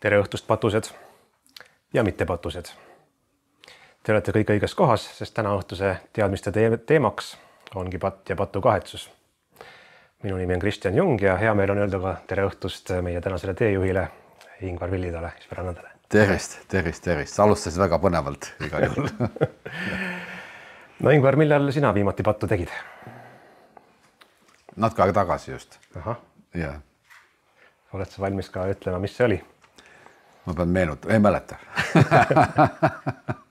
tere õhtust, patused ja mittepatused. Te olete kõik õiges kohas, sest täna õhtuse teadmiste teemaks ongi patt ja patu kahetsus. minu nimi on Kristjan Jung ja hea meel on öelda ka tere õhtust meie tänasele teejuhile Ingvar Villidale, Esperannadele. tervist, tervist, tervist, alustasid väga põnevalt igal juhul no Ingvar, millal sina viimati pattu tegid? natuke aega tagasi just. ahah. jah. oled sa valmis ka ütlema, mis see oli? Ma pean meenutama, ei mäleta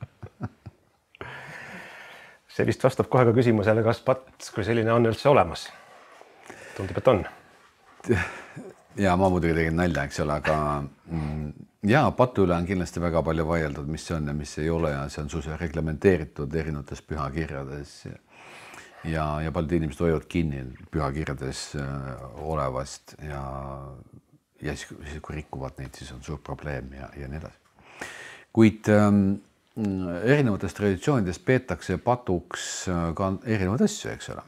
see vist vastab kohe ka küsimusele, kas patt kui selline on üldse olemas. tundub, et on. ja ma muidugi tegin nalja, eks ole, aga mm, ja patu üle on kindlasti väga palju vaieldud, mis see on ja mis ei ole ja see on suisa reglementeeritud erinevates pühakirjades. ja, ja paljud inimesed hoiavad kinni pühakirjades äh, olevast ja ja siis, siis kui rikuvad neid, siis on suur probleem ja, ja nii edasi. kuid ähm, erinevates traditsioonides peetakse patuks äh, ka erinevaid asju, eks ole.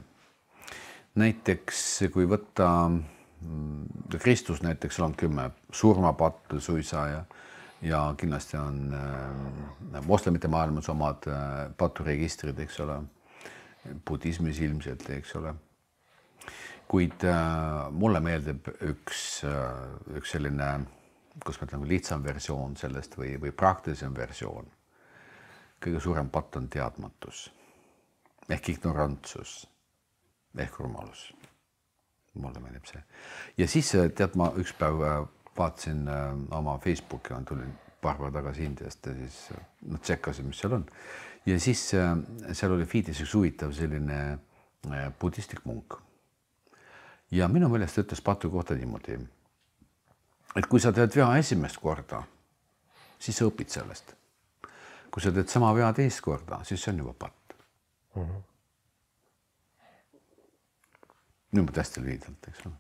näiteks kui võtta mm, Kristus näiteks on kümme surmapattu suisa ja ja kindlasti on äh, moslemite maailmas omad äh, paturegistrid, eks ole. budismis ilmselt, eks ole kuid äh, mulle meeldib üks äh,, üks selline, kuidas ma ütlen, lihtsam versioon sellest või, või praktilisem versioon. kõige suurem patt on teadmatus ehk ignorantsus ehk rumalus. mulle meeldib see. ja siis äh, tead, ma üks päev vaatasin oma Facebooki, tulin paar päeva tagasi Indiast ja siis noh, tšekkasin, mis seal on. ja siis seal oli feed'is üks huvitav selline budistlik munk ja minu meelest ta ütles Patu kohta niimoodi. et kui sa teed vea esimest korda, siis sa õpid sellest. kui sa teed sama vea teist korda, siis see on juba patt mm. -hmm. niimoodi hästi lühidalt, eks ole.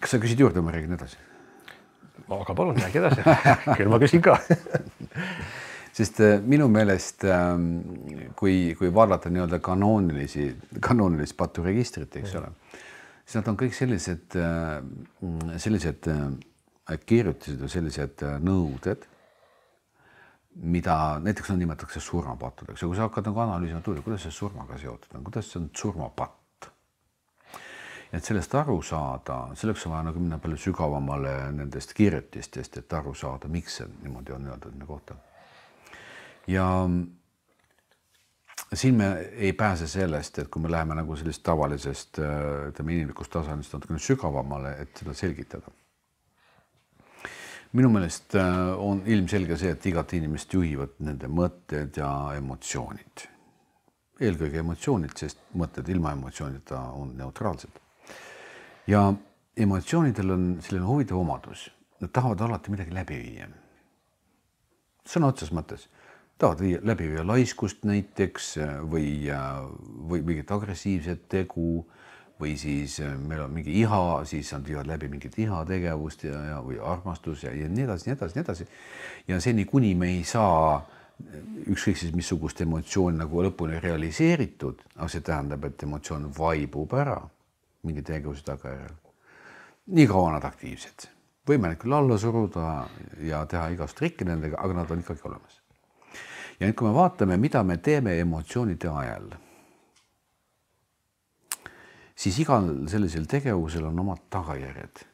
kas sa küsid juurde, ma räägin edasi? aga palun, räägi edasi küll ma küsin ka sest äh, minu meelest ähm, kui, kui vaadata nii-öelda kanoonilisi, kanoonilist paturegistrit, eks ole, siis nad on kõik sellised, äh, sellised äh, kirjutised või sellised nõuded, mida näiteks no, nimetatakse surmapattudeks. Ja kui sa hakkad nagu analüüsima, kuidas see surmaga seotud on, kuidas see on surmapatt? Et sellest aru saada, selleks on vaja nagu minna palju sügavamale nendest kirjutistest, et aru saada, miks see niimoodi on öeldud nende kohta ja siin me ei pääse sellest, et kui me läheme nagu sellist tavalisest ütleme inimlikust tasandist natukene sügavamale, et seda selgitada. minu meelest äh, on ilmselge see, et igat inimest juhivad nende mõtted ja emotsioonid. eelkõige emotsioonid, sest mõtted ilma emotsioonideta on neutraalsed. ja emotsioonidel on selline huvitav omadus, nad tahavad alati midagi läbi viia. sõna otseses mõttes tahavad viia, läbi viia laiskust näiteks või, või mingit agressiivset tegu või siis meil on mingi iha, siis nad viivad läbi mingit ihategevust ja, ja või armastus ja, ja nii edasi, nii edasi, nii edasi. ja seni, kuni me ei saa ükskõik siis missugust emotsiooni nagu lõpuni realiseeritud, aga see tähendab, et emotsioon vaibub ära mingi tegevuse tagajärjel. nii kaua nad aktiivsed, võime neid küll alla suruda ja teha igast trikki nendega, aga nad on ikkagi olemas ja nüüd, kui me vaatame, mida me teeme emotsioonide ajal, siis igal sellisel tegevusel on omad tagajärjed.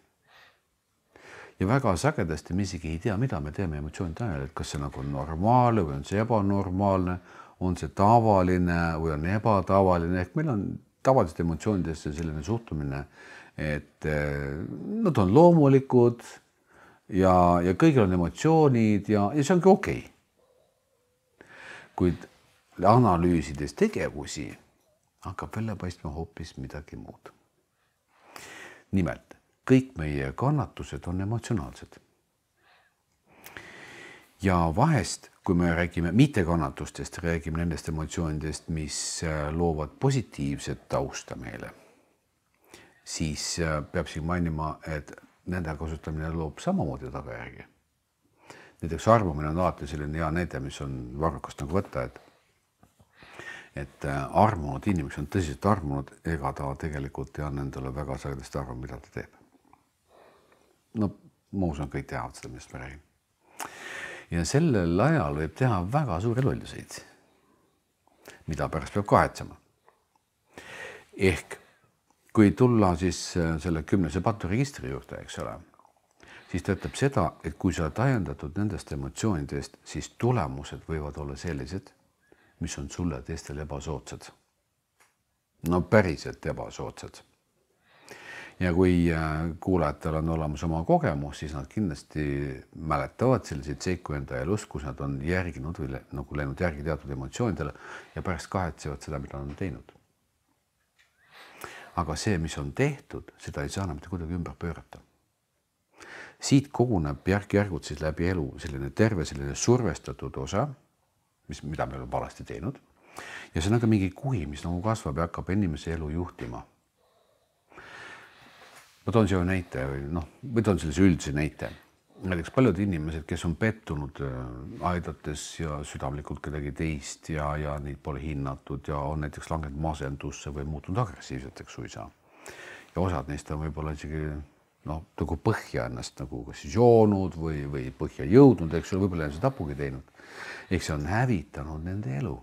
ja väga sagedasti me isegi ei tea, mida me teeme emotsioonide ajal, et kas see nagu on normaalne või on see ebanormaalne, on see tavaline või on ebatavaline, ehk meil on tavaliselt emotsioonidesse selline suhtumine, et eh, nad on loomulikud ja, ja kõigil on emotsioonid ja, ja see ongi okei. okay kuid analüüsides tegevusi hakkab välja paistma hoopis midagi muud. nimelt kõik meie kannatused on emotsionaalsed. ja vahest, kui me räägime mittekannatustest, räägime nendest emotsioonidest, mis äh, loovad positiivset tausta meile, siis äh, peab siin mainima, et nende kasutamine loob samamoodi tagajärgi näiteks armumine on alati selline hea näide, mis on varrukast nagu võtta, et et äh, armunud inimene, kes on tõsiselt armunud, ega ta tegelikult ei anna endale väga sagedasti aru, mida ta teeb. no ma usun, kõik teavad seda, millest ma räägin. ja sellel ajal võib teha väga suuri lolluseid, mida pärast peab kahetsema. ehk kui tulla siis äh, selle kümnese paturegistri juurde, eks ole, siis ta ütleb seda, et kui sa oled ajendatud nendest emotsioonidest, siis tulemused võivad olla sellised, mis on sulle teistele ebasoodsad. no päriselt ebasoodsad. ja kui äh, kuulajatel on olemas oma kogemus, siis nad kindlasti mäletavad selliseid seiku enda elus, kus nad on järginud või nagu läinud järgi teatud emotsioonidele ja pärast kahetsevad seda, mida nad on teinud aga see, mis on tehtud, seda ei saa enam mitte kuidagi ümber pöörata. Siit koguneb järk-järgult siis läbi elu selline terve selline survestatud osa, mis, mida me oleme valesti teinud. ja see on aga mingi kuhi, mis nagu kasvab ja hakkab inimese elu juhtima. ma toon siia näite või noh, või toon sellise üldise näite näiteks paljud inimesed, kes on pettunud äh, aidates ja südamlikult kedagi teist ja, ja neid pole hinnatud ja on näiteks langenud masendusse või muutunud agressiivseteks suisa. ja osad neist on võib-olla isegi noh, nagu põhja ennast nagu kas siis joonud või, või põhja jõudnud, eks ole, võib-olla enesetapugi teinud. ehk see on hävitanud nende elu.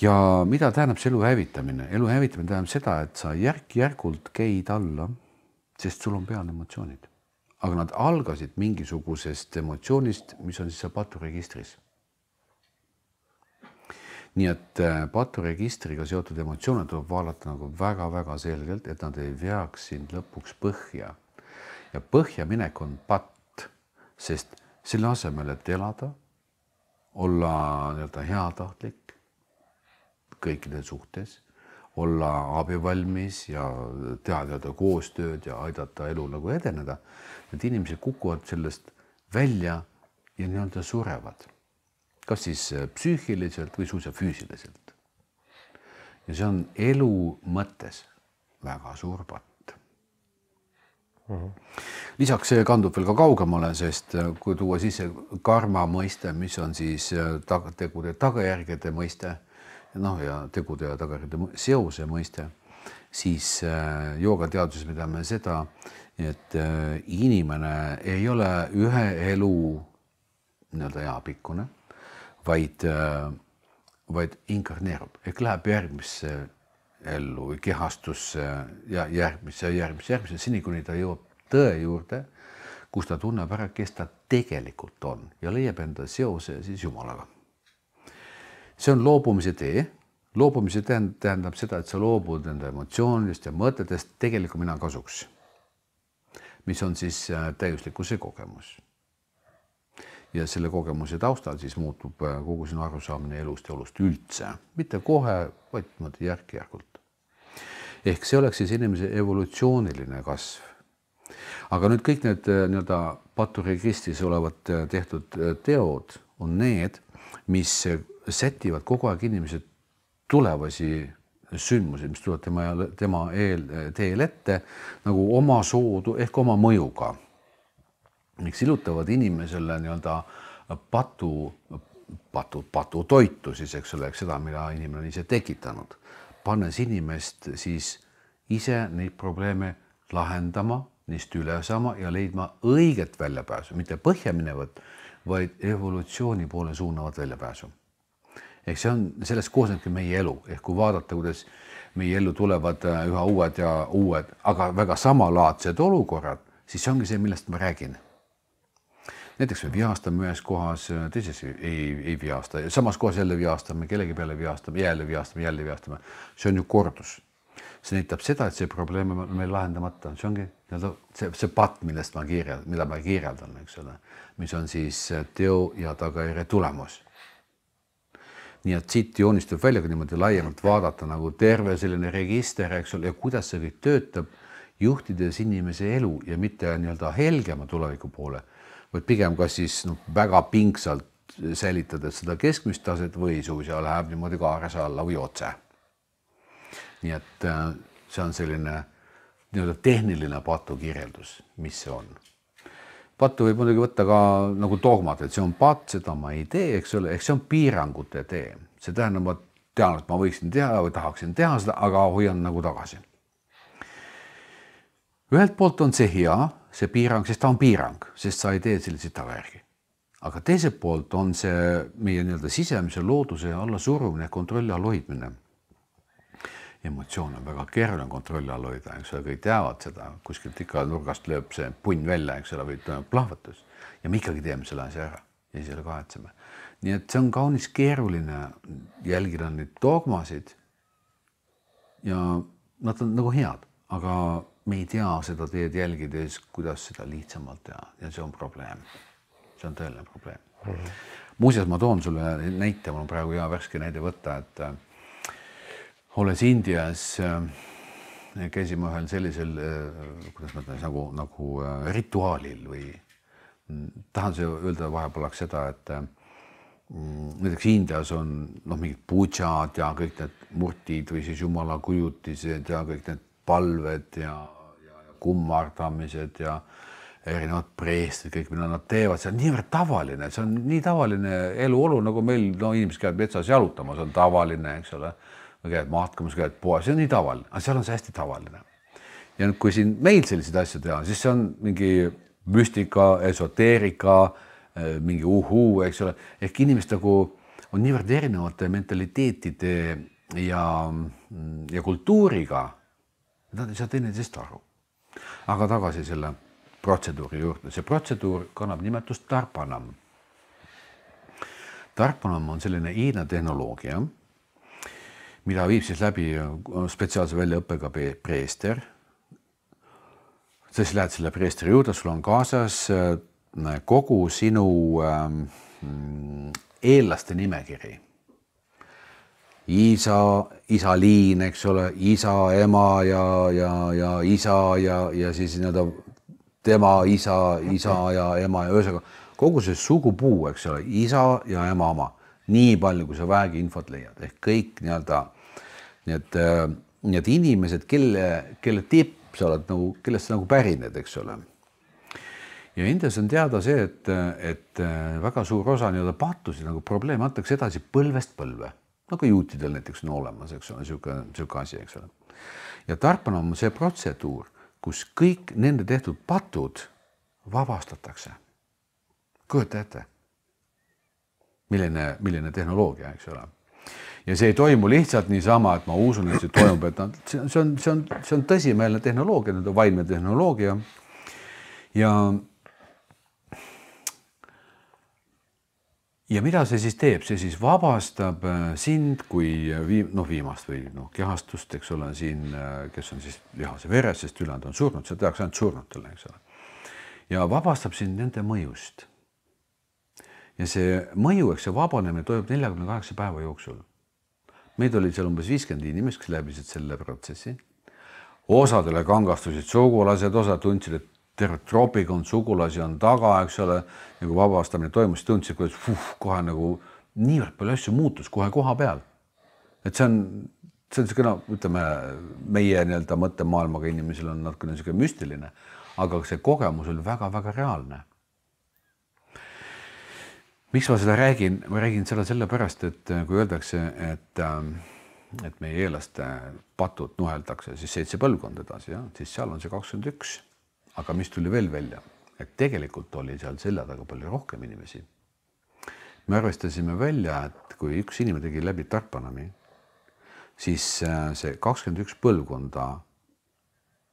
ja mida tähendab see elu hävitamine? elu hävitamine tähendab seda, et sa järk-järgult käid alla sest sul on peal emotsioonid. aga nad algasid mingisugusest emotsioonist, mis on siis seal paturegistris. Nii et äh, paturegistriga seotud emotsioone tuleb vaadata nagu väga-väga selgelt, et nad ei veaks sind lõpuks põhja. ja põhja minek on patt, sest selle asemel, et elada, olla nii-öelda heatahtlik kõikide suhtes olla abivalmis ja teha nii-öelda koostööd ja aidata elu nagu edeneda. Need inimesed kukuvad sellest välja ja nii-öelda surevad, kas siis äh, psüühiliselt või suisa füüsiliselt. ja see on elu mõttes väga suur patt mm. -hmm. lisaks see kandub veel ka kaugemale, sest äh, kui tuua sisse karma mõiste, mis on siis äh, tag tegude tagajärgede mõiste noh, ja tegude ja tagajärgede seose mõiste, siis joogateaduses me teame seda, et inimene ei ole ühe elu nii-öelda eapikkune, vaid, äh, vaid inkarneerub ehk läheb järgmisse ellu või kehastusse ja järgmisse ja järgmisse, järgmisse, seni kuni ta jõuab tõe juurde, kus ta tunneb ära, kes ta tegelikult on ja leiab enda seose siis Jumalaga see on loobumise tee. loobumise tähendab seda, et sa loobud enda emotsioonidest ja mõtetest tegeliku mina kasuks. mis on siis äh, täiuslikkuse kogemus. Ja selle kogemuse taustal siis muutub äh, kogu sinu arusaamine elust ja olust üldse, mitte kohe, vaid niimoodi järk-järgult. ehk see oleks siis inimese evolutsiooniline kasv aga nüüd kõik need äh, nii-öelda paturegistris olevad tehtud teod on need, mis sätivad kogu aeg inimesed tulevasi sündmusi, mis tulevad tema, tema eel, teel ette nagu oma soodu ehk oma mõjuga. Miks silutavad inimesele nii-öelda patu, patu, patutoitu siis, eks ole, seda, mida inimene on ise tekitanud, pannes inimest siis ise neid probleeme lahendama, neist üle saama ja leidma õiget väljapääsu, mitte põhja minevat, vaid evolutsiooni poole suunavat väljapääsu. Ehk see on, sellest koosnebki meie elu, ehk kui vaadata, kuidas meie ellu tulevad äh, üha uued ja uued, aga väga samalaadsed olukorrad, siis see ongi see, millest ma räägin. Näiteks me vihastame ühes kohas, äh, teises ei, ei, ei vihasta, samas kohas jälle vihastame, kellegi peale vihastame, jälle vihastame, jälle vihastame. see on ju kordus. see näitab seda, et see probleem on meil lahendamata, see ongi nii-öelda see, see patt, millest ma kirjeldan, mida ma kirjeldan, eks ole, mis on siis teo ja tagajärje tulemus nii et siit joonistub välja ka niimoodi laiemalt vaadata nagu terve selline register, eks ole, ja kuidas see kõik töötab, juhtides inimese elu ja mitte nii-öelda helgema tuleviku poole, vaid pigem kas siis noh, väga pingsalt säilitades seda keskmist taset või suisa läheb niimoodi kaarese alla või otse. nii et äh, see on selline nii-öelda tehniline patukirjeldus, mis see on. pattu võib muidugi võtta ka nagu dogmat, et see on patt, seda ma ei tee, eks ole, ehk see on piirangute tee. see tähendab, ma tean, et ma võiksin teha või tahaksin teha seda, aga hoian nagu tagasi. Ühelt poolt on see hea, see piirang, sest ta on piirang, sest sa ei tee selliseid tagajärgi. aga teiselt poolt on see meie nii-öelda sisemise looduse allasurumine, kontrolli all hoidmine emotsioone on väga keeruline kontrolli all hoida, eks ole, kõik teavad seda, kuskilt ikka nurgast lööb see punn välja, eks ole, või toimub plahvatus ja me ikkagi teeme selle asja ära ja siis jälle kahetseme. nii et see on kaunis keeruline jälgida neid dogmasid. ja nad on nagu head, aga me ei tea seda teed jälgides, kuidas seda lihtsamalt teha ja see on probleem. see on tõeline probleem mm. -hmm. muuseas, ma toon sulle näite, mul on praegu hea värske näide võtta, et olles Indias äh, käisime ühel sellisel, äh, kuidas ma ütlen, nagu, nagu äh, rituaalil või mm, tahan öelda vahepealaks seda, et mm, näiteks Indias on noh, mingid pudžad ja kõik need murtid või siis jumala kujutised ja kõik need palved ja, ja, kummardamised ja erinevad preestrid, kõik, mida nad teevad, see on niivõrd tavaline, see on nii tavaline eluolu, nagu meil no inimesed käivad metsas jalutamas, on tavaline, eks ole. Või käid matkamas, käid poes, see on nii tavaline, aga seal on see hästi tavaline. ja nüüd, kui siin meil selliseid asju teha, siis see on mingi müstika, esoteerika, eh, mingi uhuu, eks ole, ehk inimesed nagu on niivõrd erinevate mentaliteetide ja, ja kultuuriga, nad ei saa teineteisest aru. aga tagasi selle protseduuri juurde, see protseduur kannab nimetust tarpanam. tarpanam on selline Hiina tehnoloogia mida viib siis läbi spetsiaalse väljaõppega preester. sa siis lähed selle preestri juurde, sul on kaasas äh, kogu sinu ähm, eelaste nimekiri. Isa, isa liin, eks ole, isa, ema ja, ja, ja isa ja, ja siis nii-öelda tema isa, isa ja ema ja ühesõnaga kogu see sugupuu, eks ole, isa ja ema oma. Nii palju, kui sa vähegi infot leiad, ehk kõik nii-öelda nii et, äh, et inimesed, kelle, kelle tipp sa oled nagu, kellest sa nagu pärined, eks ole. ja Indias on teada see, et, et äh, väga suur osa nii-öelda pattusid nagu probleeme antakse edasi põlvest põlve, nagu juutidel näiteks on olemas, eks ole, niisugune, niisugune asi, eks ole. ja tarpana on see protseduur, kus kõik nende tehtud patud vabastatakse. kujuta ette milline, milline tehnoloogia, eks ole. ja see ei toimu lihtsalt niisama, et ma usun, et see toimub, et nad, see on, see on, see on, tõsimeelne tehnoloogia, nii-öelda vaimne tehnoloogia. ja. Ja mida see siis teeb, see siis vabastab äh, sind kui viim-, noh, viimast või noh, kehastust, eks ole, siin, äh, kes on siis lihase veres, sest ülejäänud on surnud, seda tehakse ainult surnutele, eks ole. ja vabastab sind nende mõjust ja see mõju, eks see vabanemine toimub neljakümne kaheksa päeva jooksul. meid oli seal umbes viiskümmend inimest, kes läbisid selle protsessi. osadele kangastusid sugulased, osad tundsid, et terve tropikond sugulasi on taga, eks ole. ja kui vabastamine toimus, tundsid, kuidas puh, kohe nagu niivõrd palju asju muutus kohe koha peal. et see on, see on niisugune, ütleme meie nii-öelda mõttemaailmaga inimesel on natukene niisugune müstiline, aga see kogemus oli väga-väga reaalne miks ma seda räägin, ma räägin seda sellepärast, et äh, kui öeldakse, et, ähm, et meie eelaste patud nuheldakse siis seitse põlvkonda edasi, jah, siis seal on see kakskümmend üks. Aga mis tuli veel välja, et tegelikult oli seal selja taga palju rohkem inimesi. me arvestasime välja, et kui üks inimene tegi läbi Tarpanami, siis äh, see kakskümmend üks põlvkonda,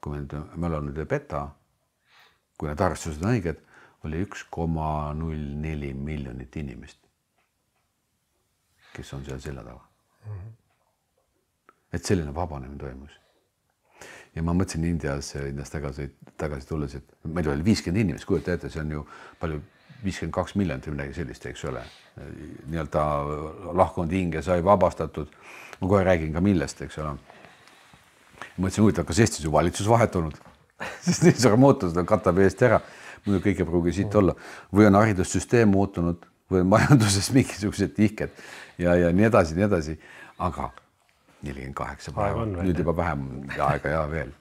kui me nüüd mälu nüüd ei peta, kui need arvestused on õiged oli üks koma null neli miljonit inimest, kes on seal selja taga mm. -hmm. et selline vabanemine toimus. Ja ma mõtlesin Indias, Indias tagasi, tagasi tulles, et meil oli viiskümmend inimest, kujuta ette, see on ju palju, viiskümmend kaks miljonit või midagi sellist, eks ole. nii-öelda lahkunud hinge sai vabastatud. ma kohe räägin ka millest, eks ole. mõtlesin, huvitav, kas Eestis ju valitsus vahetunud sest nii suur muutus katab Eesti ära muidu kõik ei pruugi siit olla või on haridussüsteem muutunud või on majanduses mingisugused tihked ja, ja nii edasi, nii edasi, aga nelikümmend kaheksa päeva, nüüd juba vähem aega ja veel.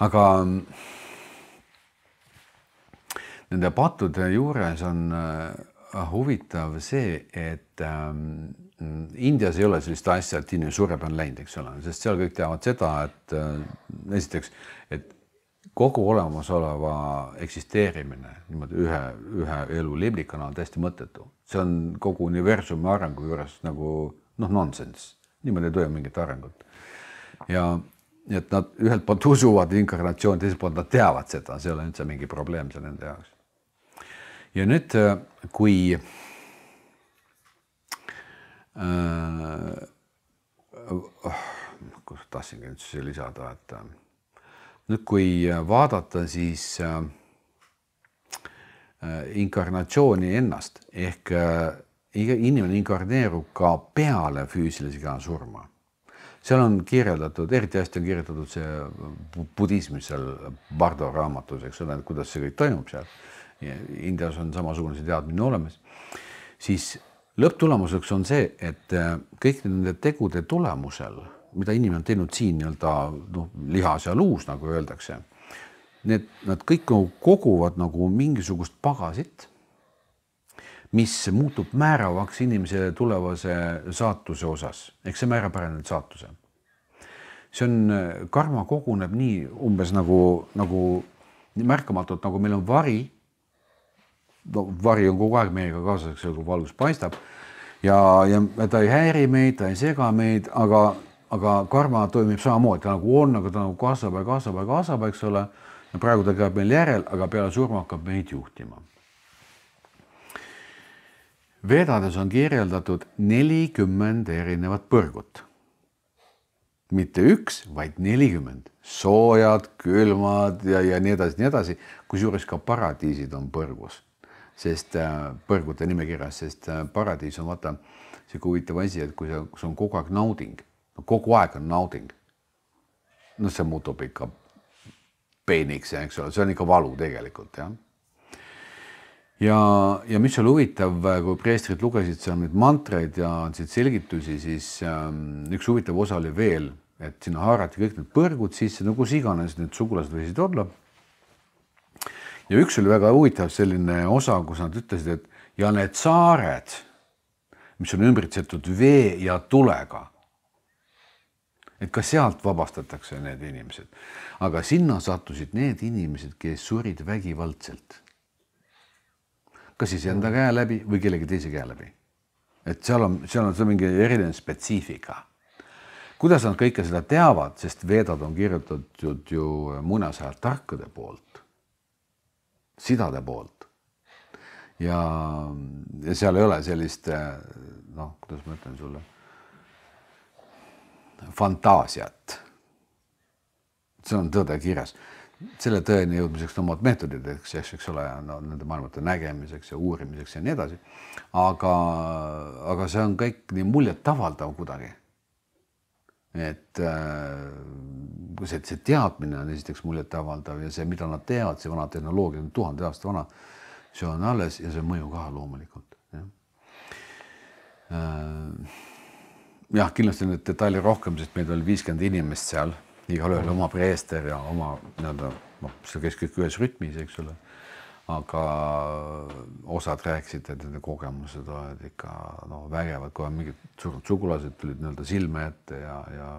aga nende pattude juures on äh, huvitav see, et ähm, Indias ei ole sellist asja, et inimene sureb, on läinud, eks ole, sest seal kõik teavad seda, et äh, esiteks, et kogu olemasoleva eksisteerimine niimoodi ühe, ühe elu liblikana on täiesti mõttetu. see on kogu universumi arengu juures nagu noh, nonsense, niimoodi ei toimu mingit arengut. ja et nad ühelt poolt usuvad inkarnatsiooni, teiselt poolt nad teavad seda, see ei ole üldse mingi probleem see nende jaoks. ja nüüd, kui äh, kus tahtsingi nüüd siis lisada, et nüüd, kui vaadata siis äh, inkarnatsiooni ennast ehk äh, inimene inkarneerub ka peale füüsilise keha surma. seal on kirjeldatud, eriti hästi on kirjeldatud see budismis seal Bardo raamatus, eks ole, kuidas see kõik toimub seal. Indias on samasugune teadmine olemas, siis lõpptulemuseks on see, et äh, kõik nende tegude tulemusel mida inimene on teinud siin nii-öelda noh, lihas ja luus, nagu öeldakse. Need, nad kõik koguvad nagu mingisugust pagasit, mis muutub määravaks inimese tulevase saatuse osas, eks see määrab ära nüüd saatuse. see on, karma koguneb nii umbes nagu, nagu märkamatult, nagu meil on vari. no vari on kogu aeg meiega kaasas, eks ole, kui valgus paistab ja, ja ta ei häiri meid, ta ei sega meid, aga aga karma toimib samamoodi, ta nagu on, aga ta nagu kasvab ja kasvab ja kasvab, eks ole. ja praegu ta käib meil järel, aga peale surma hakkab meid juhtima. Vedades on kirjeldatud nelikümmend erinevat põrgut. mitte üks, vaid nelikümmend, soojad, külmad ja, ja nii edasi, nii edasi, kusjuures ka paradiisid on põrgus, sest äh, põrgute nimekirjas, sest äh, paradiis on vaata sihuke huvitav asi, et kui see, see on kogu aeg nauding kogu aeg on nauding. noh, see muutub ikka peeniks, eks ole, see on ikka valu tegelikult jah. Ja, ja mis oli huvitav, kui preestrid lugesid seal neid mantreid ja andsid selgitusi, siis ähm, üks huvitav osa oli veel, et sinna haarati kõik need põrgud sisse, no kus iganes need sugulased võisid olla. ja üks oli väga huvitav selline osa, kus nad ütlesid, et ja need saared, mis on ümbritsetud vee ja tulega et ka sealt vabastatakse need inimesed. aga sinna sattusid need inimesed, kes surid vägivaldselt. Kas siis enda käe läbi või kellegi teise käe läbi. et seal on, seal on see mingi erinev spetsiifika. kuidas nad kõike seda teavad, sest veedad on kirjutatud ju muinasaja tarkade poolt, sidade poolt. ja, ja seal ei ole sellist noh, kuidas ma ütlen sulle fantaasiat. see on tõde kirjas. Selle tõeni jõudmiseks on omad meetodid, eks, eks ole, no nende maailmate nägemiseks ja uurimiseks ja nii edasi. aga, aga see on kõik nii muljetavaldav kuidagi. et äh, see, see teadmine on esiteks muljetavaldav ja see, mida nad teevad, see vana tehnoloogia on tuhande aasta vana, see on alles ja see mõju ka loomulikult, jah äh, jah, kindlasti neid detaile rohkem, sest meid oli viiskümmend inimest seal, igalühel oma preester ja oma nii-öelda noh, see käis kõik ühes rütmis, eks ole. aga osad rääkisid, et nende kogemused olid ikka noh, vägevad, kohe mingid suured sugulased tulid nii-öelda silme ette ja, ja,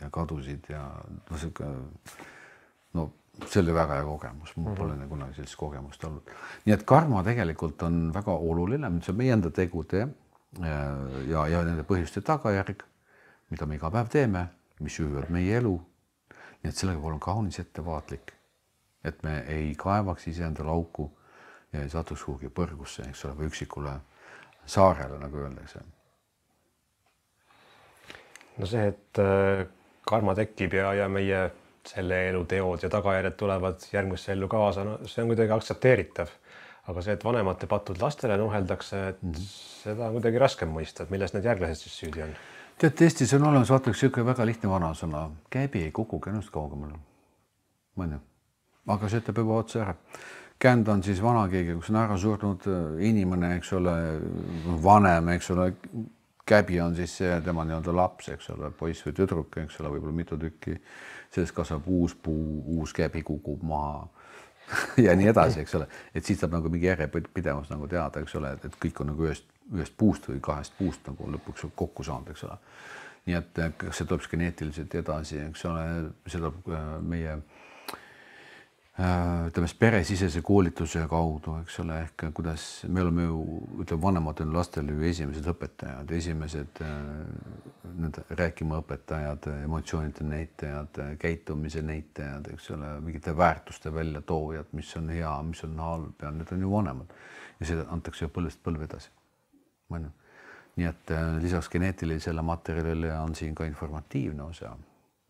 ja kadusid ja noh, sihuke no see oli väga hea kogemus, mul pole mm -hmm. kunagi sellist kogemust olnud. nii et karma tegelikult on väga oluline, see on meie enda tegude Äh, ja, ja nende põhjuste tagajärg, mida me iga päev teeme, mis juhivad meie elu. Nii et sellega palun kaunis ettevaatlik, et me ei kaevaks iseendale auku ja ei satuks kuhugi põrgusse, eks ole, või üksikule saarele, nagu öeldakse. no see, et äh, karma tekib ja, ja meie selle elu teod ja tagajärjed tulevad järgmisse ellu kaasa, no see on kuidagi aktsepteeritav aga see, et vanemate patud lastele nuheldakse, et mm -hmm. seda on kuidagi raskem mõista, et milles need järglased siis süüdi on? Tead, Eestis on olemas vaata üks niisugune väga lihtne vanasõna, käbi ei kuku känust kaugemale. onju, aga see ütleb juba otse ära. känd on siis vana keegi, kus on ära surnud äh, inimene, eks ole, vanem, eks ole. käbi on siis see tema nii-öelda laps, eks ole, poiss või tüdruk, eks ole, võib-olla mitu tükki. sellest kasvab uus puu, uus käbi kukub maha ja nii edasi, eks ole, et siis saab nagu mingi järjepidevus nagu teada, eks ole, et kõik on nagu ühest, ühest puust või kahest puust nagu lõpuks kokku saanud, eks ole. nii et kas see tuleb geneetiliselt edasi, eks ole, see tuleb äh, meie Äh, ütleme siis peresisese koolituse kaudu, eks ole, ehk kuidas me oleme ju, ütleme, vanemad on lastele ju esimesed õpetajad, esimesed need rääkima õpetajad, emotsioonide näitajad, käitumise näitajad, eks ole, mingite väärtuste väljatoojad, mis on hea, mis on halb ja need on ju vanemad ja seda antakse ju põlvest põlve edasi. On ju, nii et äh, lisaks geneetilisele materjalile on siin ka informatiivne osa,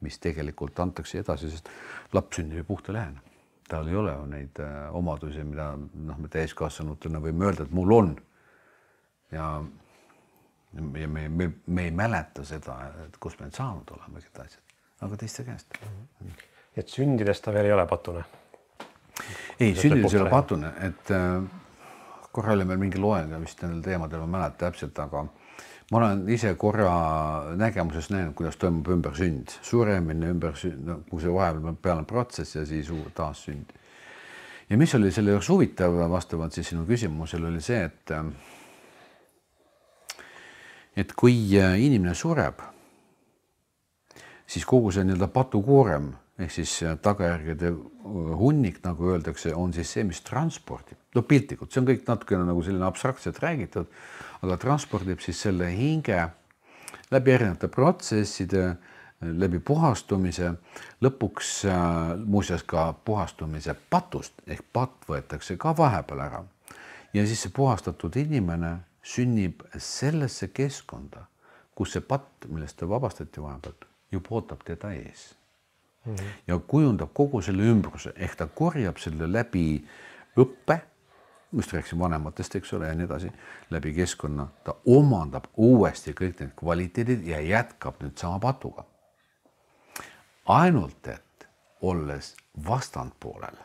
mis tegelikult antakse edasi, sest laps sünnib ju puhta lehena tal ei ole ju neid äh, omadusi, mida noh, me täiskasvanutena võime öelda, et mul on. ja, ja me, me, me ei mäleta seda, et kust me need saanud oleme, kõik asjad, aga teiste käest mm. -hmm. et sündides ta veel ei ole patune? ei, sündides ei ole patune, et äh, korra oli meil mingi loeng vist nendel teemadel, ma ei mäleta täpselt, aga ma olen ise korra nägemuses näinud, kuidas toimub ümbersünd, suremine, ümbersünd, no kui see vahepeal peale protsess ja siis taassünd. ja mis oli selle juures huvitav vastavalt siis sinu küsimusele oli see, et et kui inimene sureb, siis kogu see nii-öelda patukoorem ehk siis tagajärgede hunnik, nagu öeldakse, on siis see, mis transpordib, no piltlikult, see on kõik natukene nagu selline abstraktselt räägitud aga transpordib siis selle hinge läbi erinevate protsesside, läbi puhastumise, lõpuks äh, muuseas ka puhastumise patust ehk patt võetakse ka vahepeal ära. ja siis see puhastatud inimene sünnib sellesse keskkonda, kus see patt, millest ta vabastati vahepeal, juba ootab teda ees mm. -hmm. ja kujundab kogu selle ümbruse ehk ta korjab selle läbi õppe just rääkisin vanematest, eks ole, ja nii edasi, läbi keskkonna, ta omandab uuesti kõik need kvaliteedid ja jätkab nüüd sama patuga. ainult et olles vastandpoolel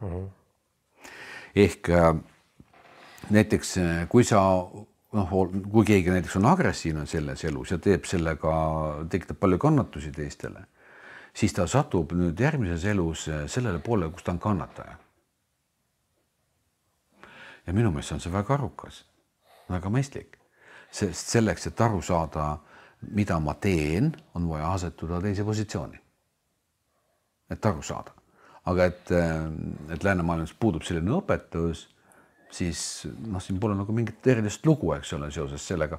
mm. -hmm. ehk äh, näiteks äh, kui sa noh, kui keegi näiteks on agressiivne selles elus ja teeb sellega, tekitab palju kannatusi teistele, siis ta satub nüüd järgmises elus äh, sellele poole, kus ta on kannataja ja minu meelest on see väga arukas, väga mõistlik, sest selleks, et aru saada, mida ma teen, on vaja asetuda teise positsiooni. et aru saada, aga et, et läänemaailmas puudub selline õpetus, siis noh, siin pole nagu mingit erilist lugu, eks ole, seoses sellega,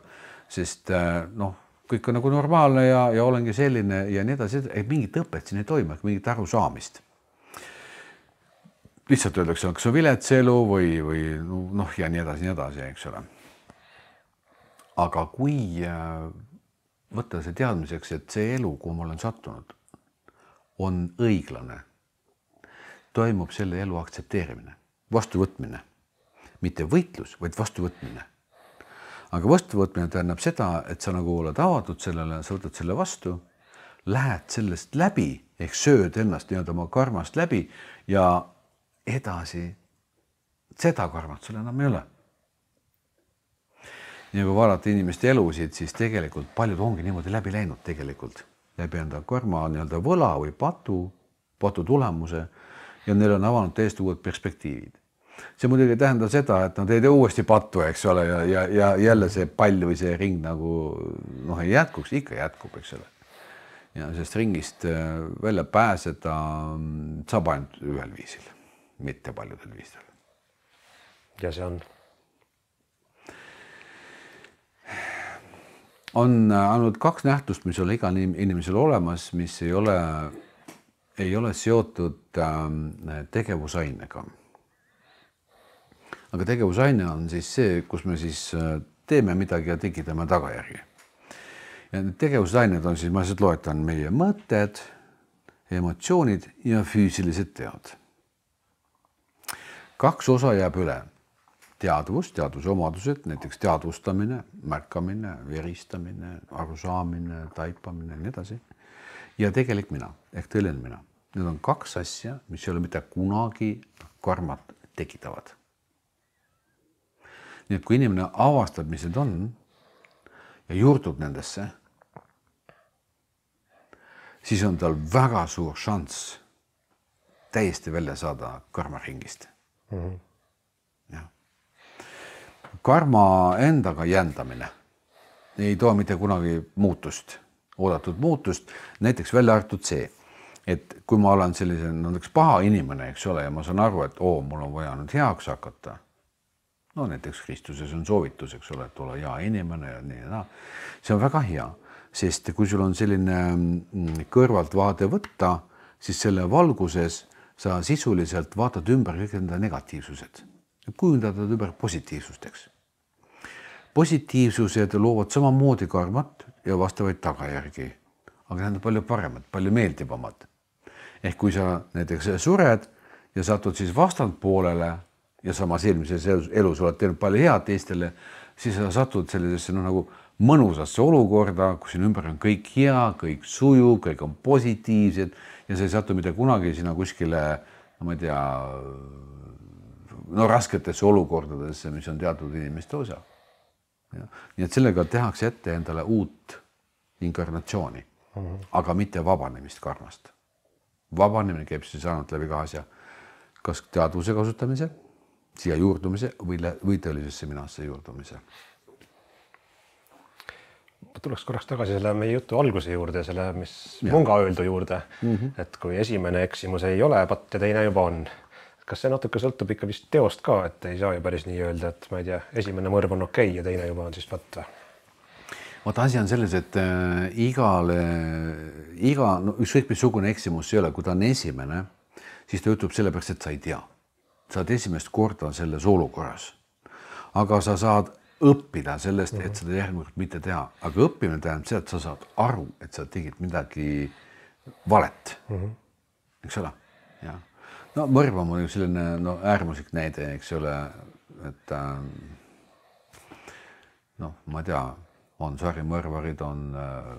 sest noh, kõik on nagu normaalne ja, ja olengi selline ja nii edasi, mingit õpet siin ei toimu, mingit arusaamist lihtsalt öeldakse, kas on vilets elu või, või noh, ja nii edasi, nii edasi, eks ole. aga kui äh, võtta see teadmiseks, et see elu, kuhu ma olen sattunud, on õiglane, toimub selle elu aktsepteerimine, vastuvõtmine, mitte võitlus, vaid vastuvõtmine. aga vastuvõtmine tähendab seda, et sa nagu oled avatud sellele, sa võtad selle vastu, lähed sellest läbi ehk sööd ennast nii-öelda oma karmast läbi ja edasi seda karmat sul enam ei ole. ja kui vaadata inimeste elusid, siis tegelikult paljud ongi niimoodi läbi läinud tegelikult läbi enda karma nii-öelda võla või patu, patu tulemuse ja neil on avanud täiesti uued perspektiivid. see muidugi ei tähenda seda, et nad ei tee uuesti pattu, eks ole, ja, ja, ja jälle see pall või see ring nagu noh, ei jätkuks, ikka jätkub, eks ole. ja sellest ringist äh, välja pääseda mm, saab ainult ühel viisil mitte paljudel viisidel. ja see on? on äh, ainult kaks nähtust, mis on igal inimesel olemas, mis ei ole, ei ole seotud äh, tegevusainega. aga tegevusaine on siis see, kus me siis äh, teeme midagi ja tekitame tagajärgi. ja need tegevusained on siis, ma lihtsalt loetan meie mõtted, emotsioonid ja füüsilised teod kaks osa jääb üle. teadvus, teadvuse omadused, näiteks teadvustamine, märkamine, veristamine, arusaamine, taipamine ja nii edasi. ja tegelik mina ehk tõeline mina. Need on kaks asja, mis ei ole mitte kunagi karmat tekitavad. nii et kui inimene avastab, mis need on ja juurdub nendesse, siis on tal väga suur šanss täiesti välja saada karmaringist mm. -hmm. jah. karma endaga jändamine ei too mitte kunagi muutust, oodatud muutust, näiteks välja arvatud see, et kui ma olen sellise näiteks paha inimene, eks ole, ja ma saan aru, et oo, mul on vaja nüüd heaks hakata. no näiteks Kristuses on soovitus, eks ole, et ole hea inimene ja nii ja naa. see on väga hea, sest kui sul on selline mm, kõrvaltvaade võtta, siis selle valguses sa sisuliselt vaatad ümber kõik enda negatiivsused, kujundad nad ümber positiivsusteks positiivsused loovad samamoodi karmat ja vastavaid tagajärgi, aga need on palju paremad, palju meeldivamad. ehk kui sa näiteks sured ja satud siis vastandpoolele ja samas eelmises elus, elus oled teinud palju head teistele, siis sa satud sellisesse noh, nagu mõnusasse olukorda, kus sinu ümber on kõik hea, kõik sujub, kõik on positiivsed ja sa ei satu mitte kunagi sinna kuskile, no ma ei tea, no rasketesse olukordadesse, mis on teatud inimeste osa nii et sellega tehakse ette endale uut inkarnatsiooni mm, -hmm. aga mitte vabanemist karmast. vabanemine käib siis ainult läbi kahe asja, kas teadvuse kasutamise, siia juurdumise või, või tõelisesse minasse juurdumise. Ma tuleks korraks tagasi selle meie jutu alguse juurde, selle, mis ja. Munga öeldu juurde mm, -hmm. et kui esimene eksimus ei ole patt ja teine juba on kas see natuke sõltub ikka vist teost ka, et ei saa ju päris nii öelda, et ma ei tea, esimene mõrv on okei okay ja teine juba on siis patt või? vaata, asi on selles, et äh, igale, iga, no ükskõik missugune eksimus ei ole, kui ta on esimene, siis ta juhtub sellepärast, et sa ei tea. sa oled esimest korda selles olukorras. aga sa saad õppida sellest, et seda järgmine kord mitte teha, aga õppimine tähendab seda, et sa saad aru, et sa tegid midagi valet mm. -hmm. eks ole, jah no mõrv on muidugi selline no äärmuslik näide, eks ole, et äh, noh, ma ei tea, on sarimõrvarid, on äh,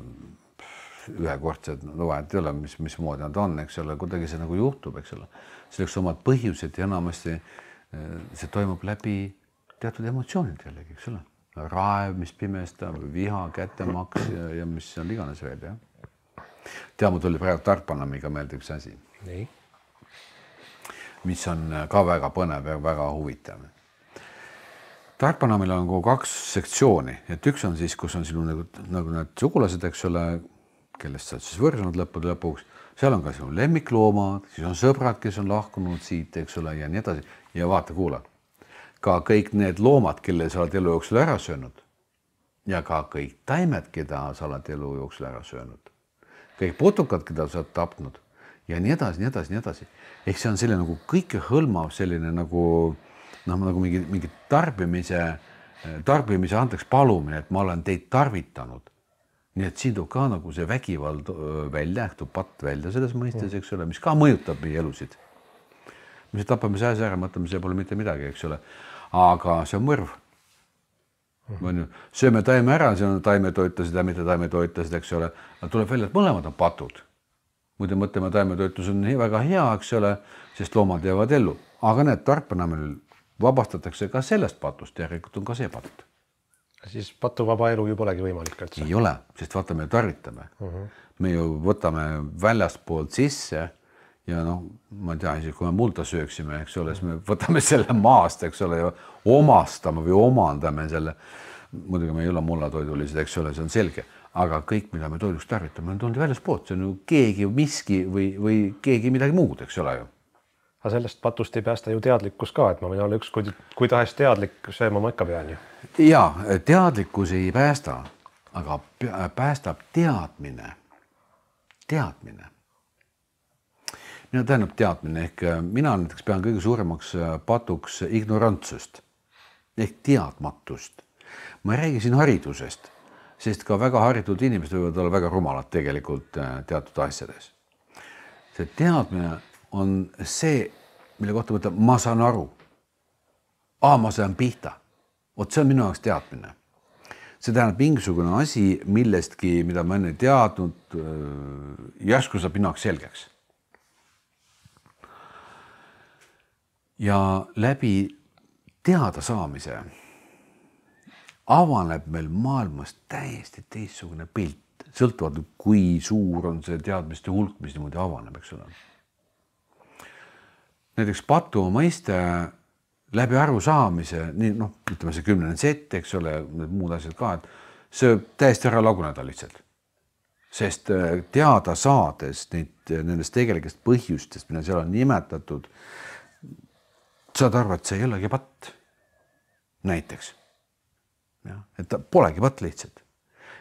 ühekordsed, no vahet ei ole, mis, mismoodi nad on, eks ole, kuidagi see nagu juhtub, eks ole. selleks omad põhjused ja enamasti äh, see toimub läbi teatud emotsioonid jällegi, eks ole. raev, mis pimestab, viha, kättemaks ja, ja mis on iganes veel, jah. tea, mul tuli praegu Tarpanamiga meelde üks asi. nii mis on ka väga põnev ja väga huvitav. Tarpanamil on nagu kaks sektsiooni, et üks on siis, kus on sinu nagu, nagu need sugulased, eks ole, kellest sa oled siis võrsunud lõppude lõpuks, seal on ka sinu lemmikloomad, siis on sõbrad, kes on lahkunud siit, eks ole, ja nii edasi. ja vaata-kuula, ka kõik need loomad, kelle sa oled elu jooksul ära söönud ja ka kõik taimed, keda sa oled elu jooksul ära söönud, kõik putukad, keda sa oled tapnud ja nii edasi, nii edasi, nii edasi. ehk see on selline nagu kõikehõlmav selline nagu noh, nagu mingi, mingi tarbimise, tarbimise andeks palumine, et ma olen teid tarvitanud. nii et siin tuleb ka nagu see vägivald välja, tuleb patt välja selles mõistes, eks ole, mis ka mõjutab meie elusid. me tapame sääse ära, mõtleme, see pole mitte midagi, eks ole. Aga see on mõrv on ju, sööme taime ära, see on taimetoitlased ja mitte taimetoitlased, eks ole, tuleb välja, et mõlemad on patud muide, mõtleme, taimetoitlus on väga hea, eks ole, sest loomad jäävad ellu, aga näed, tarpanamel vabastatakse ka sellest patust, järelikult on ka see patt. siis patuvaba elu ju polegi võimalik üldse. ei ole, sest vaata, me tarvitame. Mhm. -huh. me ju võtame väljastpoolt sisse ja noh, ma ei tea, isegi kui me mulda sööksime, eks ole, siis me võtame selle maast, eks ole, omastame või omandame selle. muidugi me ei ole mullatoidulised, eks ole, see on selge aga kõik, mida me toiduks tarvitame, on tulnud väljaspoolt, see on ju keegi, miski või, või keegi midagi muud, eks ole ju. aga sellest patust ei päästa ju teadlikkus ka, et ma võin olla üks kui, kui tahes teadlik, sööma ma ikka pean ju. ja teadlikkus ei päästa, aga päästab teadmine, teadmine. Mida tähendab teadmine ehk äh, mina näiteks pean kõige suuremaks äh, patuks ignorantsust ehk teadmatust. ma ei räägi siin haridusest sest ka väga haritud inimesed võivad olla väga rumalad tegelikult äh, teatud asjades. see teadmine on see, mille kohta ütlen, ma saan aru. aa, ma saan pihta. vot see on minu jaoks teadmine. see tähendab mingisugune asi millestki, mida ma enne ei teadnud. Järsku saab minu jaoks selgeks. Ja läbi teadasaamise avaneb meil maailmas täiesti teistsugune pilt, sõltuvalt kui suur on see teadmiste hulk, mis niimoodi avaneb, eks ole. näiteks patu mõiste läbi arusaamise, nii noh, ütleme see kümnene sett, eks ole, need muud asjad ka, et see võib täiesti ära laguneda lihtsalt. sest äh, teada saades neid, nendest tegelikest põhjustest, mida seal on nimetatud, saad aru, et see ei olegi patt. näiteks. jah, et ta polegi patt lihtsalt.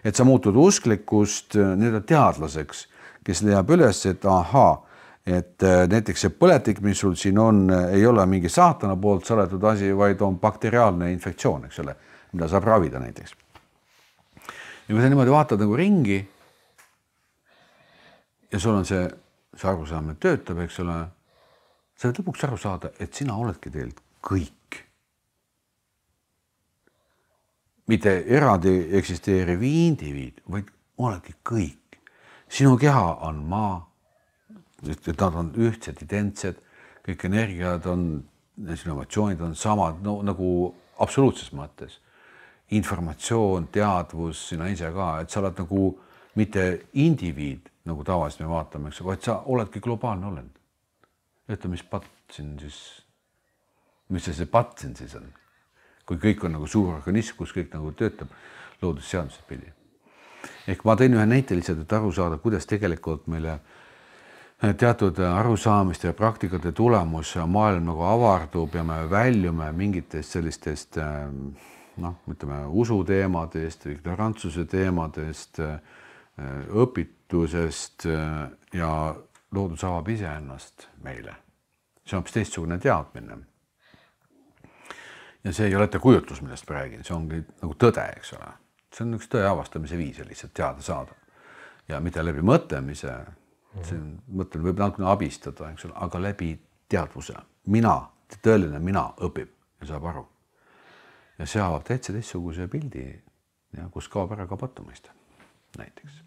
et sa muutud usklikust äh, nii-öelda teadlaseks, kes leiab üles, et ahaa et äh, näiteks see põletik, mis sul siin on, ei ole mingi saatana poolt saadetud asi, vaid on bakteriaalne infektsioon, eks ole, mida saab ravida näiteks ja kui sa niimoodi vaatad nagu ringi ja sul on see, see arusaamine töötab, eks ole, sa võid lõpuks aru saada, et sina oledki tegelikult kõik. mitte eraldi eksisteeriv indiviid, vaid oledki kõik. sinu keha on maa, nad on ühtsed, identsed, kõik energiad on, sinu emotsioonid on samad, no nagu absoluutses mõttes informatsioon, teadvus, sina ise ka, et sa oled nagu mitte indiviid, nagu tavaliselt me vaatame, eks, vaid sa oledki globaalne olend. Ütle, mis patt siin siis, mis see, see patt siin siis on? kui kõik on nagu suur organism, kus kõik nagu töötab loodusseadused pidi. ehk ma tõin ühe näite lihtsalt, et aru saada, kuidas tegelikult meile teatud arusaamiste ja praktikate tulemus maailm nagu avardub ja me väljume mingitest sellistest äh, noh, ütleme usuteemadest, ignorantsuse teemadest, õpitusest ja loodus avab iseennast meile. see on hoopis teistsugune teadmine. ja see ei ole ettekujutlus, millest ma räägin, see ongi nagu tõde, eks ole. see on üks tõe avastamise viis lihtsalt teada saada ja mitte läbi mõtlemise. see mõtlemine võib natukene abistada, eks ole, aga läbi teadvuse. mina, tõeline mina õpib ja saab aru ja see avab täitsa teistsuguse pildi ja kus kaob ära ka patumõiste näiteks.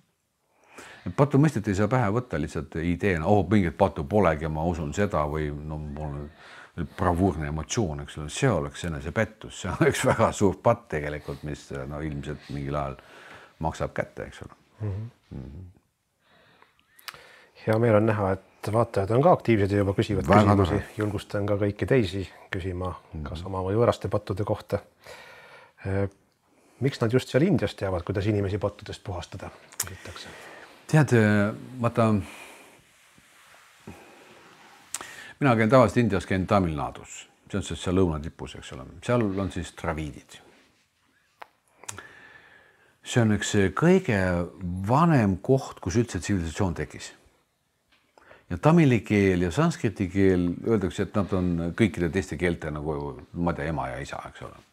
Patumõistet ei saa pähe võtta lihtsalt ideena, oh mingit patu polegi, ma usun seda või no mul on bravuurne emotsioon, eks ole, see oleks enesepettus, see oleks väga suur patt tegelikult, mis no ilmselt mingil ajal maksab kätte, eks ole mm. -hmm. Mm -hmm. hea meel on näha, et vaatajad on ka aktiivsed ja juba küsivad Väga küsimusi, julgustan ka kõiki teisi küsima kas oma või võõraste pattude kohta miks nad just seal Indias teavad, kuidas inimesi pattudest puhastada, küsitakse? Tead, äh, vaata. mina käin tavaliselt Indias, käin Tamil Nadus, see on siis seal lõunatipus, eks ole, seal on siis draviidid. see on üks kõige vanem koht, kus üldse tsivilisatsioon tekkis. ja tamili keel ja sanskriti keel öeldakse, et nad on kõikide teiste keelte nagu ma ei tea, ema ja isa, eks ole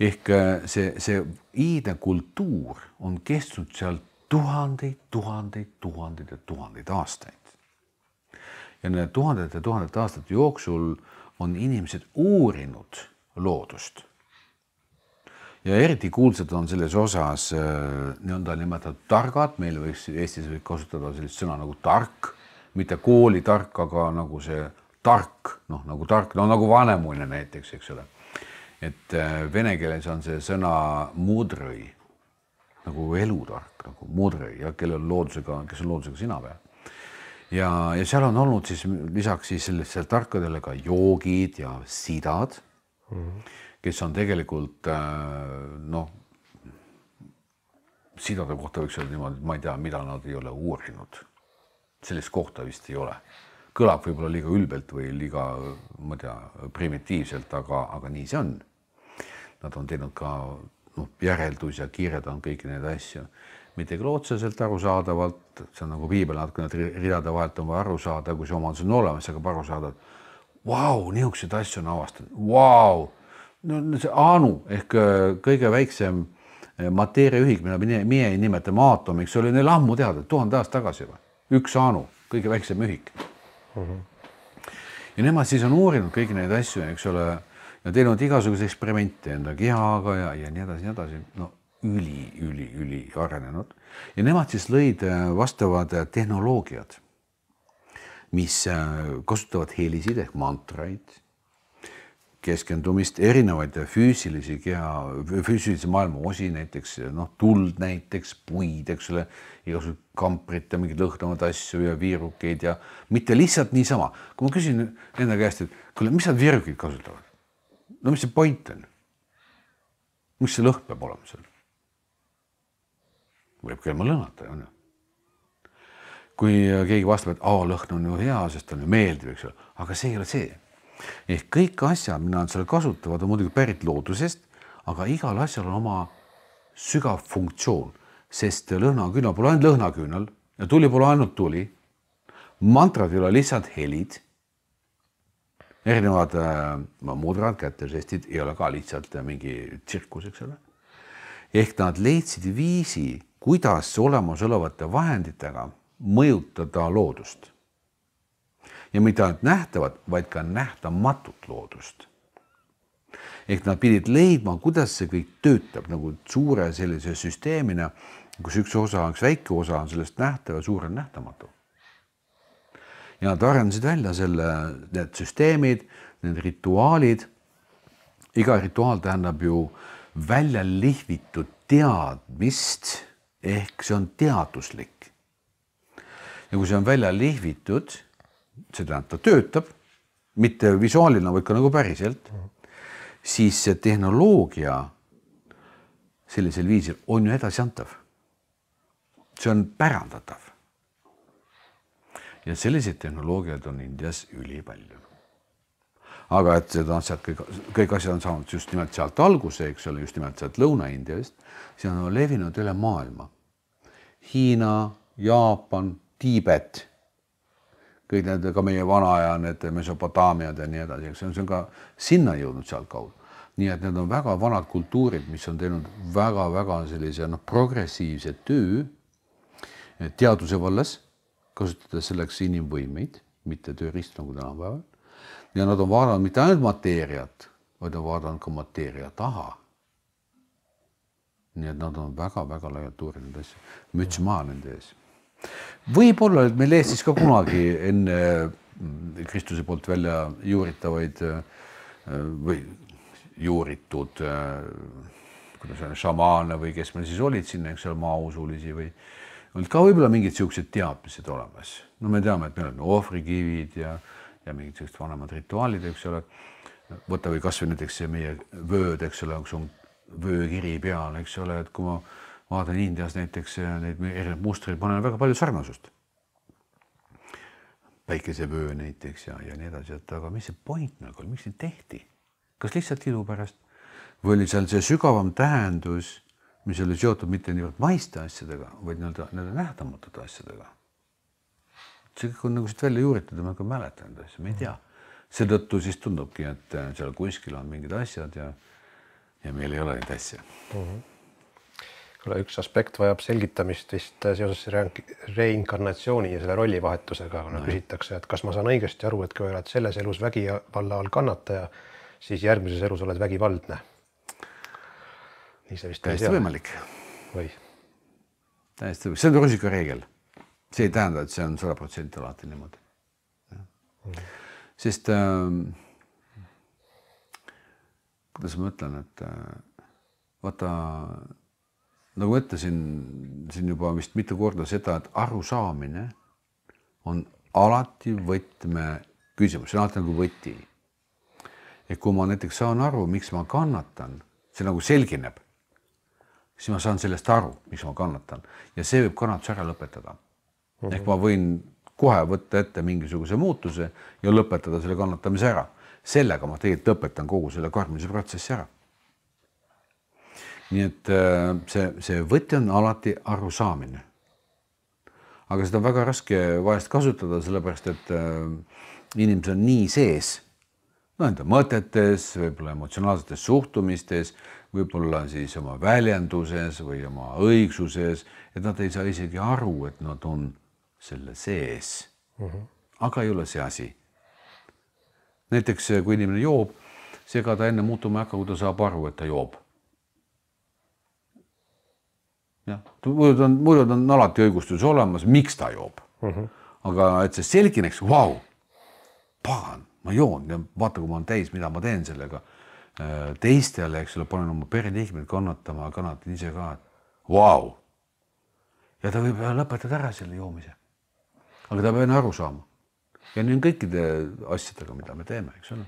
ehk äh, see, see iidne kultuur on kestnud seal tuhandeid, tuhandeid, tuhandeid ja tuhandeid aastaid. ja nende tuhandete ja tuhandete aastate jooksul on inimesed uurinud loodust. ja eriti kuulsad on selles osas äh, nii-öelda nimetatud targad, meil võiks Eestis võib kasutada sellist sõna nagu tark, mitte koolitark, aga nagu see tark, noh nagu tark, no nagu vanemuine näiteks, eks ole. Et äh, vene keeles on see sõna mudrõi nagu elutark nagu mudrõi ja kellel loodusega, kes on loodusega sinapäev. ja, ja seal on olnud siis lisaks siis sellistele tarkadele ka joogid ja sidad mm, -hmm. kes on tegelikult äh, noh, sidade kohta võiks öelda niimoodi, et ma ei tea, mida nad ei ole uurinud. sellist kohta vist ei ole kõlab võib-olla liiga ülbelt või liiga, ma ei tea, primitiivselt, aga, aga nii see on nad on teinud ka noh, järeldusi ja kirjeldanud kõiki neid asju. mitte küll otseselt arusaadavalt, see on nagu piibel natukene ridade vahelt on vaja aru saada, kui see omadus on olemas, aga aru saada, et vau, niisuguseid asju on avastanud, vau. no see Anu ehk äh, kõige väiksem äh, mateeriaühik, mida meie, nimetame aatomiks, oli neil ammu teada, tuhande aasta tagasi juba, üks Anu, kõige väiksem ühik mm. -hmm. ja nemad siis on uurinud kõiki neid asju, eks ole ja teinud igasuguseid eksperimente enda kehaga ja, ja nii edasi, nii edasi, no üli, üli, üli arenenud ja nemad siis lõid äh, vastavad äh, tehnoloogiad, mis äh, kasutavad helisid ehk mantraid, keskendumist, erinevaid füüsilisi keha, füüsilise maailma osi, näiteks noh, tuld näiteks, puid, eks ole, igasugused kamprit ja mingeid lõhnavaid asju ja viirukeid ja mitte lihtsalt niisama. kui ma küsin enda käest, et kuule, mis nad viirukeid kasutavad? No mis see point on? mis see lõhn peab olema seal? võib käima lõhnata, on ju kui keegi vastab, et aa, lõhn on ju hea, sest on ju meeldiv, eks ole, aga see ei ole see ehk kõik asjad, mida nad seal kasutavad, on muidugi pärit loodusest, aga igal asjal on oma sügav funktsioon, sest lõhnaküünal pole ainult lõhnaküünal ja tuli pole ainult tuli. mantrad ei ole lihtsalt helid. Erinevad äh, mudrad, kätežestid ei ole ka lihtsalt mingi tsirkus, eks ole. ehk nad leidsid viisi, kuidas olemasolevate vahenditega mõjutada loodust ja mitte ainult nähtavat, vaid ka nähtamatut loodust. ehk nad pidid leidma, kuidas see kõik töötab nagu suure sellise süsteemina, kus üks osa, üks väike osa on sellest nähtav ja suur on nähtamatu. Ja nad arendasid välja selle, need süsteemid, need rituaalid. iga rituaal tähendab ju välja lihvitud teadmist ehk see on teaduslik. ja kui see on välja lihvitud see tähendab, ta töötab, mitte visuaalina, vaid ka nagu päriselt, siis see tehnoloogia sellisel viisil on ju edasiantav. see on pärandatav. Ja selliseid tehnoloogiaid on Indias ülipalju. aga et seda asjad, kõik, kõik asjad on saanud just nimelt sealt alguse, eks ole, just nimelt sealt Lõuna-Indiast, see on levinud üle maailma. Hiina, Jaapan, Tiibet kõik need, ka meie vana aja need Mesopotaamiad ja nii edasi, eks see on, see on ka sinna jõudnud sealtkaudu. nii et need on väga vanad kultuurid, mis on teinud väga-väga sellise noh, progressiivse töö teaduse vallas, kasutades selleks inimvõimeid, mitte tööriistu nagu tänapäeval. ja nad on vaadanud mitte ainult mateeriat, vaid on vaadanud ka mateeria taha. nii et nad on väga-väga laialt uurinud asju, müts maha nende ees võib-olla, et meil Eestis ka kunagi enne mm, Kristuse poolt välja juuritavaid äh, või juuritud, äh, kuidas öelda, šamaane või kes meil siis olid sinna, eks ole, maausulisi või olid ka võib-olla mingid niisugused teadmised olemas. no me teame, et meil on ohvrikivid ja, ja mingid sellised vanemad rituaalid, eks ole. võta või kasvõi näiteks see meie vööd, eks ole, kus on vöökiri peal, eks ole, et kui ma vaatan Indias näiteks neid erinevaid mustreid, ma näen väga palju sarnasust. päikesevöö näiteks ja, ja nii edasi, et aga mis see point nagu oli, miks neid tehti? kas lihtsalt ilu pärast või oli seal see sügavam tähendus, mis oli seotud mitte niivõrd maiste asjadega, vaid nii-öelda nende nähtamatute asjadega? see kõik on nagu siit välja juuritud ja ma ka mäletan neid asju, ma ei tea. seetõttu siis tundubki, et seal kuskil on mingid asjad ja, ja meil ei ole neid asju mm. -hmm kuule, üks aspekt vajab selgitamist vist seoses reinkarnatsiooni ja selle rollivahetusega, kuna no. küsitakse, et kas ma saan õigesti aru, et kui oled selles elus vägivalla all kannataja, siis järgmises elus oled vägivaldne. Nii see vist täiesti võimalik. või? täiesti võimalik, see on rusikareegel. see ei tähenda, et see on sada protsenti alati niimoodi. Mm. sest äh, kuidas ma ütlen, et äh, vaata nagu ma ütlesin siin juba vist mitu korda seda, et arusaamine on alati võtmeküsimus, see on alati nagu võti. et kui ma näiteks saan aru, miks ma kannatan, see nagu selgineb, siis ma saan sellest aru, miks ma kannatan ja see võib kannatuse ära lõpetada mm. -hmm. ehk ma võin kohe võtta ette mingisuguse muutuse ja lõpetada selle kannatamise ära. sellega ma tegelikult lõpetan kogu selle karmise protsessi ära nii et äh, see, see võti on alati arusaamine. aga seda on väga raske vahest kasutada, sellepärast et äh, inimesed on nii sees, no enda mõtetes, võib-olla emotsionaalsetes suhtumistes, võib-olla siis oma väljenduses või oma õigsuses, et nad ei saa isegi aru, et nad on selle sees mm. -hmm. aga ei ole see asi. näiteks kui inimene joob, siis ega ta enne muutuma ei hakka, kui ta saab aru, et ta joob jah, muidu on, muidu on alati õigustus olemas, miks ta joob mm. -hmm. aga et see selgineks, vau, pagan, ma joon ja vaata, kui ma olen täis, mida ma teen sellega. Teistele, eks ole, panen oma pereliikmeid kannatama, kannatan ise ka, et vau ja ta võib lõpetada ära selle joomise. aga ta peab enne aru saama. ja nii on kõikide asjadega, mida me teeme, eks ole.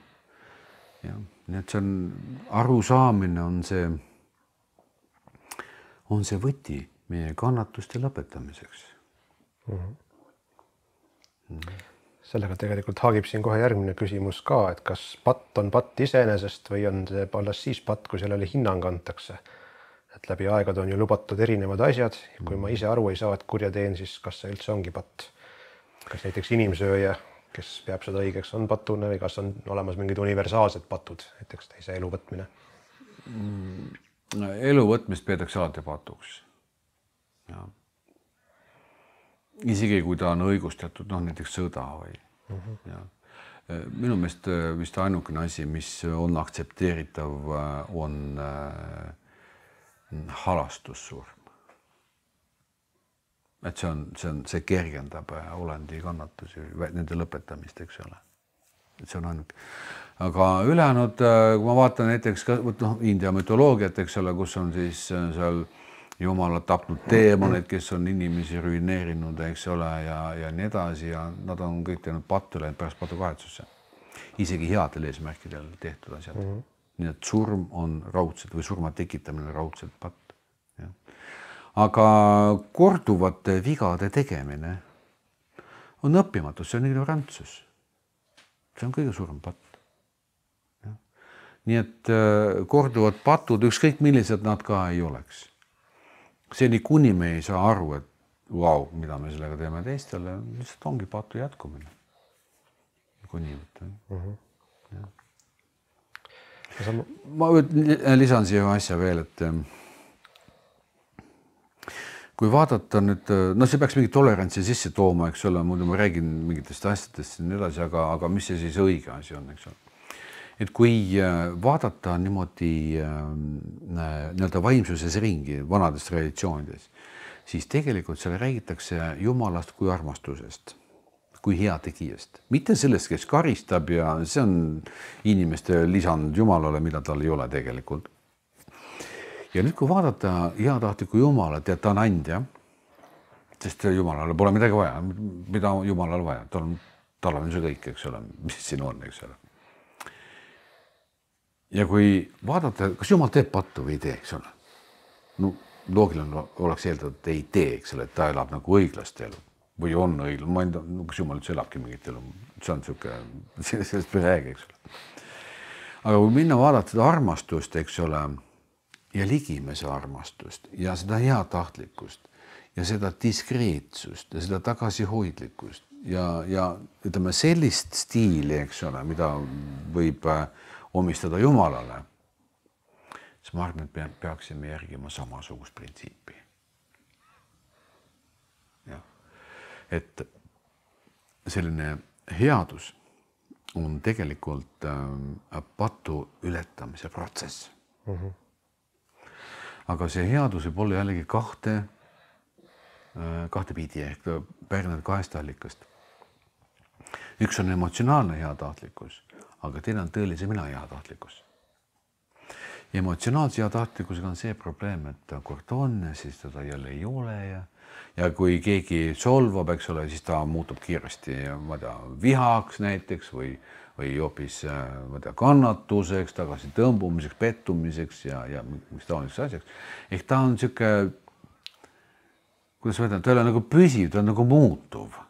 jah, nii et see on, arusaamine on see, on see võti meie kannatuste lõpetamiseks mm. -hmm sellega tegelikult haagib siin kohe järgmine küsimus ka, et kas patt on patt iseenesest või on see alles siis patt, kui sellele hinnang antakse. et läbi aegade on ju lubatud erinevad asjad ja kui ma ise aru ei saa, et kurja teen, siis kas see üldse ongi patt? kas näiteks inimsööja, kes peab seda õigeks, on patune või kas on olemas mingid universaalsed patud, näiteks teise elu võtmine mm,? elu võtmist peetakse alati patuks. jah isegi kui ta on õigustatud, noh näiteks sõda või mm -hmm. ja minu meelest äh, vist ainukene asi, mis on aktsepteeritav, äh, on äh, halastussurm. et see on, see on, see kergendab olendi kannatusi, nende lõpetamist, eks ole. et see on ainuke, aga ülejäänud, kui ma vaatan näiteks ka noh, India mütoloogiat, eks ole, kus on siis seal äh, jumalad tapnud teemoneid, kes on inimesi ruineerinud, eks ole, ja, ja nii edasi ja nad on kõik teinud pattu, läinud pärast patukahetsusse. isegi headel eesmärkidel tehtud asjad mm. -hmm. nii et surm on raudselt või surma tekitamine on raudselt patt. aga korduvate vigade tegemine on õppimatus, see on ignorantsus. see on kõige suurem patt nii et äh, korduvad patud, ükskõik millised nad ka ei oleks seni, kuni me ei saa aru, et vau, mida me sellega teeme teistele, lihtsalt ongi patu jätkumine. kui nii võtta mm. -hmm. ma lisan siia ühe asja veel, et ähm, kui vaadata nüüd, no see peaks mingit tolerantsi sisse tooma, eks ole, muidu ma räägin mingitest asjadest ja nii edasi, aga, aga mis see siis õige asi on, eks ole et kui äh, vaadata niimoodi ähm, äh, nii-öelda vaimsuses ringi vanades traditsioonides, siis tegelikult seal räägitakse Jumalast kui armastusest, kui heategijast, mitte sellest, kes karistab ja see on inimeste lisand Jumalale, mida tal ei ole tegelikult. ja nüüd, kui vaadata heatahtlikku Jumalat ja ta on andja, sest Jumalale pole midagi vaja, mida Jumalal vaja, tal on, tal on see kõik, eks ole, mis siin on, eks ole ja kui vaadata, kas jumal teeb pattu või ei tee, eks ole. no loogiline oleks eeldada, et ei tee, eks ole, et ta elab nagu õiglast elu või on õiglane, ma ei tea, kas jumal üldse elabki mingit elu, see on niisugune, sellest me ei räägi, eks ole. aga kui minna vaadata seda armastust, eks ole, ja ligimese armastust ja seda heatahtlikkust ja seda diskreetsust ja seda tagasihoidlikkust ja, ja ütleme sellist stiili, eks ole, mida võib äh, omistada Jumalale, siis ma arvan, et me peaksime järgima samasugust printsiipi. jah, et selline headus on tegelikult äh, patu ületamise protsess mm. -hmm. aga see headus võib olla jällegi kahte äh,, kahte pidi ehk pärineb kahest allikast. üks on emotsionaalne heatahtlikkus aga teine on tõelise mina heatahtlikkus. emotsionaalse heatahtlikkusega on see probleem, et ta kord on ja siis teda jälle ei ole ja ja kui keegi solvab, eks ole, siis ta muutub kiiresti, ma ei tea, vihaks näiteks või, või hoopis, ma ei tea, kannatuseks, tagasitõmbumiseks, pettumiseks ja, ja mis taoliseks asjaks. ehk ta on niisugune, kuidas ma ütlen, ta ei ole nagu püsiv, ta on nagu muutuv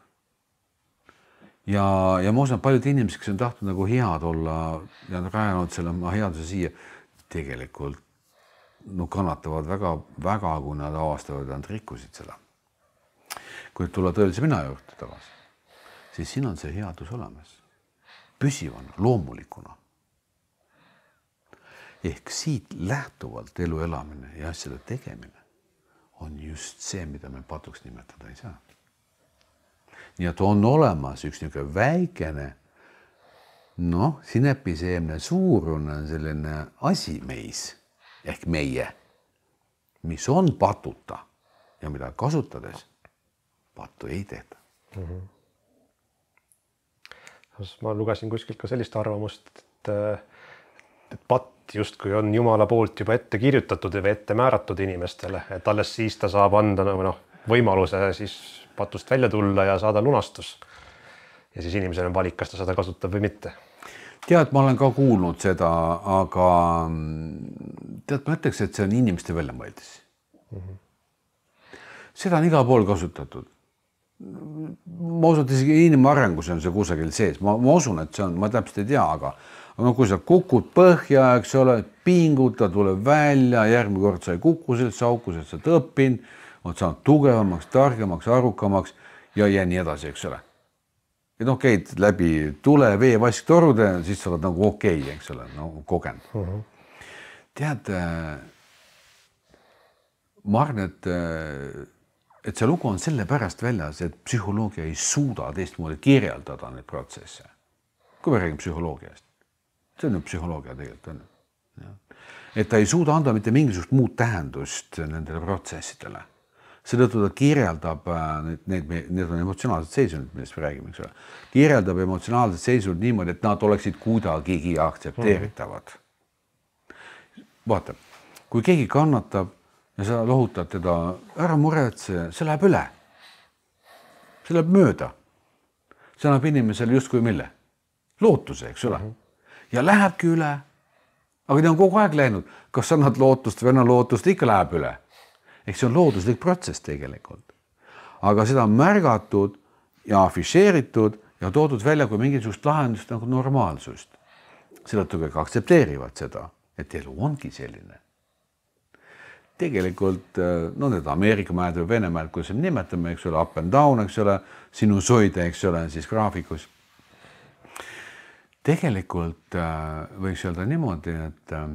ja, ja ma usun, et paljud inimesed, kes on tahtnud nagu head olla ja rajanud selle oma headuse siia, tegelikult no kannatavad väga-väga, kui nad avastavad, et nad rikkusid seda. kui tulla tõelise mina juurde tagasi, siis siin on see headus olemas, püsivana, loomulikuna. ehk siit lähtuvalt elu elamine ja asjade tegemine on just see, mida me patuks nimetada ei saa nii et on olemas üks niisugune väikene noh, sinepiseemne suurune selline asi meis ehk meie, mis on patuta ja mida kasutades pattu ei tehta mm. -hmm. ma lugesin kuskilt ka sellist arvamust, et, et patt justkui on Jumala poolt juba ette kirjutatud või ette määratud inimestele, et alles siis ta saab anda nagu noh, võimaluse siis patust välja tulla ja saada lunastus. ja siis inimesel on valik, kas ta seda kasutab või mitte. tead, ma olen ka kuulnud seda, aga tead, ma ütleks, et see on inimeste väljamõeldis mm. -hmm. seda on igal pool kasutatud ma usun, et isegi inimarengus on see kusagil sees, ma, ma usun, et see on, ma täpselt ei tea, aga no kui sa kukud põhja, eks ole, pinguta, tuleb välja, järgmine kord sa ei kuku sellesse auku, sa oled õppinud, oled saanud tugevamaks, targemaks, arukamaks ja, ja nii edasi, eks ole. ja noh, käid läbi tule, vee, vasktorude, siis sa oled nagu okei okay,, eks ole, no kogenud uh. -huh. tead, äh, ma arvan, et äh, et see lugu on sellepärast väljas, et psühholoogia ei suuda teistmoodi kirjeldada neid protsesse. kui me räägime psühholoogiast, see on ju psühholoogia tegelikult on ju. et ta ei suuda anda mitte mingisugust muud tähendust nendele protsessidele. Seetõttu ta kirjeldab äh, need, need, need on emotsionaalsed seisundid, millest me räägime, eks ole. kirjeldab emotsionaalsed seisundid niimoodi, et nad oleksid kuidagigi aktsepteeritavad mm. -hmm. vaata, kui keegi kannatab ja sa lohutad teda, ära muretse, see läheb üle. see läheb mööda. see annab inimesele justkui mille? lootuse, eks ole mm. -hmm. ja lähebki üle. aga ta on kogu aeg läinud, kas annad lootust või anna lootust, ikka läheb üle. Ehk see on looduslik protsess tegelikult. aga seda on märgatud ja afišeeritud ja toodud välja kui mingisugust lahendust nagu normaalsust. seetõttu kõik aktsepteerivad seda, et elu ongi selline tegelikult äh, no need Ameerika mäed või Vene mäed, kuidas me nimetame, eks ole, up and down, eks ole, sinusoide, eks ole, siis graafikus. tegelikult äh, võiks öelda niimoodi, et äh,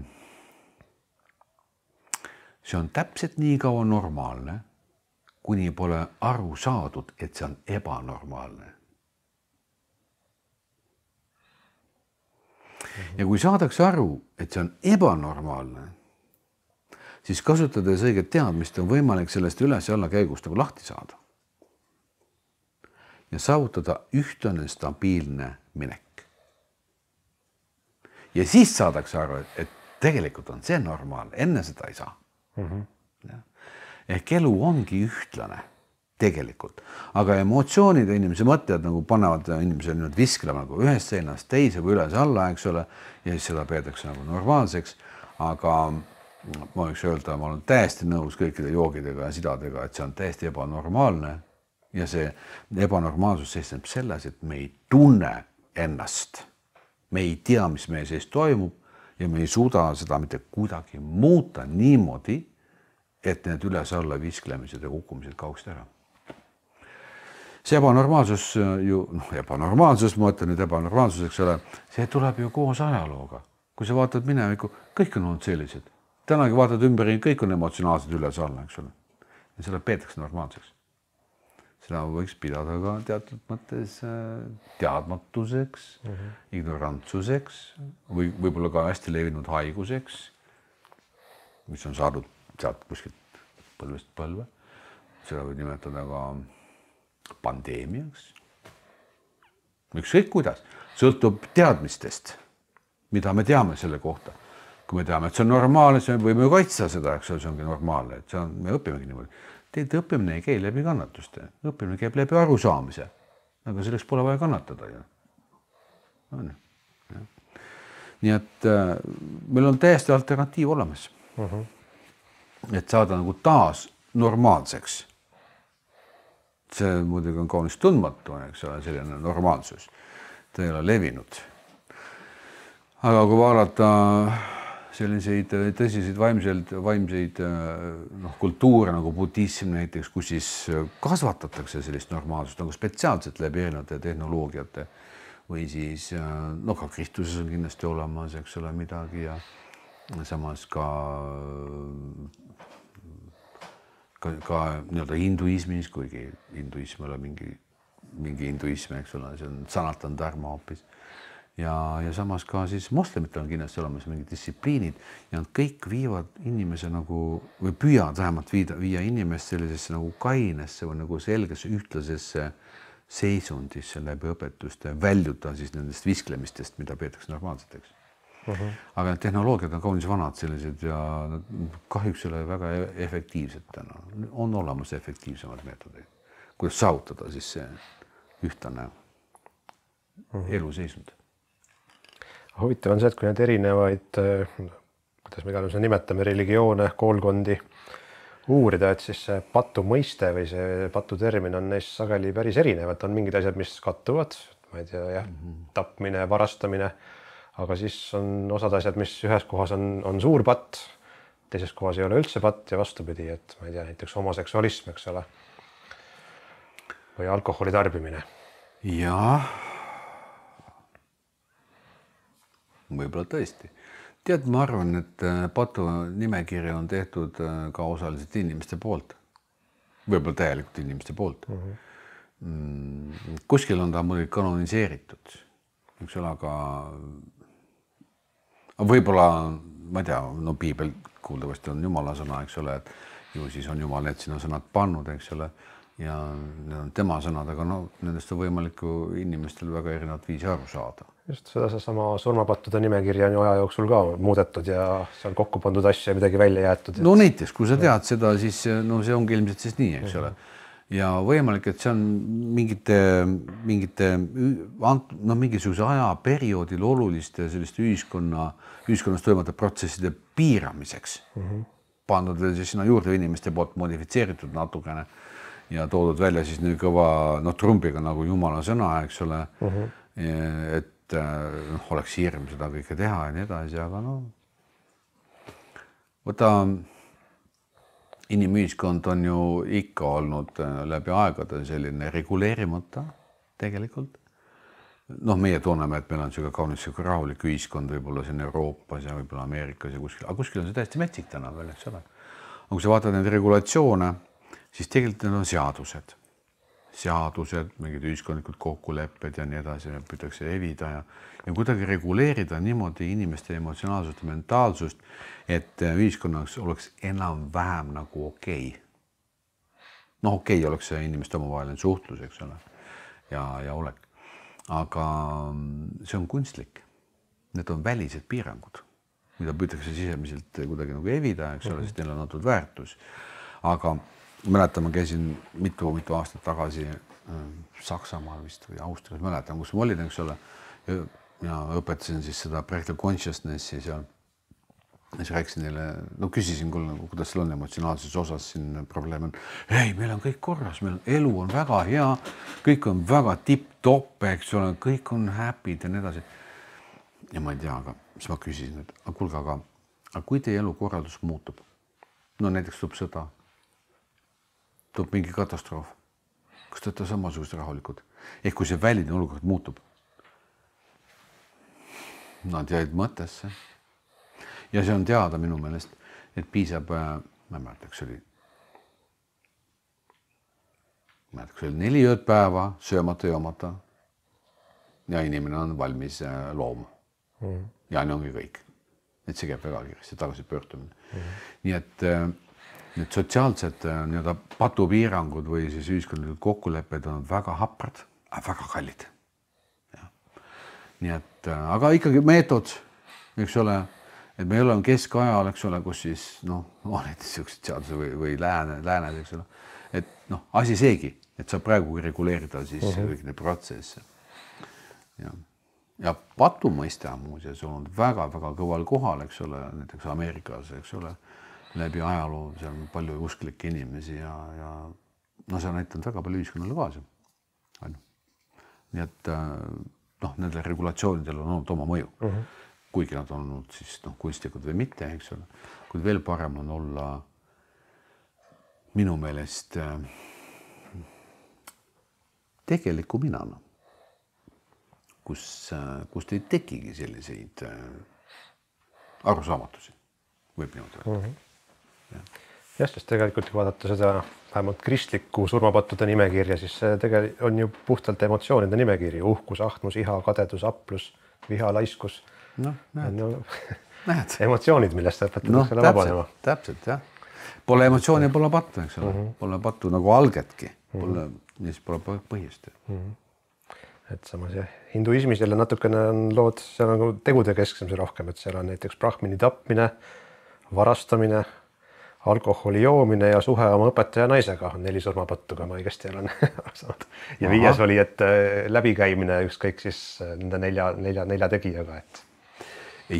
see on täpselt nii kaua normaalne, kuni pole aru saadud, et see on ebanormaalne. ja kui saadakse aru, et see on ebanormaalne siis kasutades õiget teadmist on võimalik sellest üles ja alla käigust nagu lahti saada. ja saavutada ühtlane stabiilne minek. ja siis saadakse aru, et tegelikult on see normaalne, enne seda ei saa mm. -hmm. ehk elu ongi ühtlane tegelikult, aga emotsioonid ja inimese mõtted nagu panevad inimese nüüd visklema nagu ühest seinast teise või üles-alla, eks ole, ja siis seda peetakse nagu normaalseks, aga ma võiks öelda, ma olen täiesti nõus kõikide joogidega ja sidadega, et see on täiesti ebanormaalne. ja see ebanormaalsus seisneb selles, et me ei tunne ennast. me ei tea, mis meie sees toimub ja me ei suuda seda mitte kuidagi muuta niimoodi, et need üles-alla visklemised ja kukkumised kaoksid ära. see ebanormaalsus ju, noh, ebanormaalsus, ma ütlen nüüd ebanormaalsus, eks ole, see tuleb ju koos ajalooga. kui sa vaatad minevikku, kõik on olnud sellised tänagi vaatad ümberringi, kõik on emotsionaalsed üles-alla, eks ole. ja seda peetakse normaalseks. Seda võiks pidada ka teatud mõttes äh, teadmatuseks mm, -hmm. ignorantsuseks või võib-olla ka hästi levinud haiguseks, mis on saadud sealt kuskilt põlvest põlve. seda võib nimetada ka pandeemiaks. ükskõik kuidas, sõltub teadmistest, mida me teame selle kohta kui me teame, et see on normaalne, siis me võime ju kaitsta seda, eks ole, see ongi normaalne, et see on, me õpimegi niimoodi. Tegelikult õppimine ei käi läbi kannatuste, õppimine käib läbi arusaamise. aga selleks pole vaja kannatada ju. on ju. nii et äh, meil on täiesti alternatiiv olemas uh. Mhm. -huh. et saada nagu taas normaalseks. see muidugi on kaunis tundmatu, eks ole, selline normaalsus. ta ei ole levinud. aga kui vaadata selliseid äh, tõsiseid vaimselt, vaimseid äh, noh, kultuure nagu budism näiteks, kus siis äh, kasvatatakse sellist normaalsust nagu spetsiaalselt läbi erinevate tehnoloogiate. Või siis no ka Kristuses on kindlasti olemas, eks ole, midagi ja samas ka ka, ka nii-öelda hinduismis, kuigi hinduism ei ole mingi, mingi hinduism, eks ole, see on sanatan dharma hoopis ja, ja samas ka siis moslemitel on kindlasti olemas mingid distsipliinid ja nad kõik viivad inimese nagu või püüavad vähemalt viida, viia inimest sellisesse nagu kainesse või nagu selgesse ühtlasesse seisundisse läbi õpetuste, väljuda siis nendest visklemistest, mida peetakse normaalseteks uh. -huh. aga need tehnoloogiad on kaunis vanad sellised ja kahjuks ei ole väga e-, efektiivsed täna. on olemas efektiivsemaid meetodeid, kuidas saavutada siis see ühtlane uh -huh. eluseisund. Huvitav on see, et kui need erinevaid, kuidas me iganes nimetame, religioone, koolkondi uurida, et siis see patu mõiste või see patu termin on neist sageli päris erinev, et on mingid asjad, mis kattuvad, ma ei tea, jah -hmm. tapmine, varastamine aga siis on osad asjad, mis ühes kohas on, on suur patt, teises kohas ei ole üldse patt ja vastupidi, et ma ei tea, näiteks homoseksualism, eks ole. või alkoholi tarbimine. jah. Võib-olla tõesti. tead, ma arvan, et äh, patu nimekiri on tehtud äh, ka osaliselt inimeste poolt. võib-olla täielikult inimeste poolt mm. -hmm. kuskil on ta muidugi kanoniseeritud, eks ole, aga võib-olla ma ei tea, no piibel kuuldavasti on jumala sõna, eks ole, et ju siis on jumal need sinna sõnad pannud, eks ole. ja need on tema sõnad, aga no nendest on võimalik ju inimestel väga erinevat viisi aru saada. Just sedasama surmapattude nimekirja on ju aja jooksul ka muudetud ja seal kokku pandud asju ja midagi välja jäetud. no näiteks, kui sa tead seda, siis no see ongi ilmselt siis nii, eks ole ja võimalik, et see on mingite, mingite noh, mingisuguse ajaperioodil oluliste selliste ühiskonna, ühiskonnas toimuvate protsesside piiramiseks mm -hmm. pandud veel siis sinna juurde inimeste poolt modifitseeritud natukene ja toodud välja siis nii kõva noh, trumbiga nagu jumala sõna, eks ole mm. -hmm. et noh, oleks hirm seda kõike teha ja nii edasi, aga noh, võta inimühiskond on ju ikka olnud äh, läbi aegade selline reguleerimata tegelikult. noh, meie tunneme, et meil on niisugune kaunis niisugune rahulik ühiskond võib-olla siin Euroopas ja võib-olla Ameerikas ja kuskil, aga kuskil on see täiesti metsik täna veel, eks ole. aga kui sa vaatad neid regulatsioone, siis tegelikult need on seadused seadused, mingid ühiskondlikud kokkulepped ja nii edasi, püütakse evida ja, ja kuidagi reguleerida niimoodi inimeste emotsionaalsust ja mentaalsust, et ühiskonnas oleks enam-vähem nagu okei okay.. noh, okei okay oleks see inimeste omavaheline suhtlus, eks ole, ja, ja olek. aga see on kunstlik. Need on välised piirangud, mida püütakse sisemiselt kuidagi nagu evida, eks ole mm -hmm., sest neil on antud väärtus. aga mäletan, ma käisin mitu-mitu aastat tagasi äh, Saksamaal vist või Austrias, mäletan, kus ma olin, eks ole. ja õpetasin siis seda practical consciousness'i seal. siis rääkisin neile, no küsisin küll nagu, kuidas seal on emotsionaalses osas siin probleem on. ei, meil on kõik korras, meil elu on väga hea, kõik on väga tipp-topp, eks ole, kõik on happy'd ja nii edasi. ja ma ei tea, aga siis ma küsisin, et aga kuulge, aga, aga kui teie elukorraldus muutub, no näiteks tuleb sõda tuleb mingi katastroof. kas te olete samasugused rahulikud? ehk kui see väline olukord muutub. Nad jäid mõttesse. ja see on teada minu meelest, et piisab, äh, ma ei mäleta, kas oli, ma ei mäleta, kas oli neli ööd päeva söömata-joomata. ja inimene on valmis äh, looma mm.. ja nii ongi kõik. et see käib väga kiiresti, tagasipöördumine mm.. nii et äh, need sotsiaalsed äh, nii-öelda patupiirangud või siis ühiskondlikud kokkulepped on väga haprad, väga kallid. nii et äh, aga ikkagi meetod, eks ole, et me oleme keskajal, eks ole, kus siis noh, olid niisugused seadused või, või lääne, lääned, eks ole, et noh, asi seegi, et saab praegu reguleerida siis uh mhm. -huh. kõiki neid protsesse. ja, ja patu mõiste on muuseas olnud väga-väga kõval kohal, eks ole, näiteks Ameerikas, eks ole läbi ajaloo, seal on palju usklikke inimesi ja, ja no see on näidanud väga palju ühiskonnale kaasa. on ju. nii et äh, noh, nendel regulatsioonidel on olnud oma mõju. Mhm. -huh. kuigi nad on olnud siis noh, kunstlikud või mitte, eks ole, kuid veel parem on olla minu meelest äh, tegeliku minana, kus, äh, kust ei tekigi selliseid arusaamatusi, võib niimoodi öelda uh. Mhm. Jah, sest tegelikult kui vaadata seda vähemalt kristlikku surmapattude nimekirja, siis see tegelikult on ju puhtalt emotsioonide nimekiri, uhkus, ahnus, iha, kadedus, aplus, viha, laiskus. noh, näed no, näed. emotsioonid, millest õpetatakse no, vabanema. täpselt jah, pole emotsiooni, pole pattu, eks ole mm, -hmm. pole pattu nagu algetki, pole mm -hmm. ja siis pole põh- põhjust mm. -hmm. et samas jah, hinduismis jälle natukene on lood, seal on nagu tegude kesksem see rohkem, et seal on näiteks brahmini tapmine, varastamine, alkoholi joomine ja suhe oma õpetaja naisega on neli surmapattu, kui ma õigesti olen aru saanud. ja Ahah. viies oli, et äh, läbikäimine ükskõik siis äh, nende nelja, nelja, nelja tegijaga, et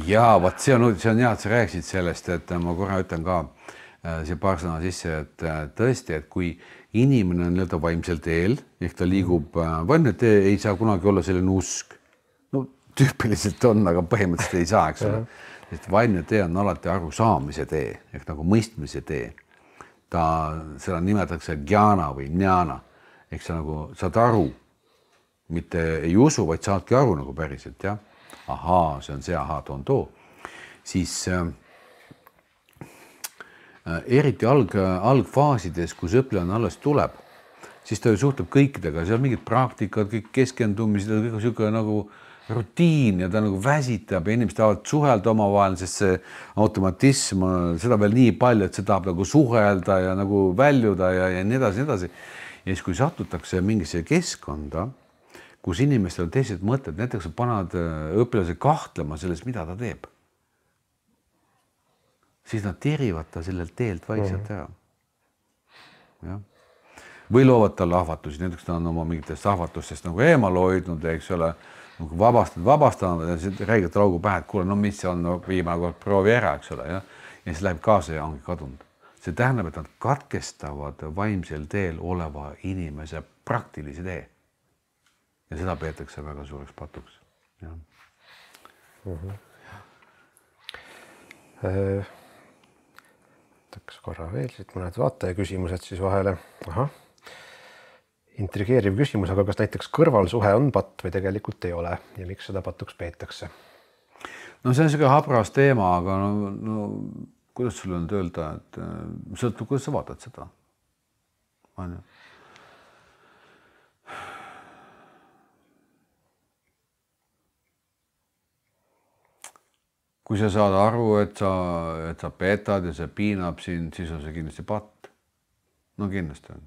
ja vot see on, see on hea, et sa rääkisid sellest, et ma korra ütlen ka äh, siia paar sõna sisse, et äh, tõesti, et kui inimene on nii-öelda vaimsel teel ehk ta liigub äh,, vaimne tee ei saa kunagi olla selline usk. no tüüpiliselt on, aga põhimõtteliselt ei saa, eks ole. Sest vaimne tee on alati arusaamise tee ehk nagu mõistmise tee. ta, seda nimetatakse jnana või njana. Ehk sa nagu saad aru, mitte ei usu, vaid saadki aru nagu päriselt jah. Ahaa, see on see, ahaa, too on too, siis äh, äh, eriti alg, algfaasides, kus õpilane alles tuleb, siis ta ju suhtleb kõikidega, seal mingid praktikad, kõik keskendumised, kõik niisugune nagu rutiin ja ta nagu väsitab ja inimesed tahavad suhelda omavahel, sest see automatism, seda veel nii palju, et see tahab nagu suhelda ja nagu väljuda ja, ja nii edasi, nii edasi. ja siis, kui satutakse mingisse keskkonda kus inimestel on teised mõtted, näiteks paned äh, õpilase kahtlema selles, mida ta teeb. siis nad tirivad ta sellelt teelt vaikselt ära. jah, või loovad talle ahvatlusi, näiteks ta on oma mingitest ahvatlustest nagu eemal hoidnud, eks ole, nagu vabastanud, vabastanud ja siis räägib talle augu pähe, et kuule, no mis see on, no viimane kord proovi ära, eks ole, jah. ja siis läheb kaasa ja ongi kadunud. see tähendab, et nad katkestavad vaimsel teel oleva inimese praktilise tee ja seda peetakse väga suureks patuks. jah mm -hmm. Võtaks korra veel siit mõned vaataja küsimused siis vahele. ahah, intrigeeriv küsimus, aga kas näiteks kõrvalsuhe on patt või tegelikult ei ole ja miks seda patuks peetakse? no see on niisugune habras teema, aga no, no kuidas sulle nüüd öelda, et sõltub, kuidas sa vaatad seda. on ju kui sa saad aru, et sa, et sa petad ja see piinab sind, siis on see kindlasti patt. no kindlasti on.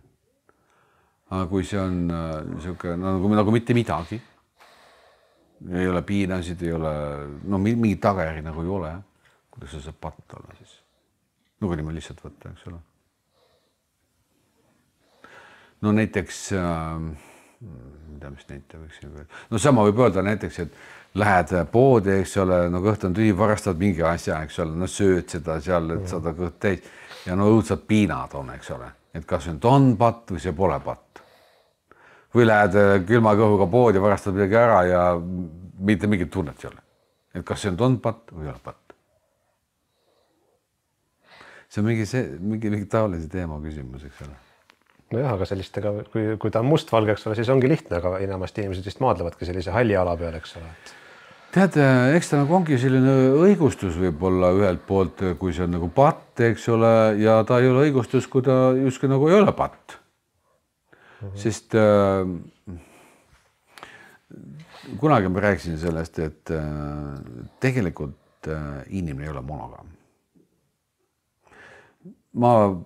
Aga kui see on niisugune no, nagu, nagu mitte midagi, ei ole piinasid, ei ole, no mingit tagajärgi nagu ei ole, kuidas see saab patt olla siis? no kui niimoodi lihtsalt võtta, eks ole. no näiteks äh,, mida, mis näite võiks veel, no sama võib öelda näiteks, et lähed poodi, eks ole, no kõht on tühi, varastad mingi asja, eks ole, no sööd seda seal, et saada kõht täis. Ja no õudselt piinad on, eks ole, et kas nüüd on patt või see pole patt. või lähed külma kõhuga poodi, varastad midagi ära ja mitte mingit tunnet ei ole. et kas see nüüd on patt või ei ole patt. see on mingi see, mingi, mingi taolise teema küsimus, eks ole nojah, aga sellistega, kui, kui ta on mustvalge, eks ole, siis ongi lihtne, aga enamasti inimesed vist maadlevadki sellise halli ala peal, eks ole et tead, eks ta nagu ongi selline õigustus võib-olla ühelt poolt, kui see on nagu patt, eks ole, ja ta ei ole õigustus, kui ta justkui nagu ei ole patt mm. -hmm. sest äh, kunagi ma rääkisin sellest, et äh, tegelikult äh, inimene ei ole monogam. ma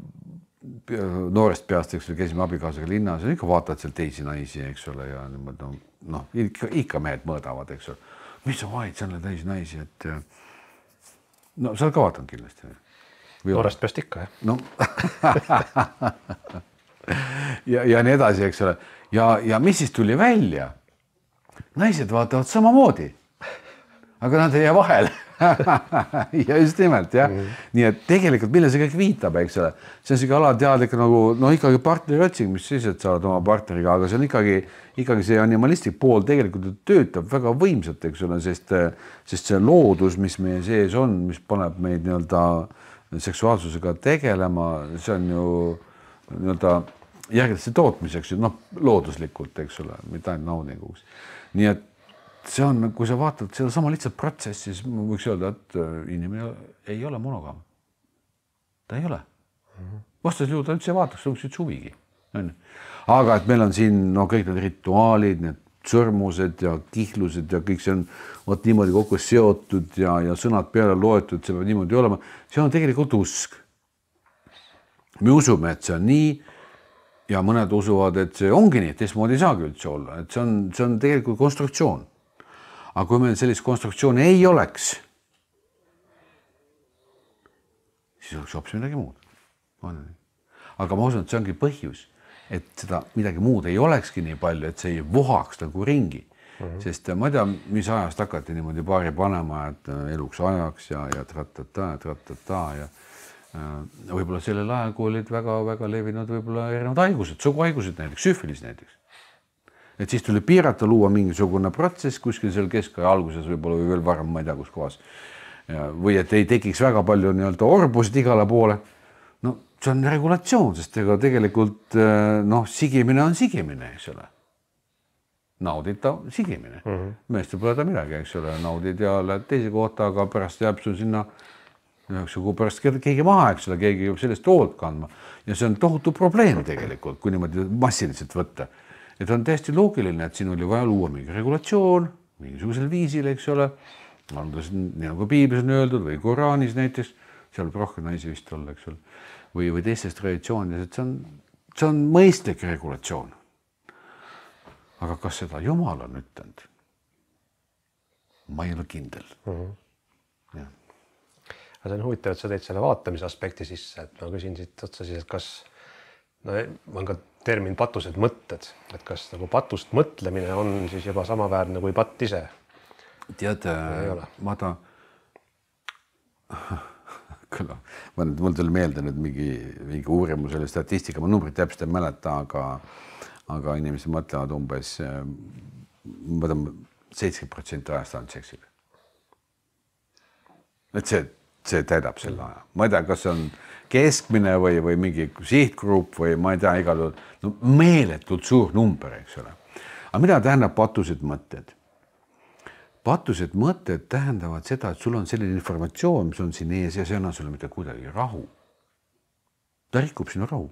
noorest peast, eks ole, käisime abikaasaga linnas ja ikka vaatad seal teisi naisi, eks ole, ja niimoodi noh ikka, ikka mehed mõõdavad, eks ole mis sa vaid, seal on täis naisi, et no sa ka vaadanud kindlasti. noorest peast ikka jah. no ja, ja nii edasi, eks ole, ja, ja mis siis tuli välja? naised vaatavad samamoodi. aga nad ei jää vahele ja just nimelt jah mm, -hmm. nii et tegelikult millele see kõik viitab, eks ole, see on sihuke alateadlik nagu noh, ikkagi partneri otsing, mis siis, et sa oled oma partneriga, aga see on ikkagi, ikkagi see animalistlik pool tegelikult töötab väga võimsalt, eks ole, sest, sest see loodus, mis meie sees on, mis paneb meid nii-öelda seksuaalsusega tegelema, see on ju nii-öelda järglaste tootmiseks ju noh, looduslikult, eks ole, mitte ainult naudinguks. nii et see on, kui sa vaatad sedasama lihtsalt protsessi, siis võiks öelda, et äh, inimene ei ole monogam. ta ei ole mm -hmm.. vastasel juhul ta üldse ei vaataks, oleks üldse huvigi, onju. aga et meil on siin no kõik need rituaalid, need sõrmused ja kihlused ja kõik see on vot niimoodi kokku seotud ja, ja sõnad peale loetud, see peab niimoodi olema, see on tegelikult usk. me usume, et see on nii ja mõned usuvad, et see ongi nii, et teistmoodi ei saagi üldse olla, et see on, see on tegelikult konstruktsioon. Aga kui meil sellist konstruktsiooni ei oleks, siis oleks hoopis midagi muud. aga ma usun, et see ongi põhjus, et seda midagi muud ei olekski nii palju, et see ei vohaks nagu ringi mm. -hmm. sest ma ei tea, mis ajast hakati niimoodi paari panema, et eluks ajaks ja, ja tratata ja tratata ja Äh, võib-olla sellel ajal, kui olid väga-väga levinud võib-olla erinevad haigused, suguhaigused näiteks, süfilis näiteks. Et siis tuli piirata, luua mingisugune protsess kuskil seal keskaja alguses võib-olla või veel varem, ma ei tea, kus kohas. või et ei tekiks väga palju nii-öelda orbusid igale poole. no see on regulatsioon, sest ega tegelikult äh, noh, sigimine on sigimine, eks ole. nauditav sigimine mm, -hmm. meestel pole ta midagi, eks ole, naudid ja lähed teise kohta, aga pärast jääb sul sinna üheksa kuu pärast keegi maha, eks ole, keegi peab sellest hoolt kandma ja see on tohutu probleem tegelikult, kui niimoodi massiliselt võtta. Et on täiesti loogiline, et siin oli vaja luua mingi regulatsioon mingisugusel viisil, eks ole. andres, nii nagu piiblis on öeldud või Koraanis näiteks, seal võib rohkem naisi vist olla, eks ole, või, või teistes traditsioonides, et see on, see on mõistlik regulatsioon. aga kas seda Jumal on ütelnud? ma ei ole kindel mm. -hmm aga see on huvitav, et sa tõid selle vaatamise aspekti sisse, et ma küsin siit otsa siis, et kas no on ka termin patused mõtted, et kas nagu patust mõtlemine on siis juba samaväärne kui patt ise? tead, vaata, küll, ma nüüd, mul tuli meelde nüüd mingi, mingi uurimus oli statistika, ma numbrit täpselt ei mäleta, aga, aga inimesed mõtlevad umbes, ma tean, seitsekümmend protsenti ajast ainult seksib. et see see täidab selle aja, ma ei tea, kas see on keskmine või, või mingi sihtgrupp või ma ei tea, igal juhul no meeletult suur number, eks ole. aga mida tähendab patused mõtted? patused mõtted tähendavad seda, et sul on selline informatsioon, mis on siin ees ja see ei anna sulle mitte kuidagi rahu. ta rikub sinu rahu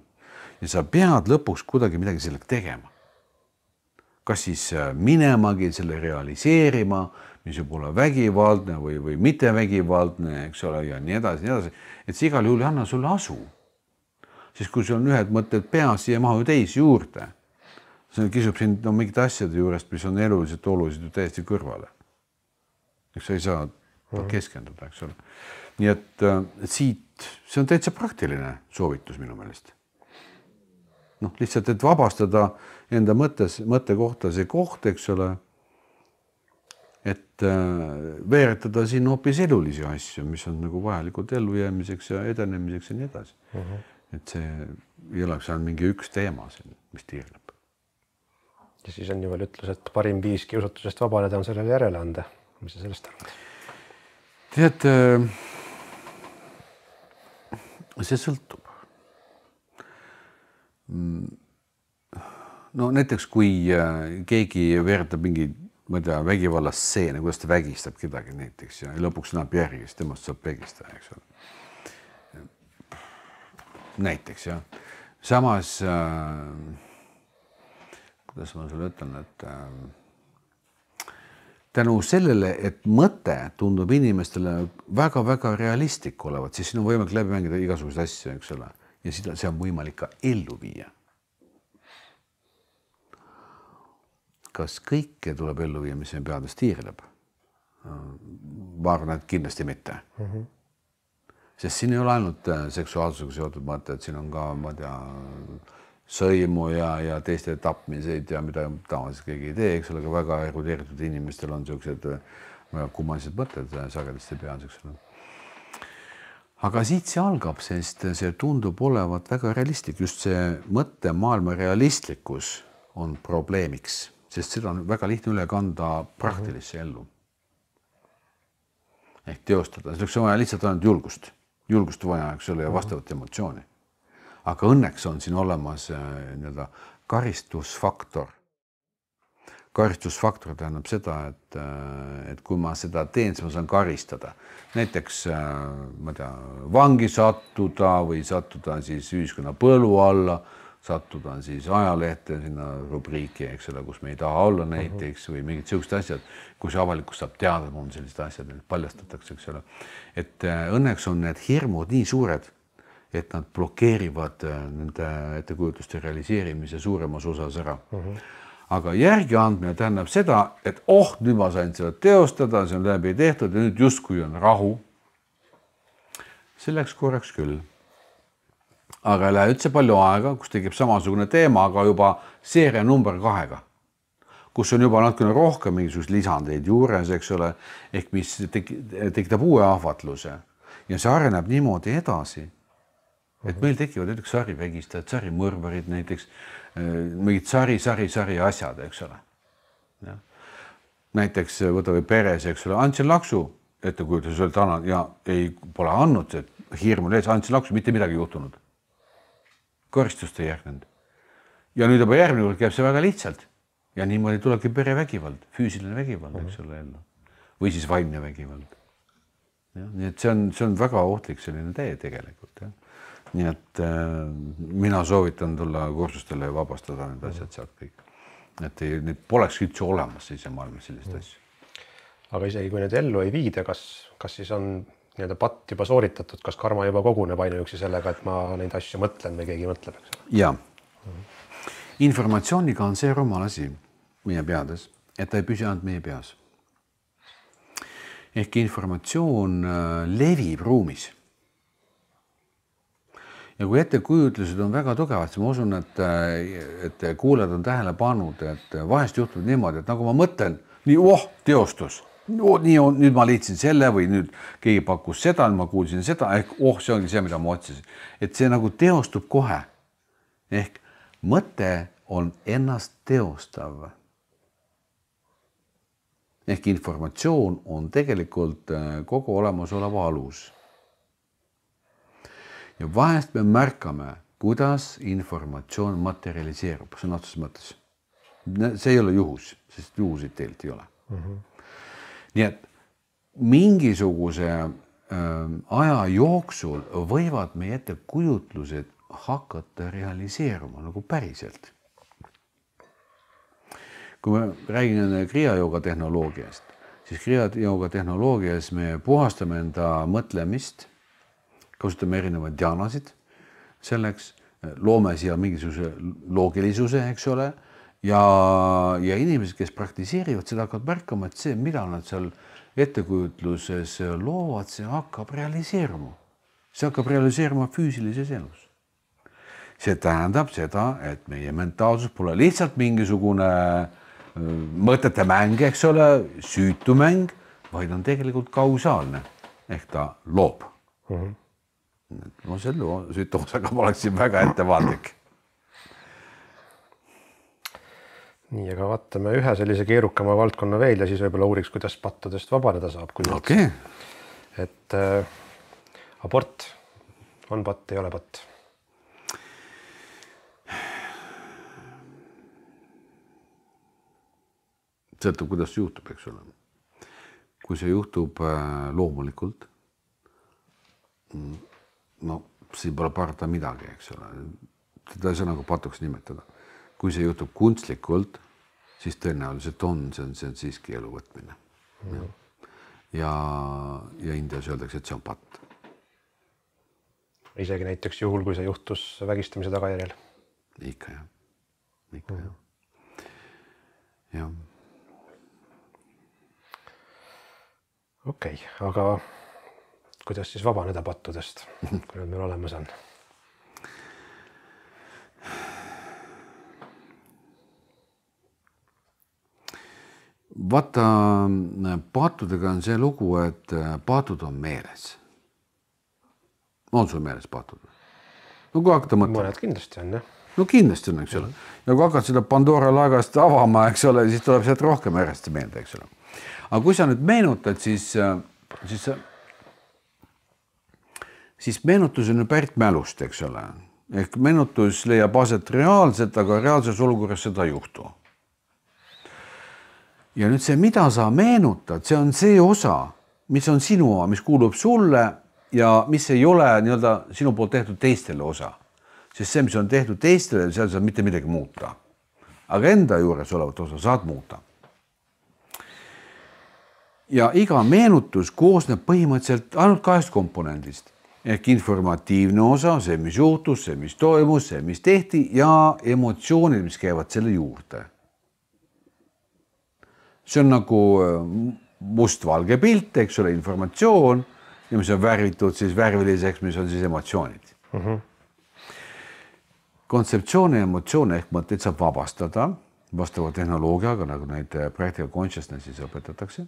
ja sa pead lõpuks kuidagi midagi sellega tegema. kas siis äh, minemagi selle realiseerima mis võib olla vägivaldne või, või mittevägivaldne, eks ole, ja nii edasi, nii edasi, et see igal juhul ei anna sulle asu. siis kui sul on ühed mõtted peas, siia ei mahu teisi juurde, see kisub sind no mingite asjade juurest, mis on eluliselt olulised ju täiesti kõrvale. eks sa ei saa mhm. keskenduda, eks ole. nii et äh, siit, see on täitsa praktiline soovitus minu meelest. noh, lihtsalt, et vabastada enda mõttes, mõtte kohta see koht, eks ole et äh, veeretada siin hoopis elulisi asju, mis on nagu vajalikud ellujäämiseks ja edenemiseks ja nii edasi uh. Mhm. -huh. et see ei oleks ainult mingi üks teema siin, mis tiirleb. ja siis on ju veel ütlus, et parim viis kiusatusest vabaneda on sellele järele anda. mis sa sellest arvad? tead, äh, see sõltub. Mm, no näiteks, kui äh, keegi veeretab mingi ma ei tea, vägivallastseen, kuidas ta vägistab kedagi näiteks ja lõpuks näeb järgi, siis temast saab vägistaja, eks ole. näiteks jah, samas äh, kuidas ma sulle ütlen, et äh, tänu sellele, et mõte tundub inimestele väga-väga realistlik olevat, siis siin on võimalik läbi mängida igasuguseid asju, eks ole, ja seda, see on võimalik ka ellu viia kas kõike tuleb ellu viia, mis meie peades tiirleb? ma arvan, et kindlasti mitte mm. -hmm. sest siin ei ole ainult äh, seksuaalsusega seotud mõtted, siin on ka, ma ei tea, sõimu ja, ja teiste tapmiseid ja mida tavaliselt keegi ei tee, eks ole, aga väga erudeeritud inimestel on niisugused äh, väga kummalised mõtted äh, sagedasti peas, eks ole aga siit see algab, sest see tundub olevat väga realistlik, just see mõttemaailma realistlikkus on probleemiks sest seda on väga lihtne üle kanda praktilisse ellu. ehk teostada, selleks on vaja lihtsalt ainult julgust, julgust vaja, eks ole, ja vastavat emotsiooni. aga õnneks on siin olemas äh, nii-öelda karistusfaktor. karistusfaktor tähendab seda, et, äh, et kui ma seda teen, siis ma saan karistada. näiteks äh, ma ei tea, vangi sattuda või sattuda siis ühiskonna põlu alla sattuda siis ajalehte sinna rubriiki, eks ole, kus me ei taha olla näiteks või mingid siuksed asjad, kus avalikkus saab teada, et on sellised asjad, paljastatakse, eks ole. et äh, õnneks on need hirmud nii suured, et nad blokeerivad äh, nende ettekujutluste realiseerimise suuremas osas ära mm. -hmm. aga järgiandmine tähendab seda, et oh, nüüd ma sain seda teostada, see on läbi tehtud ja nüüd justkui on rahu. see läks korraks küll. Aga ei lähe üldse palju aega, kus tekib samasugune teema, aga juba seeria number kahega kus on juba natukene rohkem mingisuguseid lisandeid juures, eks ole, ehk mis tek-, tekitab uue ahvatluse ja see areneb niimoodi edasi, et meil tekivad näiteks sarivägistajad, sarimõrvarid näiteks, mingid sari, sari, sari asjad, eks ole. näiteks võtame peres, eks ole, andsin laksu ettekujutuse, et annan ja ei, pole andnud, hirm oli ees, andsin laksu, mitte midagi juhtunud. Karistust ei järgnenud. ja nüüd juba järgmine kord käib see väga lihtsalt ja niimoodi tulebki perevägivald, füüsiline vägivald, eks ole jälle. või siis vaimne vägivald. jah, nii et see on, see on väga ohtlik selline tee tegelikult jah. nii et äh, mina soovitan tulla kursustele ja vabastada need asjad sealt kõik. et ei, neid polekski üldse olemas sisemaailmas selliseid asju. aga isegi kui neid ellu ei viida, kas, kas siis on nii-öelda patt juba sooritatud, kas karma juba koguneb ainuüksi sellega, et ma neid asju mõtlen või keegi mõtleb, eks ole? -hmm informatsiooniga on see rumal asi meie peades, et ta ei püsi ainult meie peas. ehk informatsioon äh, levib ruumis. ja kui ettekujutlused on väga tugevad, siis ma usun, et, äh, et kuulajad on tähele pannud, et vahest juhtub niimoodi, et nagu ma mõtlen, nii oh, teostus no nii on, nüüd ma leidsin selle või nüüd keegi pakkus seda, ma kuulsin seda ehk oh, see ongi see, mida ma otsisin. et see nagu teostub kohe. ehk mõte on ennast teostav. ehk informatsioon on tegelikult äh, kogu olemasoleva alus. ja vahest me märkame, kuidas informatsioon materialiseerub sõna otseses mõttes. see ei ole juhus, sest juhuseid tegelikult ei ole mm. -hmm. Nii et mingisuguse äh, aja jooksul võivad meie ettekujutlused hakata realiseeruma nagu päriselt. kui ma räägin kriiajooga tehnoloogiast, siis kriiajooga tehnoloogias me puhastame enda mõtlemist, kasutame erinevaid dianasid selleks, loome siia mingisuguse loogilisuse, eks ole, ja, ja inimesed, kes praktiseerivad seda, hakkavad märkama, et see, mida nad seal ettekujutluses loovad, see hakkab realiseeruma. see hakkab realiseeruma füüsilises elus see tähendab seda, et meie mentaalsus pole lihtsalt mingisugune mõtete mäng, eks ole, süütu mäng, vaid on tegelikult kausaalne ehk ta loob mm. -hmm. no selle süütu osaga ma oleksin väga ettevaatlik. Nii, aga vaatame ühe sellise keerukama valdkonna veel ja siis võib-olla uuriks, kuidas pattudest vabaneda saab. okei okay.. et äh, abort on patt, ei ole patt sõltub, kuidas see juhtub, eks ole. kui see juhtub äh, loomulikult, mm, no siin pole parata midagi, eks ole, seda ei saa nagu patuks nimetada. kui see juhtub kunstlikult, siis tõenäoliselt on, see on, see on siiski elu võtmine mm. -hmm. ja, ja Indias öeldakse, et see on patt. isegi näiteks juhul, kui see juhtus vägistamise tagajärjel? ikka jah, ikka mm -hmm. jah, jah okei okay,, aga kuidas siis vabaneda pattudest, kui nad meil olemas on? vaata, paatudega on see lugu, et paatud on meeles. on sul meeles paatud? no kui hakata mõtlema. mõned kindlasti on jah. no kindlasti on, eks ole. ja kui hakkad seda Pandora laegast avama, eks ole, siis tuleb sealt rohkem järjest meelde, eks ole aga kui sa nüüd meenutad, siis, äh, siis, siis meenutus on ju pärit mälust, eks ole, ehk meenutus leiab aset reaalselt, aga reaalses olukorras seda ei juhtu. Ja nüüd see, mida sa meenutad, see on see osa, mis on sinu oma, mis kuulub sulle ja mis ei ole nii-öelda sinu poolt tehtud teistele osa. sest see, mis on tehtud teistele, seal saab mitte midagi muuta. aga enda juures olevat osa saad muuta ja iga meenutus koosneb põhimõtteliselt ainult kahest komponendist. ehk informatiivne osa, see, mis juhtus, see, mis toimus, see, mis tehti ja emotsioonid, mis käivad selle juurde. See on nagu äh, mustvalge pilt, eks ole, informatsioon ja mis on värvitud siis värviliseks, mis on siis emotsioonid mm. -hmm. kontseptsioone ja emotsioone ehk mõtteid saab vabastada vastava tehnoloogiaga, nagu neid practical consciousness'is õpetatakse.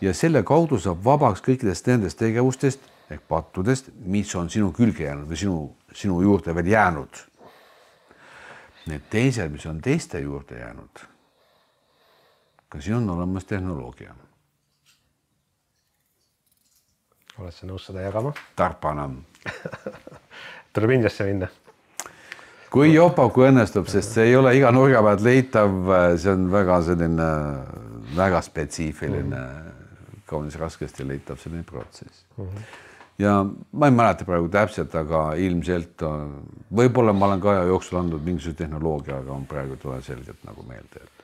ja selle kaudu saab vabaks kõikidest nendest tegevustest ehk pattudest, mis on sinu külge jäänud või sinu, sinu juurde veel jäänud. Need teised, mis on teiste juurde jäänud. Ka siin on olemas tehnoloogia. oled sa nõus seda jagama? tarpana tuleb Indiasse minna kui jopa, kui õnnestub, sest see ei ole iga nurga pealt leitav, see on väga selline väga spetsiifiline mm., kaunis raskesti leitav selline protsess mm. -hmm. ja ma ei mäleta praegu täpselt, aga ilmselt võib-olla ma olen ka aja jooksul andnud mingisuguse tehnoloogia, aga on praegu ei tule selgelt nagu meelde et....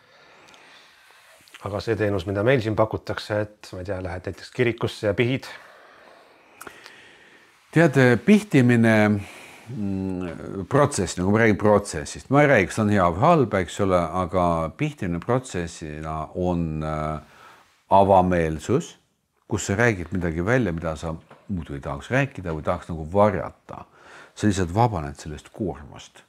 aga see teenus, mida meil siin pakutakse, et ma ei tea, lähed näiteks kirikusse ja pihid. tead, pihtimine Mm, protsess, nagu ma räägin protsessist, ma ei räägi, kas ta on hea või halb, eks ole, aga pihtimine protsessina on äh, avameelsus, kus sa räägid midagi välja, mida sa muidu ei tahaks rääkida või tahaks nagu varjata. sa lihtsalt vabaned sellest koormast.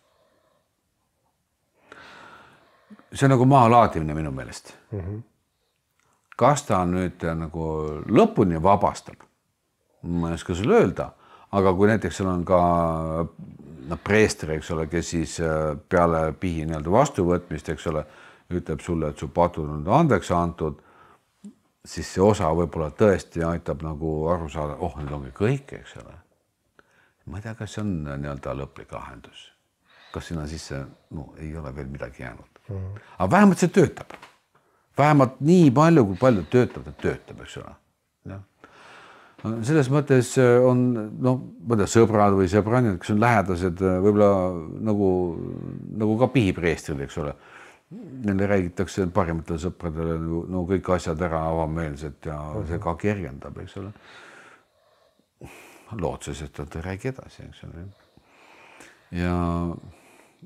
See on nagu mahalaatimine minu meelest mm. -hmm. kas ta nüüd äh, nagu lõpuni vabastab? ma ei oska sulle öelda aga kui näiteks seal on ka noh, preester, eks ole, kes siis äh, peale pihi nii-öelda vastuvõtmist, eks ole, ütleb sulle, et su patud on andeks antud, siis see osa võib-olla tõesti aitab nagu aru saada, oh, nüüd ongi kõik, eks ole. ma ei tea, kas see on nii-öelda lõplik lahendus, kas sinna sisse no ei ole veel midagi jäänud. Aga vähemalt see töötab, vähemalt nii palju, kui palju töötab, ta töötab, eks ole selles mõttes äh, on noh, ma ei tea, sõbrad või sõbrannid, kes on lähedased, äh, võib-olla nagu, nagu ka pihipreestrid, eks ole. Neile räägitakse parimatele sõpradele nagu no kõik asjad ära avameelselt ja -hmm. see ka kergendab, eks ole. lootuses, et nad ei räägi edasi, eks ole. ja,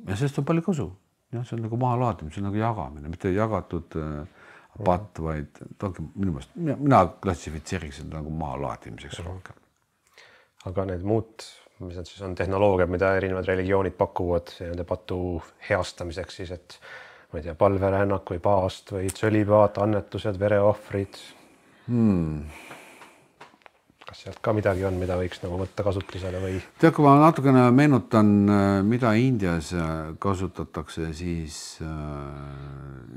ja sellest on palju kasu. Jah, see on nagu mahalaatimine, see on nagu jagamine, mitte jagatud äh, patt, vaid ta ongi minu meelest, mina klassifitseeriks seda nagu mahalaadimiseks rohkem. aga need muud, mis need siis on tehnoloogiad, mida erinevad religioonid pakuvad nende patu heastamiseks siis, et ma ei tea, palverännak või paast või tsölipaat, annetused, vereohvrid hmm.. Kas sealt ka midagi on, mida võiks nagu võtta kasutusele või? tead, kui ma natukene meenutan, mida Indias kasutatakse, siis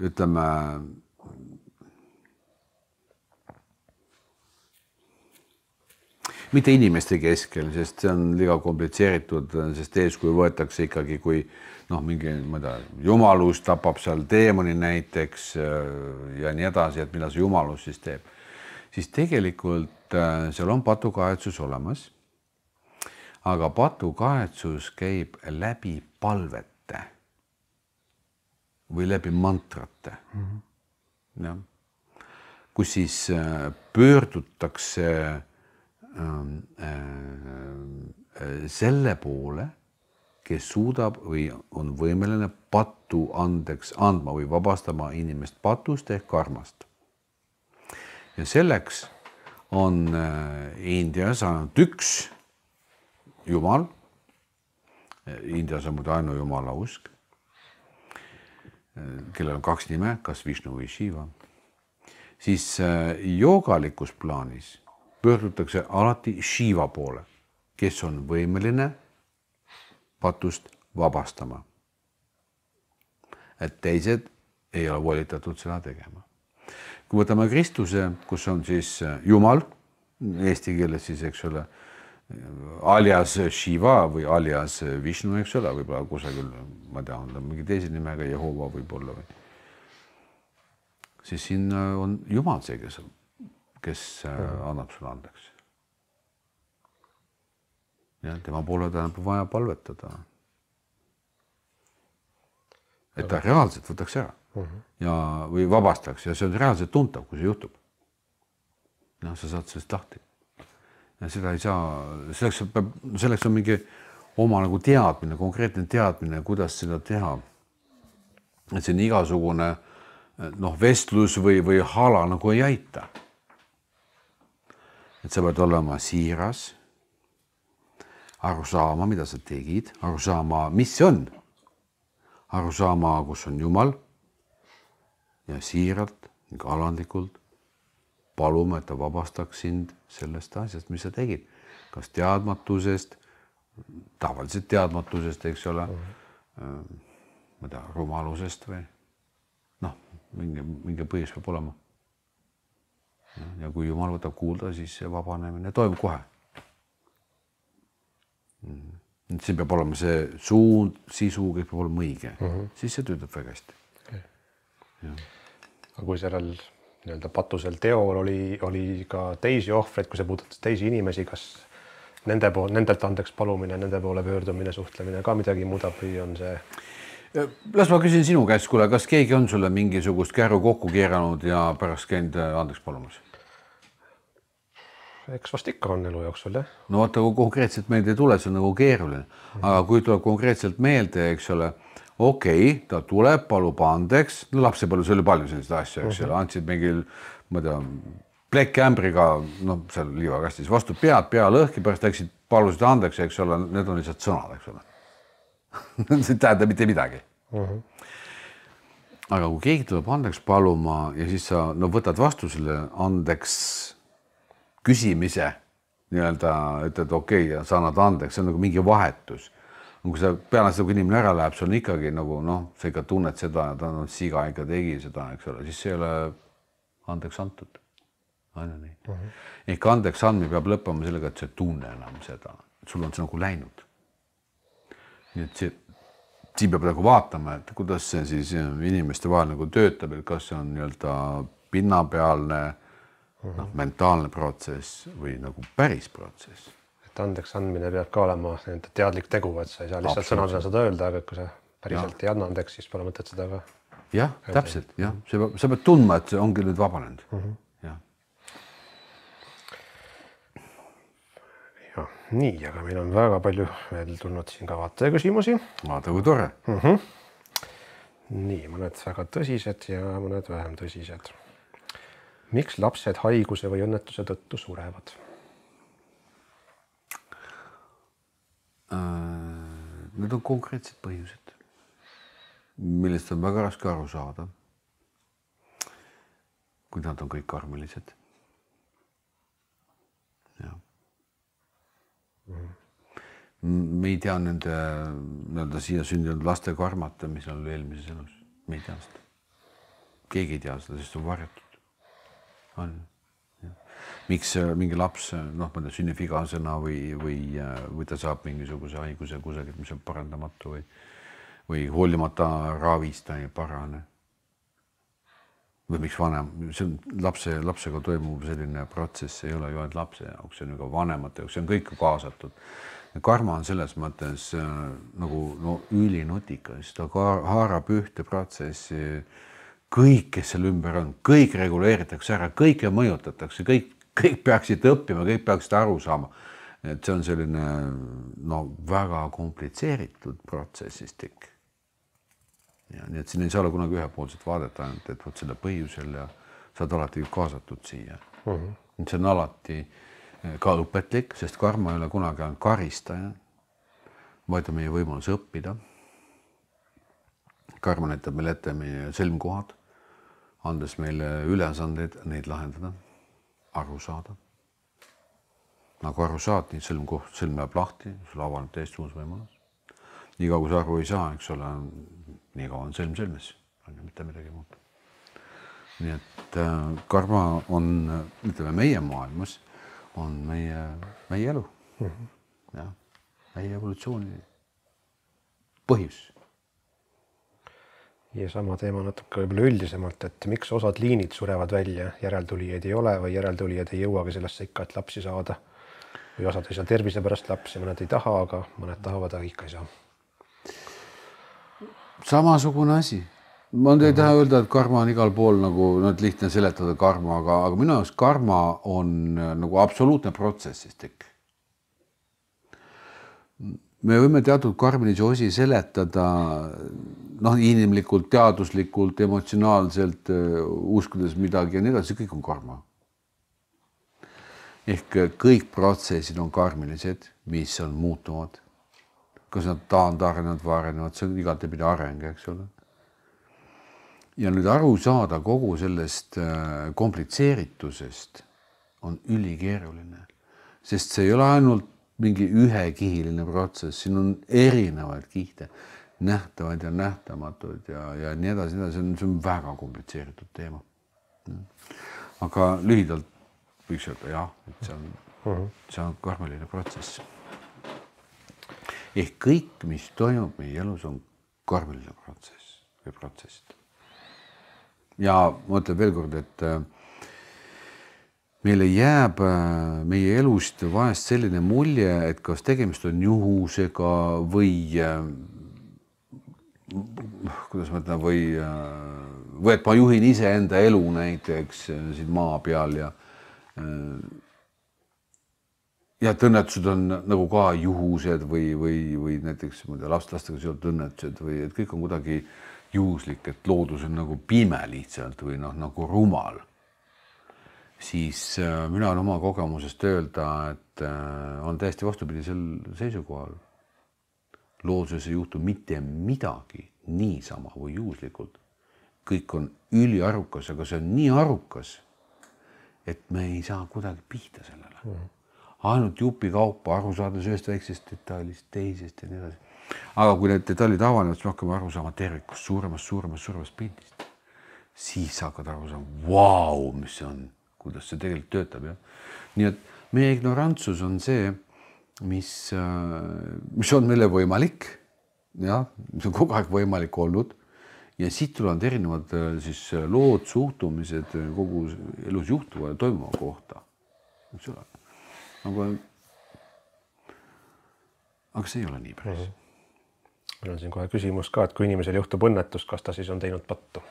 ütleme mitte inimeste keskel, sest see on liiga komplitseeritud, sest eeskuju võetakse ikkagi, kui noh, mingi, ma ei tea, jumalus tapab seal teemoni näiteks äh, ja nii edasi, et mida see jumalus siis teeb. Siis tegelikult äh, seal on patukahetsus olemas. aga patukahetsus käib läbi palvete või läbi mantrate mm. -hmm. jah, kus siis äh, pöördutakse Ähm, äh, selle poole, kes suudab või on võimeline pattu andeks andma või vabastama inimest patust ehk karmast. Ja selleks on äh, Indias ainult üks jumal. Indias on muidu ainujumala usk, kellel on kaks nime, kas Vishnu või Shiva. siis joogalikus plaanis pöördutakse alati Shiva poole, kes on võimeline patust vabastama. et teised ei ole volitatud seda tegema. Kui võtame Kristuse, kus on siis Jumal, eesti keeles siis, eks ole, alias Shiva või alias Vishnu, eks ole, võib-olla kusagil, ma ei tea, on ta mingi teise nimega, Jehova võib-olla või. siis siin on Jumal see, kes kes mm. annab sulle andeks. jah, tema poole tähendab vaja palvetada. et ta reaalselt võtaks ära mm -hmm. ja, või vabastaks ja see on reaalselt tuntav, kui see juhtub. noh, sa saad sellest lahti. ja seda ei saa, selleks peab, selleks on mingi oma nagu teadmine, konkreetne teadmine, kuidas seda teha. et siin igasugune noh, vestlus või, või hala nagu ei aita. et sa pead olema siiras, aru saama, mida sa tegid, aru saama, mis see on, aru saama, kus on Jumal ja siiralt ning alandlikult paluma, et ta vabastaks sind sellest asjast, mis sa tegid, kas teadmatusest, tavaliselt teadmatusest, eks ole mm, ma ei tea, rumalusest või? Noh, mingi, mingi põhjus peab olema. ja kui Jumal võtab kuulda, siis see vabanemine toimub kohe. Mm. siin peab olema see suund, sisu, kõik peab olema õige. Mm, -hmm. siis see töötab väga hästi. Okay.. Aga kui sellel nii-öelda patusel teol oli, oli ka teisi ohvreid, kui see puudutas teisi inimesi, kas nende pool, nendelt andeks palumine, nende poole pöördumine, suhtlemine ka midagi muudab või on see? las ma küsin sinu käest, kuule, kas keegi on sulle mingisugust käru kokku keeranud ja pärast käinud äh, andeks palumas? eks vast ikka on elu jooksul jah. no vaata, kui konkreetselt meelde ei tule, see on nagu keeruline, aga kui tuleb konkreetselt meelde, eks ole okei okay,, ta tuleb, palub andeks, no lapsepõlves oli palju selliseid asju, eks ole uh -huh., andsid mingil, ma ei tea, plekkkämbriga, noh, seal liivakastis vastu pead, pea lõhki, pärast läksid, palusid andeks, eks ole, need on lihtsalt sõnad, eks ole see ei tähenda mitte midagi uh. -huh. aga kui keegi tuleb andeks paluma ja siis sa no võtad vastu selle andeks küsimise nii-öelda ütled okei okay, ja sa annad andeks, see on nagu mingi vahetus kui sa peale seda, kui inimene ära läheb, sul on ikkagi nagu noh, sa ikka tunned seda, ta on siga ikka tegi seda, eks ole, siis see ei ole andeks antud. on ju nii uh -huh.? ehk andeks andmine peab lõppema sellega, et sa ei tunne enam seda, sul on see nagu läinud. nii et see, siin peab nagu vaatama, et kuidas see siis inimeste vahel nagu töötab, et kas see on nii-öelda pinnapealne uh -huh. noh, mentaalne protsess või nagu päris protsess et andeks andmine peab ka olema nii-öelda teadlik tegu, et sa ei saa lihtsalt sõnadena seda öelda, aga kui sa päriselt ja. ei anna andeks, siis pole mõtet seda ka. jah, täpselt jah, pead, sa pead tundma, et see ongi nüüd vabanenud mm. -hmm. jah, nii, aga meil on väga palju veel tulnud siin ka vaataja küsimusi. vaata, kui tore mm. -hmm. nii, mõned väga tõsised ja mõned vähem tõsised. miks lapsed haiguse või õnnetuse tõttu surevad? Need on konkreetsed põhjused, millest on väga raske aru saada. kuid nad on kõik karmilised. jah me ei tea nende nii-öelda siia sündinud laste karmata, mis on eelmises elus, me ei tea seda. keegi ei tea seda, sest on varjatud. on miks mingi laps noh, ma ei tea, sünnib vigasena või, või, või ta saab mingisuguse haiguse kusagilt, mis on parandamatu või, või hoolimata ravist ta ei parane. või miks vanem, see on lapse, lapsega toimuv selline protsess, ei ole ju ainult lapse jaoks, see on ju ka vanemate jaoks, see on kõik kaasatud. karma on selles mõttes äh, nagu no ülinutikas, ta haarab ühte protsessi kõik, kes seal ümber on, kõik reguleeritakse ära, kõike mõjutatakse, kõik kõik peaksid õppima, kõik peaksid aru saama. et see on selline no väga komplitseeritud protsessistik. ja nii, et siin ei saa olla kunagi ühepoolset vaadet ainult, et vot selle põhjusel ja sa oled alati kaasatud siia. Mhm. -huh. see on alati eh, ka õpetlik, sest karma ei ole kunagi ainult karistaja, vaid on meie võimalus õppida. karma näitab meile ette meie sõlmkohad, andes meile ülesandeid neid lahendada aru saada. nagu aru saad, nii sõlm koht, sõlm läheb lahti, sul avaneb täiesti uus võimalus. nii kaua, kui sa aru ei saa, eks ole, nii kaua on sõlm sõlmes, on ju mitte midagi muud. nii et äh, karma on, ütleme meie maailmas on meie, meie elu mm. -hmm. jah, meie evolutsiooni põhjus ja sama teema natuke võib-olla üldisemalt, et miks osad liinid surevad välja, järeltulijaid ei ole või järeltulijad ei jõuagi sellesse ikka, et lapsi saada. või osad ei saa tervise pärast lapsi, mõned ei taha, aga mõned tahavad, aga ikka ei saa. samasugune asi, ma ei taha öelda, et karma on igal pool nagu noh, et lihtne seletada karma, aga, aga minu jaoks karma on äh, nagu absoluutne protsessistik. Me võime teatud karmilisi osi seletada noh, inimlikult, teaduslikult, emotsionaalselt, äh, uskudes midagi ja nii edasi, kõik on karma. ehk äh, kõik protsessid on karmilised, mis on muutuvad. kas nad taandarenevad või arenevad, see on igatepidi areng, eks ole ja nüüd aru saada kogu sellest äh, komplitseeritusest on ülikeeruline, sest see ei ole ainult mingi ühekihiline protsess, siin on erinevaid kihte, nähtavaid ja nähtamatuid ja, ja nii edasi, nii edasi, see on, see on väga komplitseeritud teema. aga lühidalt võiks öelda jah, et see on uh, -huh. see on karmeline protsess. ehk kõik, mis toimub meie elus, on karmeline protsess või protsessid ja ma ütlen veel kord, et äh, meile jääb äh, meie elust vahest selline mulje, et kas tegemist on juhusega või äh, kuidas ma ütlen, või, või et ma juhin iseenda elu näiteks siin maa peal ja ja et õnnetused on nagu ka juhused või, või, või näiteks ma ei tea, last, lastega seotud õnnetused või et kõik on kuidagi äh, juhuslik, et loodus on nagu pime lihtsalt või noh, nagu rumal, siis äh, mina olen oma kogemusest öelda, et äh, on täiesti vastupidisel seisukohal. looduses ei juhtu mitte midagi niisama või juhuslikult. kõik on üliarukas, aga see on nii arukas, et me ei saa kuidagi pihta sellele mm. -hmm. ainult jupikaupa aru saades ühest väiksest detailist, teisest ja nii edasi aga kui need detailid avanevad, siis me hakkame aru saama tervikust, suuremast, suuremast, suuremast pildist. siis hakkad aru saama, vau, mis see on, kuidas see tegelikult töötab, jah. nii et meie ignorantsus on see, mis, äh, mis on meile võimalik, jah, mis on kogu aeg võimalik olnud ja siit tulevad erinevad äh, siis äh, lood, suhtumised kogu elus juhtuva ja toimuva kohta, eks ole. aga, aga see ei ole nii päris mm. -hmm meil on siin kohe küsimus ka, et kui inimesel juhtub õnnetus, kas ta siis on teinud pattu?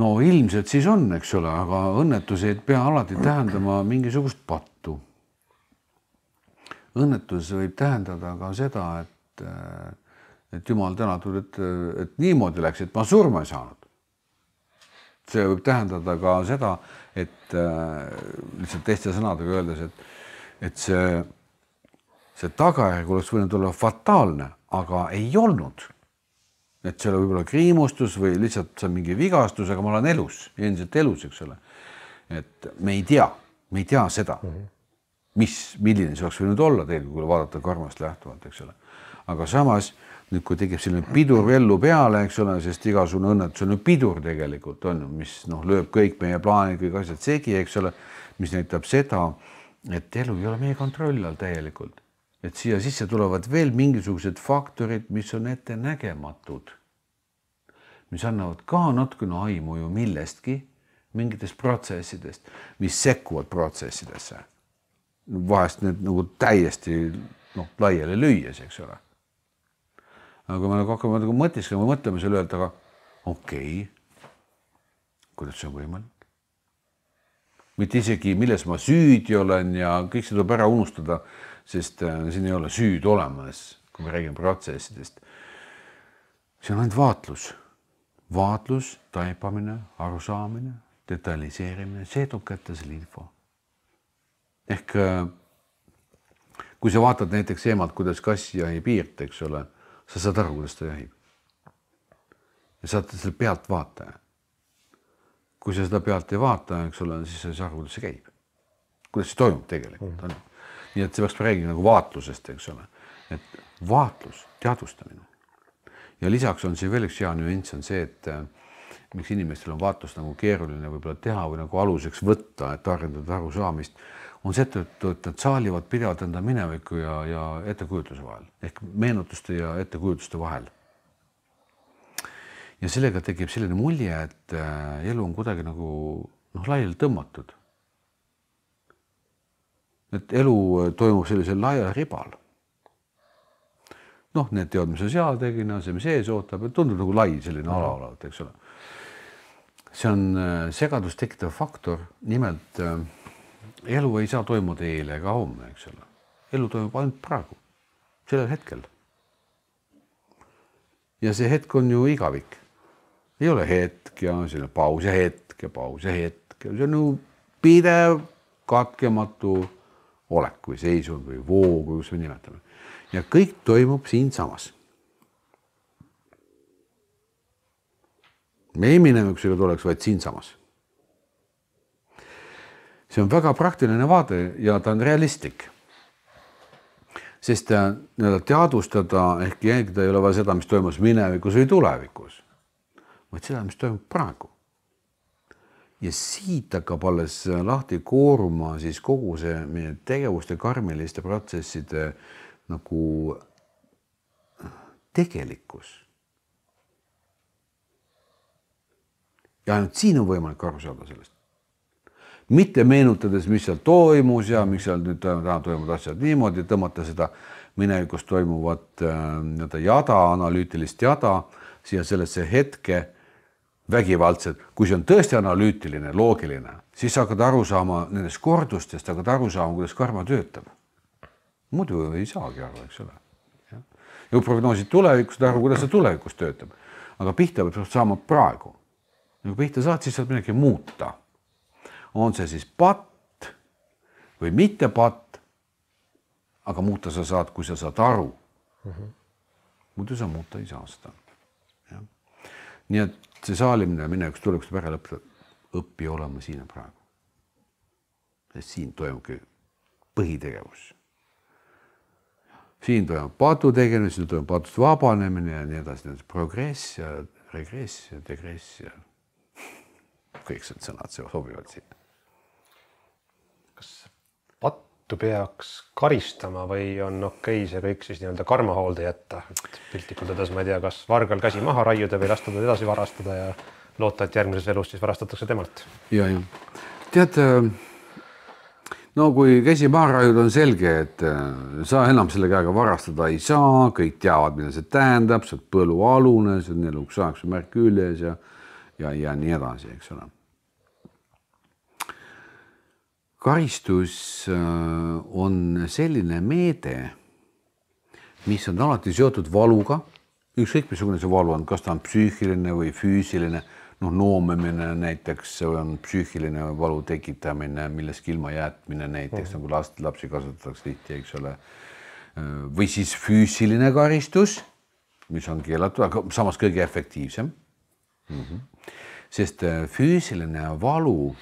No ilmselt siis on, eks ole, aga õnnetus ei pea alati tähendama mingisugust pattu. õnnetus võib tähendada ka seda, et, et jumal tänatud, et, et niimoodi läks, et ma surma ei saanud. see võib tähendada ka seda, et lihtsalt teiste sõnadega öeldes, et, et see see tagajärg oleks võinud olla fataalne, aga ei olnud. Et seal võib olla kriimustus või lihtsalt see on mingi vigastus, aga ma olen elus, endiselt elus, eks ole. et me ei tea, me ei tea seda mm, -hmm. mis, milline see oleks võinud olla tegelikult, kui vaadata karmast lähtuvalt, eks ole. aga samas nüüd, kui tekib selline pidur ellu peale, eks ole, sest igasugune õnnetus on ju pidur tegelikult on ju, mis noh, lööb kõik meie plaanid, kõik asjad segi, eks ole, mis näitab seda, et elu ei ole meie kontrolli all täielikult et siia sisse tulevad veel mingisugused faktorid, mis on ettenägematud, mis annavad ka natukene aimu ju millestki, mingitest protsessidest, mis sekkuvad protsessidesse. vahest need nagu täiesti noh, laiali lüües, eks ole. aga kui me nagu hakkame nagu mõtisklema, mõtlema selle üle, et aga okei okay,, kuidas see on võimalik? mitte isegi, milles ma süüdi olen ja kõik see tuleb ära unustada sest äh, siin ei ole süüd olemas, kui me räägime protsessidest. see on ainult vaatlus, vaatlus, taipamine, arusaamine, detailiseerimine, see toob kätte selle info. ehk äh, kui sa vaatad näiteks eemalt, kuidas kass jahib hiirt, eks ole, sa saad aru, kuidas ta jahib. ja sa oled selle pealtvaataja. kui sa seda pealt ei vaata, eks ole, siis sa ei saa aru, kuidas see käib. kuidas see toimub tegelikult mm., on ju nii et seepärast ma räägin nagu vaatlusest, eks ole, et vaatlus, teadvustamine. ja lisaks on siin veel üks hea nüanss on see, et äh, miks inimestel on vaatlust nagu keeruline võib-olla teha või nagu aluseks võtta, et arendada arusaamist, on see, et, et nad saalivad pidevalt enda mineviku ja, ja ettekujutuse vahel ehk meenutuste ja ettekujutuste vahel. ja sellega tekib selline mulje, et äh, elu on kuidagi nagu noh, laiali tõmmatud et elu toimub sellisel laial ribal. noh, need teevad, mis sa seal tegid, no see, mis ees ootab, tundub nagu lai selline ala olevat, eks ole. see on äh, segadust tekitav faktor, nimelt äh, elu ei saa toimuda eile ega homme, eks ole. elu toimub ainult praegu, sellel hetkel. ja see hetk on ju igavik. ei ole hetk ja selline paus ja hetk ja paus ja hetk ja see on ju pidev katkematu olek või seisund või voog või kuidas me nimetame. ja kõik toimub siinsamas. me ei minevikus ega tuleks, vaid siinsamas. see on väga praktiline vaade ja ta on realistlik. sest nii-öelda teadvustada ehk jälgida ei ole vaja seda, mis toimus minevikus või tulevikus, vaid seda, mis toimub praegu ja siit hakkab alles lahti kooruma siis kogu see meie tegevuste karmiliste protsesside nagu tegelikkus. ja ainult siin on võimalik aru saada sellest. mitte meenutades, mis seal toimus ja miks seal nüüd täna toimuvad asjad niimoodi, tõmmata seda minevikus toimuvat äh, nii-öelda jada, analüütilist jada siia sellesse hetke vägivaldselt, kui see on tõesti analüütiline, loogiline, siis sa hakkad aru saama nendest kordustest, hakkad aru saama, kuidas karma töötab. muidu ei saagi aru, eks ole. ja kui prognoosid tulevikku, saad aru, kuidas see tulevikus töötab. aga pihta peab saama praegu. ja kui pihta saad, siis saad midagi muuta. on see siis patt või mitte patt. aga muuta sa saad, kui sa saad aru mm. -hmm. muidu sa muuta ei saa seda. nii et see saalimine minevikus tulevikus tuleb ära lõpetada. õpi olema siin ja praegu. sest siin toimubki põhitegevus. siin toimub patu tegemine, siin toimub patust vabanemine ja nii edasi, progress ja regress ja degress ja kõik need sõnad sobivad siia. kas pattu peaks karistama või on okei okay see kõik siis nii-öelda karma hoolde jätta, piltlikult öeldes ma ei tea, kas vargal käsi maha raiuda või lasta tal edasi varastada ja loota, et järgmises elus siis varastatakse temalt. ja, ja tead, no kui käsi maha raiuda, on selge, et äh, sa enam selle käega varastada ei saa, kõik teavad, mida see tähendab, sa oled põlualune, see on eluks ajaks märk küljes ja ja, ja nii edasi, eks ole karistus äh, on selline meede, mis on alati seotud valuga, ükskõik missugune see valu on, kas ta on psüühiline või füüsiline, noh, noomimine näiteks on psüühiline valu tekitamine, millestki ilma jätmine näiteks mm. nagu last, lapsi kasvatatakse tihti, eks ole. Äh, või siis füüsiline karistus, mis on keelatud, aga samas kõige efektiivsem mm. -hmm. sest äh, füüsiline valu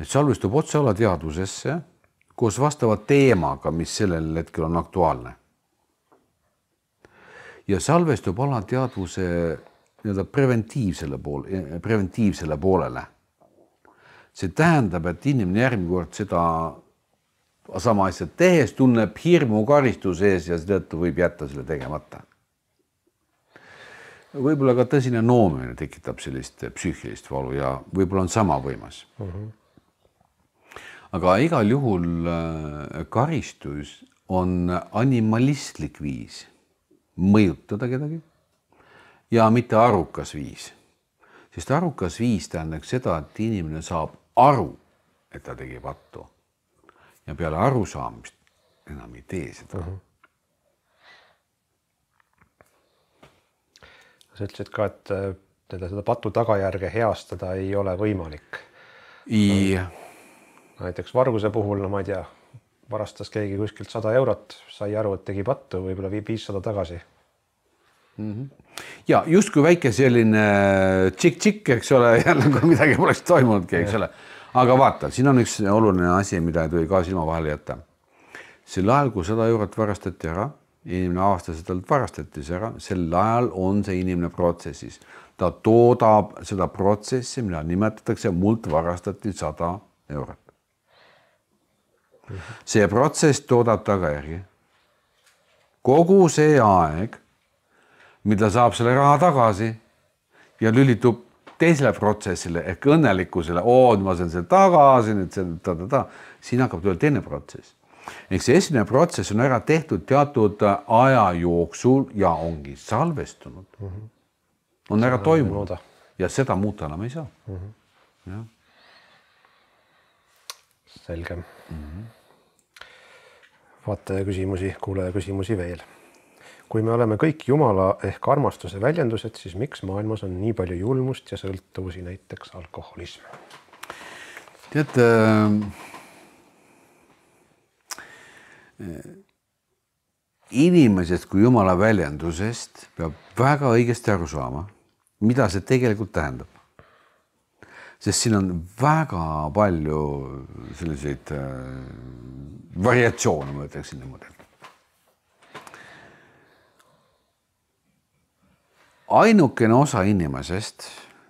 et salvestub otse alateadvusesse koos vastava teemaga, mis sellel hetkel on aktuaalne. ja salvestub alateadvuse nii-öelda preventiivsele pool, preventiivsele poolele. see tähendab, et inimene järgmine kord seda sama asja tehes tunneb hirmu karistuse ees ja seetõttu võib jätta selle tegemata. võib-olla ka tõsine noomimine tekitab sellist psüühilist valu ja võib-olla on sama võimas uh. Mhm. Aga igal juhul äh, karistus on animalistlik viis mõjutada kedagi ja mitte arukas viis. sest arukas viis tähendaks seda, et inimene saab aru, et ta tegi pattu ja peale arusaamist enam ei tee seda uh. -huh. sa ütlesid ka, et äh, seda patu tagajärge heastada ei ole võimalik. jah näiteks varguse puhul, no ma ei tea, varastas keegi kuskilt sada eurot, sai aru, et tegi pattu, võib-olla viib viissada tagasi mm. -hmm. ja justkui väike selline tšikk-tšikk, eks ole, jälle kui midagi poleks toimunudki, eks ole. aga vaata, siin on üks oluline asi, mida ei tohi ka silma vahele jätta. sel ajal, kui sada eurot varastati ära, inimene avastas, et talt varastati see ära, sel ajal on see inimene protsessis. ta toodab seda protsessi, mida nimetatakse, mult varastati sada eurot see protsess toodab tagajärgi. kogu see aeg, mida saab selle raha tagasi ja lülitub teisele protsessile ehk õnnelikkusele, oo, ma saan selle tagasi, nüüd see ta-ta-ta, siin hakkab tööle teine protsess. ehk see esimene protsess on ära tehtud teatud aja jooksul ja ongi salvestunud mm. -hmm. on ära toimunud ja seda muuta enam ei saa mm. -hmm. jah selge mm. -hmm. Vaataja küsimusi, kuulaja küsimusi veel. kui me oleme kõik Jumala ehk armastuse väljendused, siis miks maailmas on nii palju julmust ja sõltuvusi, näiteks alkoholism? tead äh, inimesest kui Jumala väljendusest peab väga õigesti aru saama, mida see tegelikult tähendab sest siin on väga palju selliseid äh, variatsioone, ma ütleksin niimoodi. ainukene osa inimesest,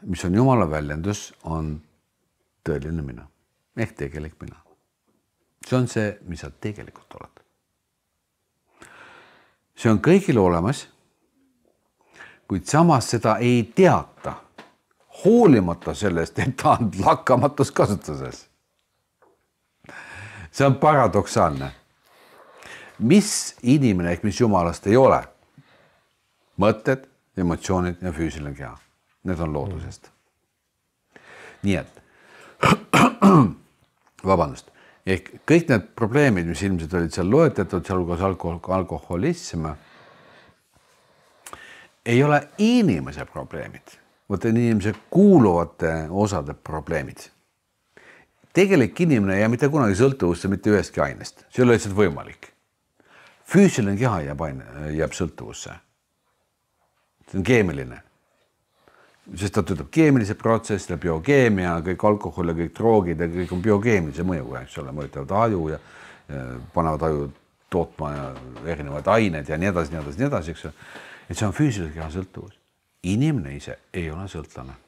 mis on Jumala väljendus, on tõeline mina ehk tegelik mina. see on see, mis sa tegelikult oled. see on kõigil olemas. kuid samas seda ei teata hoolimata sellest, et ta on lakkamatus kasutuses. see on paradoksaalne. mis inimene ehk mis jumalast ei ole? mõtted, emotsioonid ja füüsiline keha, need on loodusest. nii et vabandust, ehk kõik need probleemid, mis ilmselt olid seal loetletud, sealhulgas alkohol, alkoholism, ei ole inimese probleemid vot on inimese kuuluvate osade probleemid. tegelik inimene ei jää mitte kunagi sõltuvusse mitte ühestki ainest, see ei ole lihtsalt võimalik. füüsiline keha jääb aine, jääb sõltuvusse. see on keemiline. sest ta töötab keemilise protsessi, biokeemia, kõik alkohol ja kõik droogid ja kõik on biokeemilise mõjuga, eks ole, mõjutavad aju ja, ja panevad aju tootma erinevaid aineid ja nii edasi, nii edasi, nii edasi, eks ole. et see on füüsilise keha sõltuvus inimene ise ei ole sõltlane.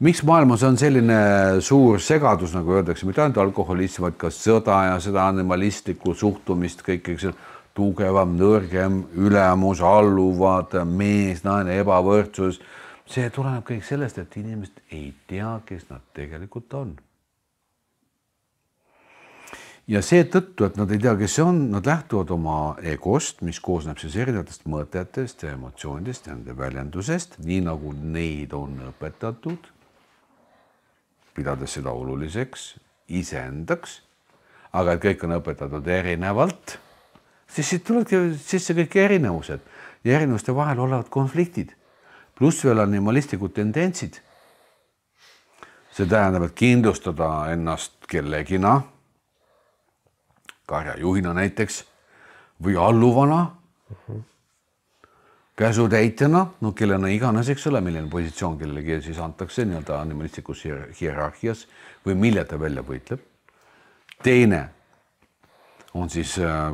miks maailmas on selline suur segadus, nagu öeldakse, mitte ainult alkoholism, vaid ka sõda ja seda animalistlikku suhtumist, kõik, eks tugevam, nõrgem, ülemus, alluvad, mees, naine, ebavõrdsus. see tuleneb kõik sellest, et inimesed ei tea, kes nad tegelikult on ja seetõttu, et nad ei tea, kes see on, nad lähtuvad oma egost, mis koosneb siis erinevatest mõtetest ja emotsioonidest ja nende väljendusest, nii nagu neid on õpetatud. pidades seda oluliseks iseendaks, aga et kõik on õpetatud erinevalt, siis siit tulevadki sisse kõik erinevused ja erinevuste vahel olevad konfliktid, pluss veel animalistlikud tendentsid. see tähendab, et kindlustada ennast kellegina karjajuhina näiteks või alluvana uh, -huh. käsutäitjana, no kellena iganes, eks ole, milline positsioon kellelegi siis antakse nii-öelda animalistlikus hierarhias või mille ta välja võitleb. teine on siis äh,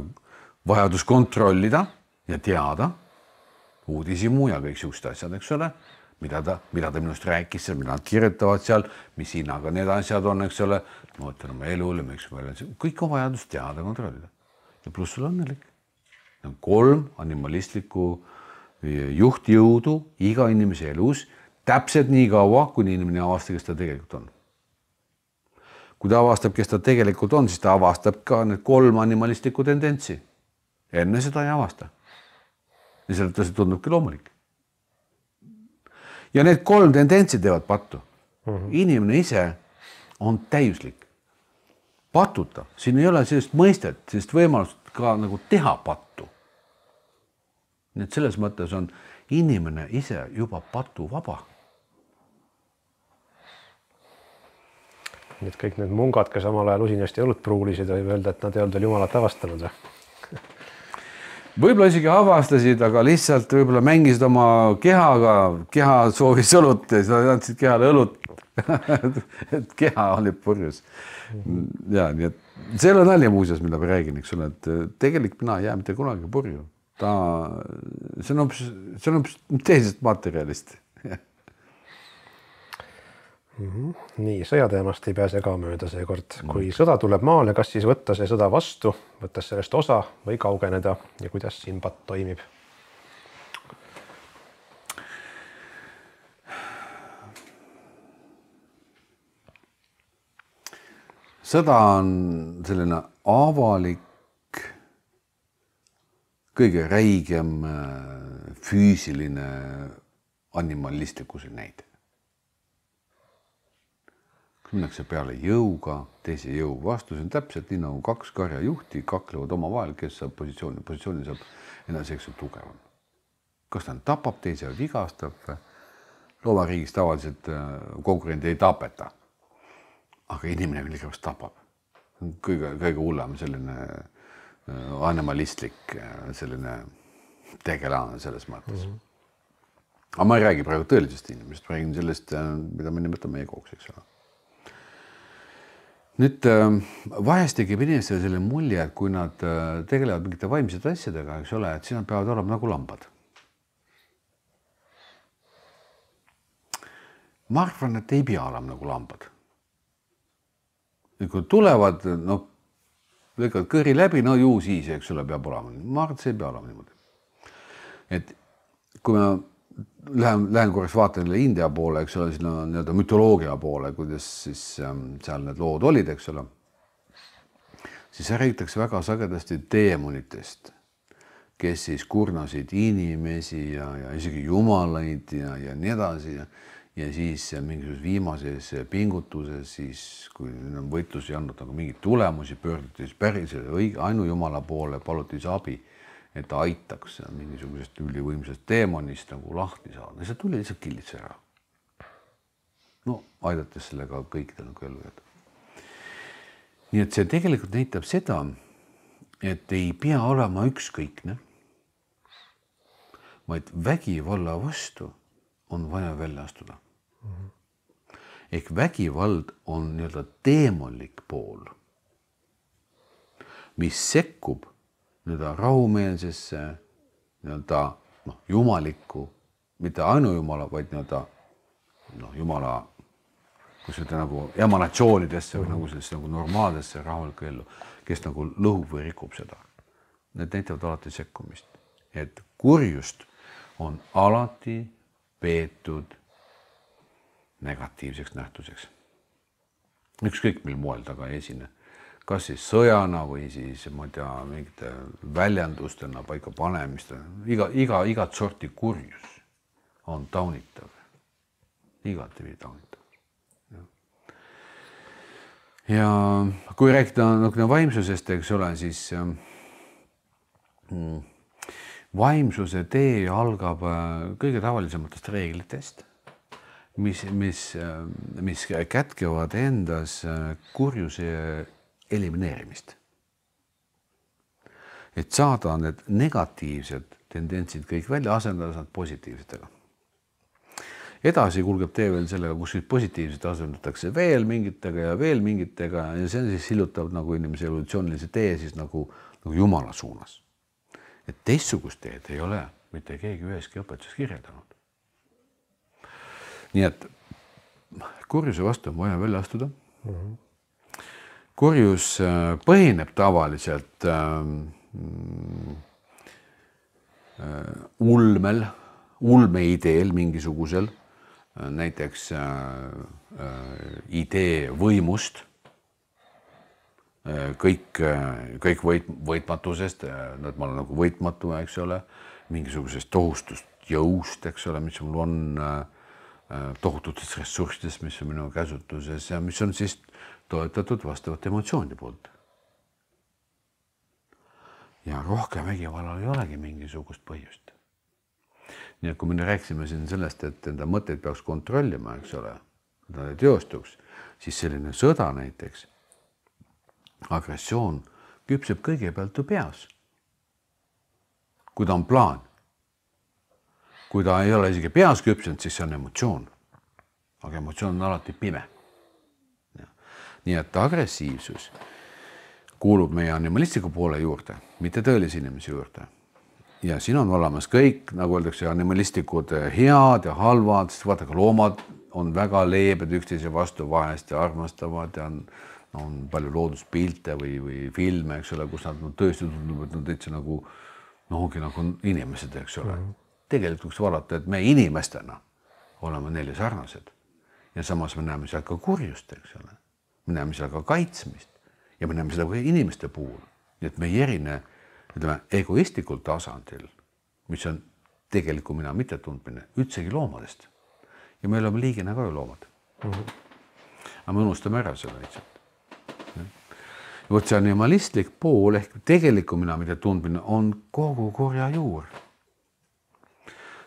vajadus kontrollida ja teada uudishimu ja kõik siuksed asjad, eks ole mida ta, mida ta minust rääkis mida nad kirjutavad seal, mis hinnaga need asjad on, eks ole. Ma mõtlen oma elule, miks ma olen, kõik on vajadus teada, kontrollida ja pluss olla õnnelik. kolm animalistlikku e, juhtjõudu iga inimese elus täpselt nii kaua, kuni inimene ei avasta, kes ta tegelikult on. kui ta avastab, kes ta tegelikult on, siis ta avastab ka need kolm animalistlikku tendentsi. enne seda ei avasta. ja seetõttu see tundubki loomulik ja need kolm tendentsi teevad pattu mm. -hmm. inimene ise on täiuslik, patuta, siin ei ole sellist mõistet, sellist võimalust ka nagu teha pattu. nii et selles mõttes on inimene ise juba patuvaba. nii et kõik need mungad, kes omal ajal usinasti õlut pruulisid, võib öelda, et nad ei olnud veel jumalat avastanud või? võib-olla isegi avastasid, aga lihtsalt võib-olla mängisid oma kehaga, keha soovis õlut ja siis nad andsid kehale õlut et keha oli purjus. ja nii, et see ei ole nali muuseas, mida ma räägin, eks ole, et tegelik mina ei jää mitte kunagi purju. ta, see on hoopis, see on hoopis teisest materjalist mm. -hmm. nii, sõjateemast ei pääse ka mööda seekord, kui sõda tuleb maale, kas siis võtta see sõda vastu, võttes sellest osa või kaugeneda ja kuidas patt toimib? Sõda on selline avalik, kõige räigem äh, füüsiline animalistlikkuse näide. minnakse peale jõuga, teise jõu vastu, see on täpselt nii nagu kaks karjajuhti kaklevad omavahel, kes saab positsiooni, positsiooni saab eneseks tugevam. kas ta tapab teise või vigastab? loomariigis tavaliselt äh, konkurenti ei tapeta. Aga inimene millegipärast tapab. kõige, kõige hullem selline äh, animalistlik äh, selline tegelane selles mõttes mm. -hmm aga ma ei räägi praegu tõelisest inimesest, räägin sellest, mida me nimetame egoks, eks ole nüüd äh, vahest tekib inimestele selline mulje, et kui nad äh, tegelevad mingite vaimsete asjadega, eks ole, et siis nad peavad olema nagu lambad. ma arvan, et ei pea olema nagu lambad. Kui tulevad, noh, lõikavad kõri läbi, no ju siis, eks ole, peab olema, ma arvan, et see ei pea olema niimoodi. et kui me lähen, lähen korraks vaatan jälle India poole, eks ole, sinna nii-öelda mütoloogia poole, kuidas siis ähm, seal need lood olid, eks ole. siis räägitakse väga sagedasti teemonitest, kes siis kurnasid inimesi ja, ja isegi jumalaid ja, ja nii edasi ja ja siis mingisuguses viimases pingutuses siis, kui võitlus ei andnud nagu mingeid tulemusi, pöörduti siis päris õige ainujumala poole, paluti siis abi et ta aitaks mingisugusest ülivõimsast teemonist nagu lahti saada, see tuli lihtsalt killitsi ära. no aidates sellega kõikidel nagu ellu jääda. nii et see tegelikult näitab seda, et ei pea olema ükskõikne, vaid vägivalla vastu on vaja välja astuda. Ehk vägivald on nii-öelda teemonlik pool, mis sekkub nii-öelda rahumeelsesse nii-öelda noh, jumalikku, mitte ainujumala, vaid nii-öelda noh, jumala, kuidas öelda nagu emanatsioonidesse või nagu sellesse nagu normaalsesse rahulikku ellu, kes nagu lõhub või rikub seda. Need näitavad alati sekkumist, et kurjust on alati peetud negatiivseks nähtuseks. ükskõik mil moel ta ka ei esine kas siis sõjana või siis ma ei tea, mingite väljendustena paikapanemistena, iga, iga, igat sorti kurjus on taunitav, igatepidi taunitav. ja kui rääkida natukene vaimsusest, eks ole, siis mm, vaimsuse tee algab äh, kõige tavalisematest reeglitest, mis, mis, mis kätkevad endas äh, kurjuse elimineerimist. et saada need negatiivsed tendentsid kõik välja, asendada nad positiivsetega. edasi kulgeb tee veel sellega, kus siis positiivsed asendatakse veel mingitega ja veel mingitega ja see siis sillutab nagu inimese evolutsioonilise tee siis nagu, nagu jumala suunas. et teistsugust teed ei ole mitte keegi üheski õpetuses kirjeldanud. Nii et kurjuse vastu on vaja välja astuda mm. -hmm kurjus äh, põhineb tavaliselt ähm, äh, ulmel, ulmeideel mingisugusel, äh, näiteks idee võimust, kõik, kõik võit, võitmatusest, et ma olen nagu võitmatu, eks ole, mingisugusest tohustust jõust, eks ole, mis mul on, tohututest ressurssidest, mis on minu käsutuses ja mis on siis toetatud vastavate emotsioonide poolt. ja rohkem vägivallal ei olegi mingisugust põhjust. nii et kui me rääkisime siin sellest, et enda mõtteid peaks kontrollima, eks ole, et nad ei teostuks, siis selline sõda näiteks, agressioon küpseb kõigepealt ju peas. kui ta on plaan. Kui ta ei ole isegi peas küpsenud, siis see on emotsioon. aga emotsioon on alati pime nii et agressiivsus kuulub meie animalistliku poole juurde, mitte tõelise inimese juurde. ja siin on olemas kõik, nagu öeldakse, animalistlikud head ja halvad, sest vaadake, loomad on väga leebed üksteise vastu vahest ja armastavad ja on, on palju looduspilte või, või filme, eks ole, kus nad no, tõesti tundub, et nad täitsa nagu noh, ongi nagu inimesed, eks ole mm. -hmm. Tegelikult võiks vaadata, et me inimestena oleme neile sarnased ja samas me näeme sealt ka kurjust, eks ole me näeme seal ka kaitsmist ja me näeme seda ka inimeste puhul. nii et me ei erine, ütleme egoistlikul tasandil, mis on tegeliku mina mittetundmine üldsegi loomadest. ja me oleme liigina ka ju loomad mm. -hmm. aga me unustame ära selle lihtsalt. vot see animalistlik pool ehk tegeliku mina mittetundmine on kogu kurja juur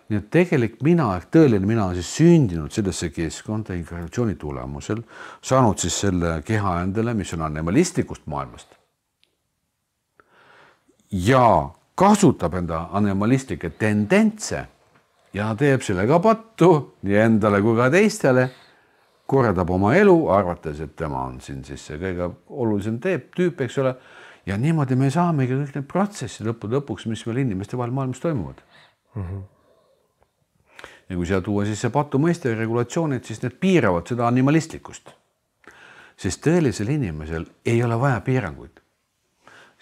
nii et tegelik mina ehk tõeline mina on siis sündinud sellesse keskkonda inkarnatsiooni tulemusel, saanud siis selle keha endale, mis on animalistlikust maailmast. ja kasutab enda animalistlikke tendentse ja teeb sellega pattu nii endale kui ka teistele, korraldab oma elu, arvates, et tema on siin siis see kõige olulisem teeb, tüüp, eks ole. ja niimoodi me saamegi kõik need protsessid lõppude lõpuks, mis meil inimeste vahel maailmas toimuvad mm. -hmm ja kui siia tuua siis see patu mõiste regulatsioonid, siis need piiravad seda animalistlikkust. sest tõelisel inimesel ei ole vaja piiranguid.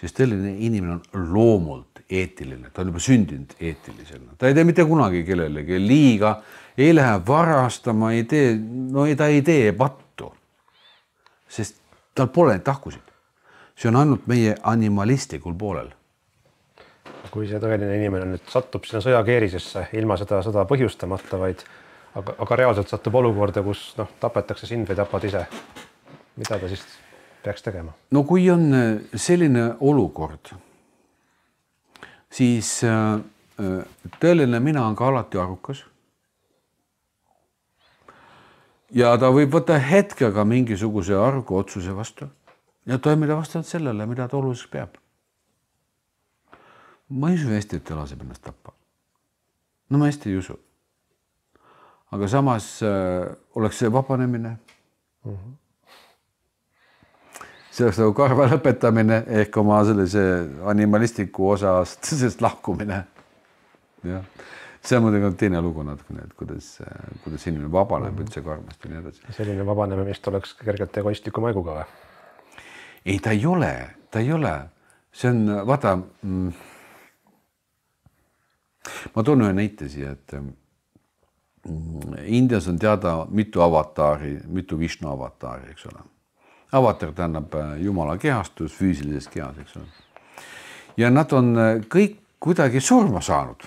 sest tõeline inimene on loomult eetiline, ta on juba sündinud eetilisena, ta ei tee mitte kunagi kellelegi liiga, ei lähe varastama, ei tee, no ei, ta ei tee pattu. sest tal pole tahkusid. see on ainult meie animalistlikul poolel kui see tõeline inimene nüüd satub sinna sõjakeerisesse ilma seda sõda põhjustamata, vaid aga, aga reaalselt satub olukorda, kus noh, tapetakse sind või tapad ise. mida ta siis peaks tegema? no kui on äh, selline olukord, siis äh, äh, tõeline mina on ka alati arukas. ja ta võib võtta hetkega mingisuguse aruka otsuse vastu ja toimida vastavalt sellele, mida ta oluliseks peab ma ei usu hästi, et ta laseb ennast tappa. no ma hästi ei usu. aga samas äh, oleks see vabanemine mm. -hmm. see oleks nagu karva lõpetamine ehk oma sellise animalistliku osast, sellest lahkumine. jah, see on muidugi teine lugu natukene, et kuidas, äh, kuidas inimene vabaneb mm -hmm. üldse karmast ja nii edasi. selline vabanemine vist oleks kergelt egoistliku maiguga või? ei, ta ei ole, ta ei ole, see on vaata mm, ma toon ühe näite siia, et mm, Indias on teada mitu avataari, mitu Vishnu avataari, eks ole. avatar tähendab äh, jumala kehastus füüsilises kehas, eks ole. ja nad on äh, kõik kuidagi surma saanud,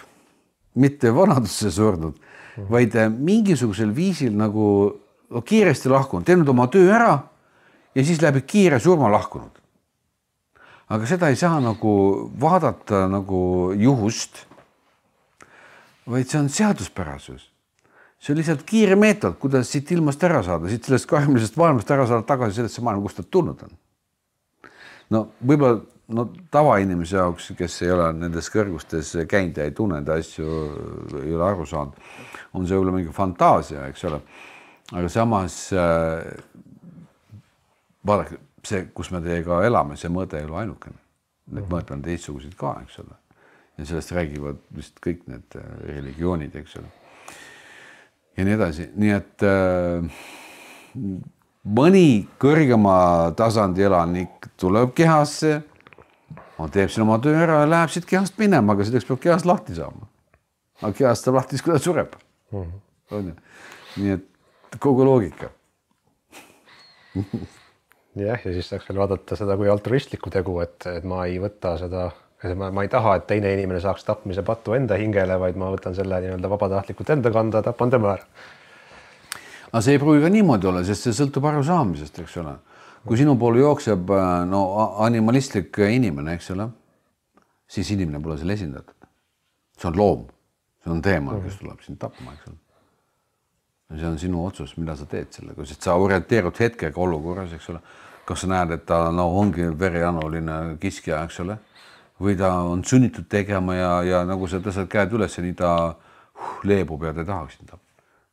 mitte vanadusse surnud, vaid äh, mingisugusel viisil nagu no, kiiresti lahkunud, teinud oma töö ära ja siis läbi kiire surma lahkunud. aga seda ei saa nagu vaadata nagu juhust vaid see on seaduspärasus. see on lihtsalt kiire meetod, kuidas siit ilmast ära saada, siit sellest kahjulisest maailmast ära saada tagasi sellesse maailma, kust ta tulnud on. no võib-olla no tavainimese jaoks, kes ei ole nendes kõrgustes käinud ja ei tunne neid asju, ei ole aru saanud, on see võib-olla mingi fantaasia, eks ole. aga samas äh, vaadake, see, kus me teiega elame, see mõõde ei ole ainukene. Need mõõte on teistsuguseid ka, eks ole ja sellest räägivad vist kõik need äh, religioonid, eks ole. ja nii edasi, nii et äh, mõni kõrgema tasandi elanik tuleb kehasse, teeb siin oma töö ära ja läheb siit kehast minema, aga selleks peab kehast lahti saama. aga kehast saab lahti siis, kui ta sureb mm. -hmm. on ju, nii et kogu loogika jah, ja siis saaks veel vaadata seda kui altruistlikku tegu, et, et ma ei võta seda ma, ma ei taha, et teine inimene saaks tapmise pattu enda hingele, vaid ma võtan selle nii-öelda vabatahtlikult enda kanda, tapan tema ära. aga see ei pruugi ka niimoodi olla, sest see sõltub arusaamisest, eks ole. kui sinu poole jookseb no animalistlik inimene, eks ole, siis inimene pole seal esindatud. see on loom, see on teema, kes tuleb sind tapma, eks ole. see on sinu otsus, mida sa teed sellega, sest sa orienteerud hetkega olukorras, eks ole. kas sa näed, et ta no ongi verijanuline kiskja, eks ole või ta on sunnitud tegema ja, ja nagu sa tõstad käed üles, nii ta uh, leebub ja ta ei tahaks sind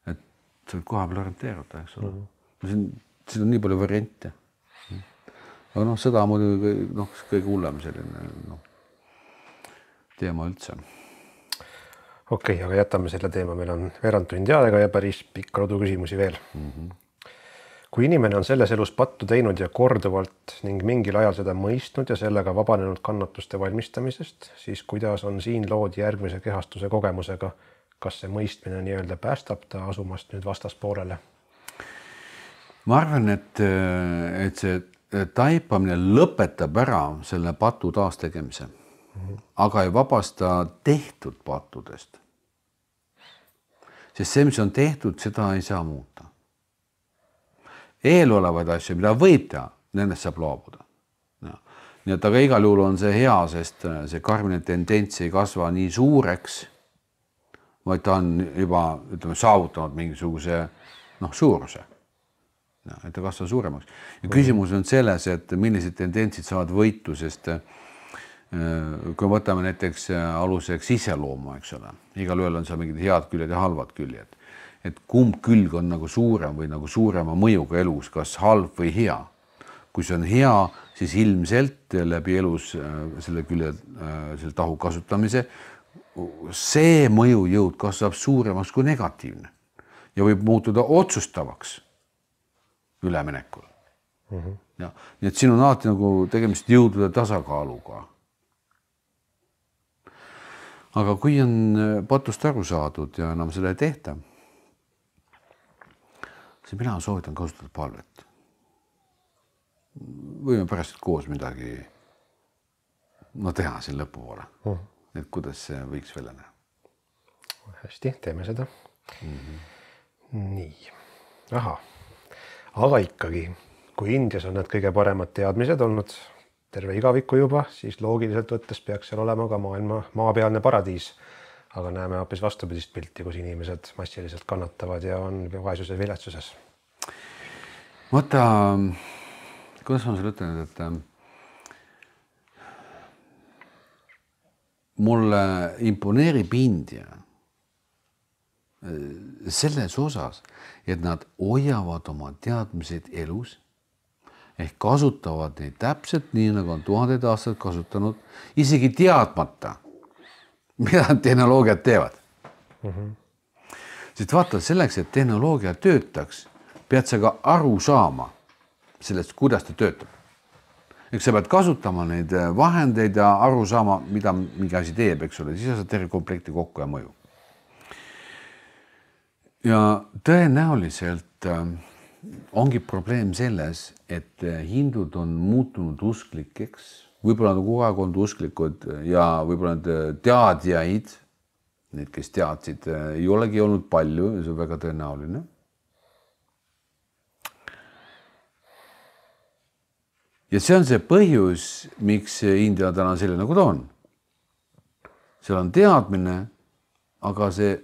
et sa võid koha peal orienteeruda, eks ole mm. -hmm. siin, siin on nii palju variante. aga noh, sõda on muidugi noh, kõige hullem selline noh, teema üldse. okei okay,, aga jätame selle teema, meil on veerand tundi aega ja päris pikk rodu küsimusi veel mm. -hmm kui inimene on selles elus pattu teinud ja korduvalt ning mingil ajal seda mõistnud ja sellega vabanenud kannatuste valmistamisest, siis kuidas on siin lood järgmise kehastuse ma arvan, et, et see taipamine lõpetab ära selle patu taastegemise mm, -hmm. aga ei vabasta tehtud pattudest. sest see, mis on tehtud, seda ei saa muuta. Eelolevaid asju, mida võib teha, nendest saab loobuda. nii et aga igal juhul on see hea, sest see karmine tendents ei kasva nii suureks, vaid ta on juba ütleme, saavutanud mingisuguse noh, suuruse et ta kasvab suuremaks. ja küsimus on selles, et millised tendentsid saavad võitu, sest äh, kui võtame näiteks äh, aluseks iseloomu, eks ole, igalühel on seal mingid head küljed ja halvad küljed, et kumb külg on nagu suurem või nagu suurema mõjuga elus, kas halb või hea. kui see on hea, siis ilmselt läbi elus äh, selle külje, selle tahu kasutamise, see mõjujõud kasvab suuremaks kui negatiivne ja võib muutuda otsustavaks üleminekul mm. -hmm. ja nii et siin on alati nagu tegemist jõudude tasakaaluga. aga kui on äh, patust aru saadud ja enam seda ei tehta, siis mina soovitan kasutada palvet. võime pärast koos midagi no teha siin lõpupoole mm, -hmm. et kuidas see võiks välja näha. hästi, teeme seda mm. -hmm. nii, ahah aga ikkagi, kui Indias on need kõige paremad teadmised olnud terve igaviku juba, siis loogiliselt võttes peaks seal olema ka maailma maapealne paradiis. Aga näeme hoopis vastupidist pilti, kus inimesed massiliselt kannatavad ja on vaesuses viletsuses. vaata, kuidas ma sulle ütlen, et äh, mulle imponeerib India selles osas, et nad hoiavad oma teadmised elus ehk kasutavad neid täpselt nii, nagu on tuhandeid aastaid kasutanud, isegi teadmata, mida tehnoloogiad teevad mm. -hmm. sest vaata, selleks, et tehnoloogia töötaks, pead sa ka aru saama sellest, kuidas ta töötab. eks sa pead kasutama neid vahendeid ja aru saama, mida mingi asi teeb, eks ole, siis sa saad terve komplekti kokku ja mõju ja tõenäoliselt äh, ongi probleem selles, et äh, hindud on muutunud usklikeks, võib-olla nad kogu aeg olnud usklikud ja võib-olla need äh, teadjaid, need, kes teadsid, ei olegi olnud palju ja see on väga tõenäoline. ja see on see põhjus, miks India täna selline, nagu ta on. seal on teadmine, aga see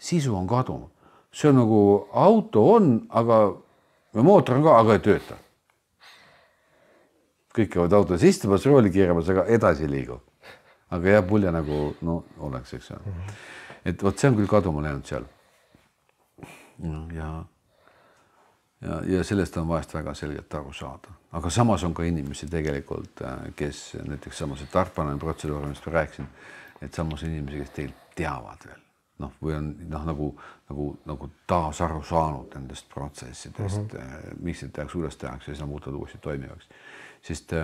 sisu on kadunud. see on nagu auto on, aga mootor on ka, aga ei tööta. Kõik käivad autos istumas, rooli keeramas, aga edasi ei liigu. aga jääb mulje nagu no oleks, eks ole. et vot see on küll kaduma läinud seal. ja, ja, ja sellest on vahest väga selgelt aru saada, aga samas on ka inimesi tegelikult, kes näiteks samas Tarpane protseduur, millest ma rääkisin, et samas inimesi, kes tegelikult teavad veel noh, või on noh, nagu, nagu, nagu taas aru saanud nendest protsessidest mm, -hmm. miks neid tehakse, kuidas tehakse, siis nad muutuvad uuesti toimivaks. Sest äh,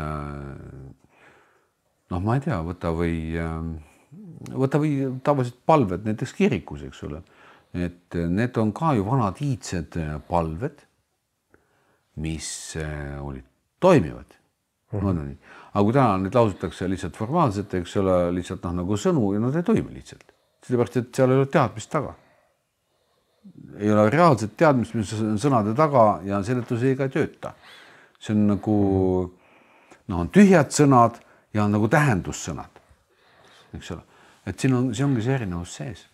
noh, ma ei tea, võta või äh, võta või tavalised palved näiteks kirikus, eks ole, et need on ka ju vanad iidsed palved, mis olid toimivad mm. -hmm. on nii, aga kui täna neid lausutakse lihtsalt formaalselt, eks ole, lihtsalt noh, nagu sõnu ja nad ei toimi lihtsalt sellepärast, et seal ei ole teadmist taga. ei ole reaalset teadmist, mis on sõnade taga ja seletusega ei tööta. see on nagu noh, on tühjad sõnad ja on nagu tähendussõnad, eks ole, et siin on, see ongi see erinevus sees.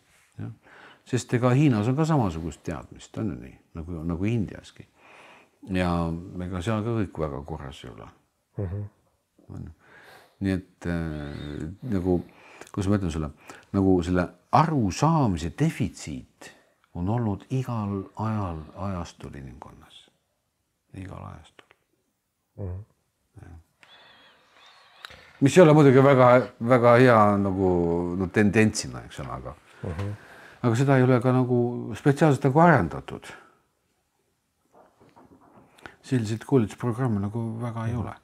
sest ega Hiinas on ka samasugust teadmist, on ju nii nagu, nagu Indiaski. ja ega seal ka kõik väga korras ei ole mm. -hmm. nii et äh, nagu, kuidas ma ütlen sulle, nagu selle arusaamise defitsiit on olnud igal ajal ajastul inimkonnas, igal ajastul mm. -hmm. Mis ei ole muidugi väga-väga hea nagu no tendentsina, eks ole, aga mm, -hmm. aga seda ei ole ka nagu spetsiaalselt nagu arendatud. selliseid koolitusprogramme nagu väga ei ole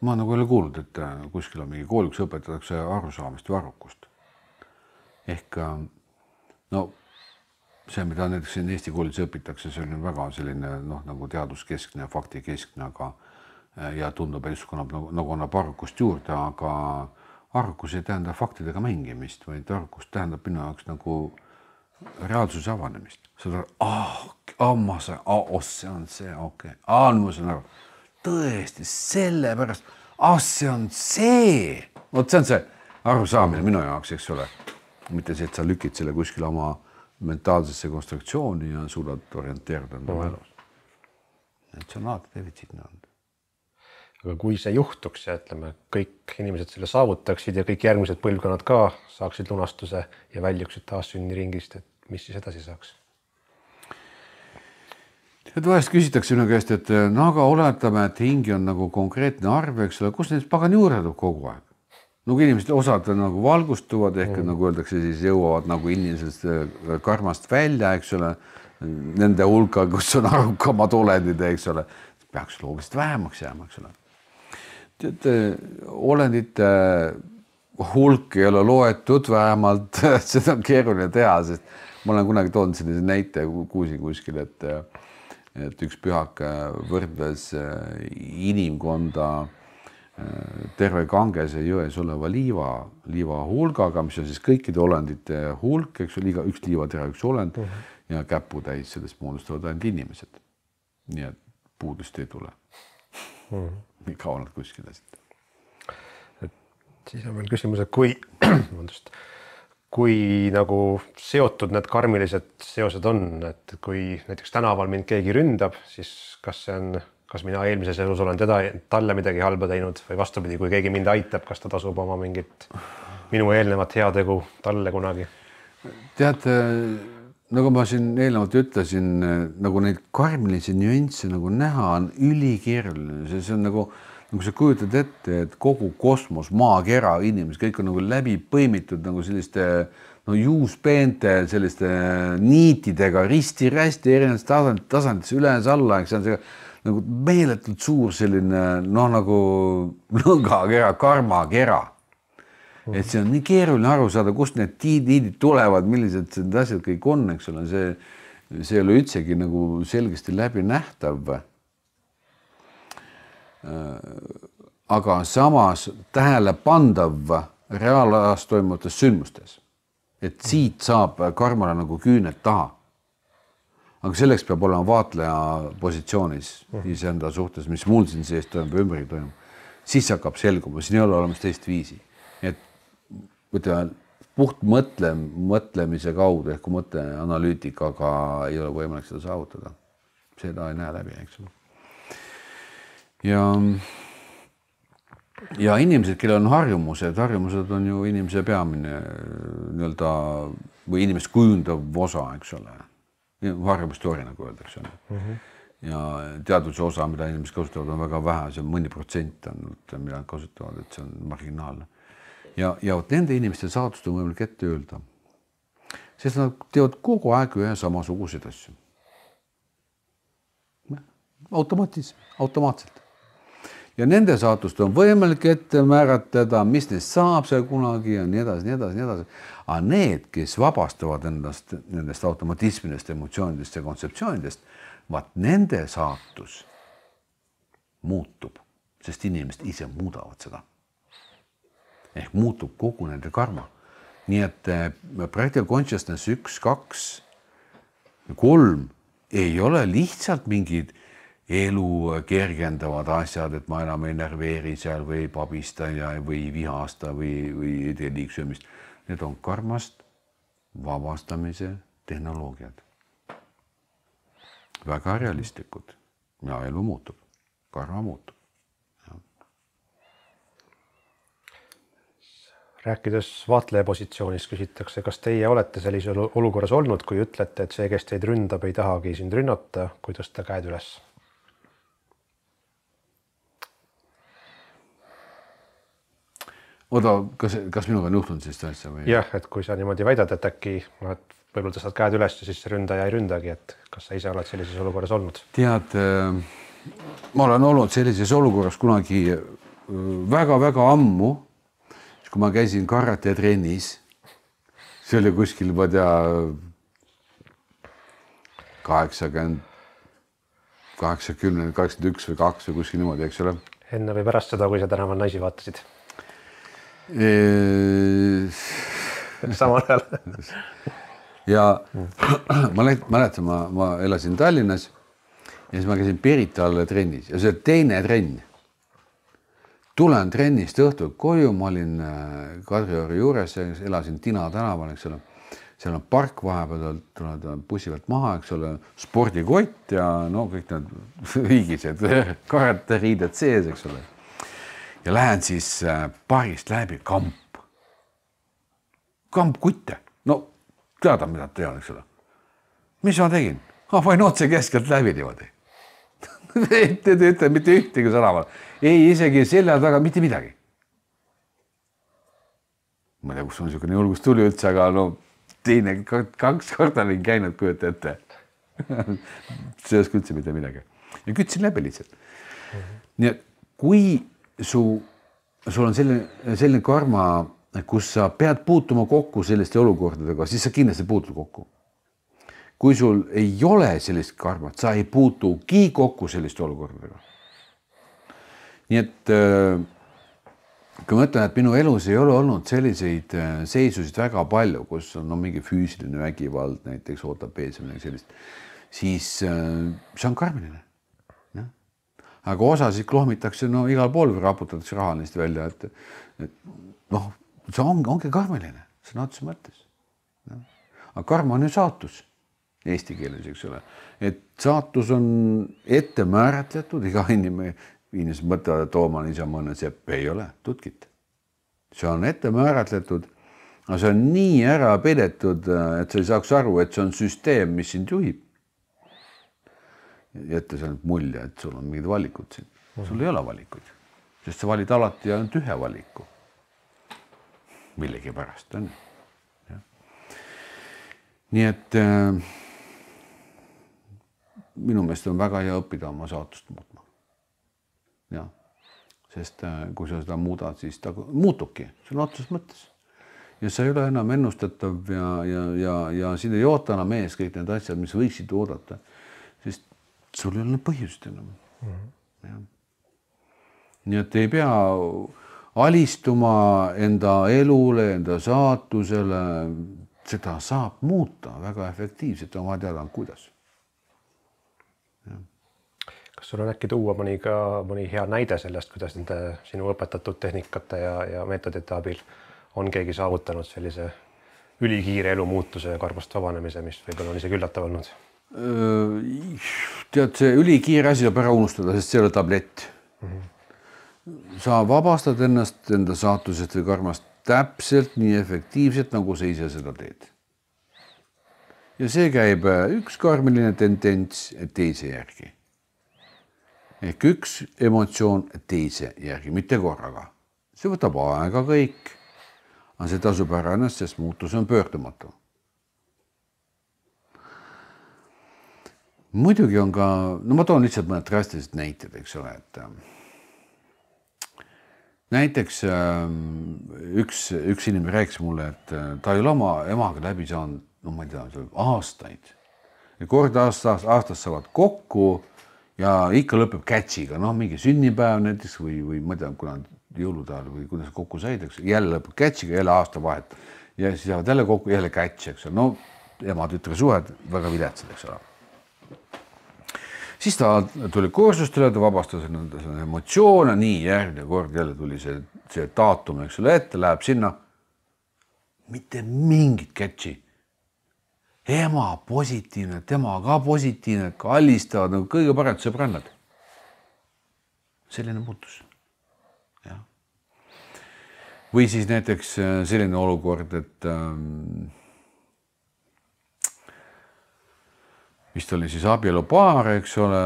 ma nagu ei ole kuulnud, et kuskil on mingi kool, kus õpetatakse arusaamist või arvukust ehk äh, no see, mida näiteks siin Eesti koolis õpitakse, see on väga selline noh, nagu teaduskeskne, faktikeskne, aga ja tundub, justkui annab nagu, nagu annab arvukust juurde, aga arvukus ei tähenda faktidega mängimist, vaid arvukus tähendab minu jaoks nagu reaalsuse avanemist. saad aru, ah, ah, ma saan, oh, see on see, okei okay., aa, nüüd ma saan aru. tõesti, sellepärast, ah, see on see, vot see on see arusaamine minu jaoks, eks ole. mitte see, et sa lükid selle kuskile oma mentaalsesse konstruktsiooni ja suudad orienteeruda enda mälus. et see on alati defitsiitne olnud aga kui see juhtuks ja ütleme, kõik inimesed selle saavutaksid ja kõik järgmised põlvkonnad ka saaksid lunastuse ja väljuksid taassünniringist, et mis siis edasi saaks? tead, vahest küsitakse minu käest, et no aga oletame, et hingi on nagu konkreetne arv, eks ole, kus neid pagan juurde tuleb kogu aeg? no kui inimesed osad nagu valgustuvad ehk mm. nagu öeldakse, siis jõuavad nagu inimesest äh, karmast välja, eks ole, nende hulka, kus on arukamad olendid, eks ole, peaks loogiliselt vähemaks jääma, eks ole tead, olendite hulk ei ole loetud, vähemalt seda on keeruline teha, sest ma olen kunagi toonud sellise näite, kuulsin kuskil, et et üks pühake võrdles inimkonda terve Kangese jões oleva liiva, liiva hulgaga, mis on siis kõikide olendite hulk, eks ole, iga üks liivatera, üks olend uh -huh. ja käputäis sellest moodustavad ainult inimesed. nii et puudust ei tule uh. -huh nii kaua nad kuskil lasid. et siis on veel küsimus, et kui, vabandust, kui nagu seotud need karmilised seosed on, et kui näiteks tänaval mind keegi ründab, siis kas see on, kas mina eelmises elus olen teda, talle midagi halba teinud või vastupidi, kui keegi mind aitab, kas ta tasub oma mingit minu eelnevat heategu talle kunagi? tead nagu ma siin eelnevalt ütlesin, nagu neid karmilisi nüansse nagu näha on ülikeeruline, see, on nagu, nagu sa kujutad ette, et kogu kosmos, maakera, inimesed, kõik on nagu läbi põimitud nagu selliste no juuspeente, selliste niitidega risti-rästi erinevates tasand, tasandites üles-alla, eks see on see nagu meeletult suur selline noh, nagu lõngakera, karmakera et see on nii keeruline aru saada, kust need tiidid tulevad, millised need asjad kõik on, eks ole, see, see ei ole üldsegi nagu selgesti läbinähtav. aga samas tähelepandav reaalajas toimuvates sündmustes, et siit saab karmale nagu küüned taha. aga selleks peab olema vaatleja positsioonis iseenda suhtes, mis mul siin sees toimub, ümbergi toimub, siis hakkab selguma, siin ei ole olemas teist viisi, ütleme puht mõtle, mõtlemise kaudu ehk mõtteanalüütikaga ei ole võimalik seda saavutada. seda ei näe läbi, eks ole. ja, ja inimesed, kellel on harjumused, harjumused on ju inimese peamine nii-öelda või inimest kujundav osa, eks ole. harjumusteooria, nagu öeldakse mm. -hmm. ja teaduse osa, mida inimesed kasutavad, on väga vähe, see on mõni protsent on, mida nad kasutavad, et see on marginaalne ja, ja vot nende inimeste saatust on võimalik ette öelda. sest nad teevad kogu aeg ühe samasuguseid asju. automatis, automaatselt. ja nende saatust on võimalik ette määratleda, mis neist saab seal kunagi ja nii edasi, nii edasi, nii edasi. aga need, kes vabastavad endast nendest automatismidest, emotsioonidest ja kontseptsioonidest, vaat nende saatus muutub, sest inimesed ise muudavad seda ehk muutub kogu nende karma. nii et äh, practical consciousness üks, kaks, kolm ei ole lihtsalt mingid elu kergendavad asjad, et ma enam ei närveeri seal või ei pabista ja, või ei vihasta või, või ei tee liigsöömist. Need on karmast vabastamise tehnoloogiad. väga realistlikud ja elu muutub, karma muutub. Rääkides vaatleja positsioonist, küsitakse, kas teie olete sellises olukorras olnud, kui ütlete, et see, kes teid ründab, ei tahagi sind rünnata, kui tõsta käed üles? oota, kas, kas minuga on juhtunud sellist asja või? jah, et kui sa niimoodi väidad, et äkki noh, et võib-olla tõstad käed üles ja siis ründaja ei ründagi, et kas sa ise oled sellises olukorras olnud? tead, äh, ma olen olnud sellises olukorras kunagi väga-väga äh, ammu kui ma käisin karate trennis, see oli kuskil, ma ei tea, kaheksakümmend, kaheksakümne, kaheksakümmend üks või kaks või kuskil niimoodi, eks ole. enne või pärast seda, kui sa tänaval naisi vaatasid? samal ajal ja ma mäletan, ma, ma elasin Tallinnas ja siis ma käisin Piritalle trennis ja see oli teine trenn. Tulen trennist õhtul koju, ma olin äh, Kadrioru juures, elasin Tina tänaval, eks ole. seal on park vahepeal, tuled bussi pealt maha, eks ole, spordikott ja no kõik need riigised karatariided sees, eks ole. ja lähen siis baarist äh, läbi, kamp. kamp kutte, no teada, mida tean, eks ole. mis ma tegin? ma panin otse keskelt läbi niimoodi ette ei ütle mitte ühtegi sõna, ei isegi selja taga mitte midagi. ma ei tea, kust mul niisugune julgus tuli üldse, aga no teine, kaks korda olin käinud, kujuta ette see ei oska üldse mitte midagi ja kütsin läbi lihtsalt nii et kui su, sul on selline, selline karma, kus sa pead puutuma kokku selliste olukordadega, siis sa kindlasti puutud kokku kui sul ei ole sellist karmat, sa ei puutugi kokku selliste olukordadega. Nii et äh, kui ma ütlen, et minu elus ei ole olnud selliseid äh, seisusid väga palju, kus on no mingi füüsiline vägivald näiteks ootab ees või midagi sellist, siis äh, see on karmiline. aga osasid klohmitakse no igal pool või raputatakse rahalist välja, et, et noh, see ongi, ongi karmiline sõna otseses mõttes. aga karm on ju saatus eesti keeles, eks ole, et saatus on ette määratletud, iga inimene, inimesed mõtlevad, et oo, ma olen niisama õnne sepp, ei ole, tutkit. see on ette määratletud, aga see on nii ära pedetud, et sa ei saaks aru, et see on süsteem, mis sind juhib. jättes ainult mulje, et sul on mingid valikud siin, sul ei ole valikuid, sest sa valid alati ainult ühe valiku. millegipärast on ju. nii et äh, minu meelest on väga hea õppida oma saatust muutma. Jah, sest äh, kui sa seda muudad, siis ta muutubki sõna otseses mõttes. ja sa ei ole enam ennustatav ja, ja, ja, ja sind ei oota enam ees kõik need asjad, mis võiksid oodata, sest sul ei ole põhjust enam mm. -hmm. nii et ei pea alistuma enda elule, enda saatusele, seda saab muuta väga efektiivselt, on vaja teada, kuidas kas sul on äkki tuua mõni ka mõni hea näide sellest, kuidas nende sinu õpetatud tehnikate ja, ja meetodite abil on keegi saavutanud sellise ülikiire elumuutuse ja karvast vabanemise, mis võib-olla on isegi üllatav olnud? tead, see ülikiire asi tuleb ära unustada, sest see ei ole tablett mm. -hmm. sa vabastad ennast enda saatusest või karmast täpselt nii efektiivselt, nagu sa ise seda teed. ja see käib üks karmiline tendents teise järgi ehk üks emotsioon teise järgi, mitte korraga. see võtab aega kõik, aga see tasub ära ennast, sest muutus on pöördumatu. muidugi on ka, no ma toon lihtsalt mõned drastilised näited, eks ole, et äh, näiteks äh, üks, üks inimene rääkis mulle, et äh, ta ei ole oma emaga läbi saanud, no ma ei tea, aastaid. kord aastas, aastas saavad kokku ja ikka lõpeb catch'iga, noh, mingi sünnipäev näiteks või, või ma ei tea, kuna jõulude ajal või kuidas kokku said, eks. Jälle lõpeb catch'iga, jälle aastavahet. Ja siis jäävad jälle kokku, jälle catch, eks. Ole, no ema-tütre suhed väga viletsad, eks ole. siis ta tuli kursustele, ta vabastas enda emotsioone, nii järgmine kord jälle tuli see, see daatum, eks ole, ette, läheb sinna. mitte mingit catch'i ema positiivne, tema ka positiivne, kallistavad nagu kõige paremad sõbrannad. selline muutus. jah. või siis näiteks äh, selline olukord, et ähm, vist oli siis abielupaar, eks ole,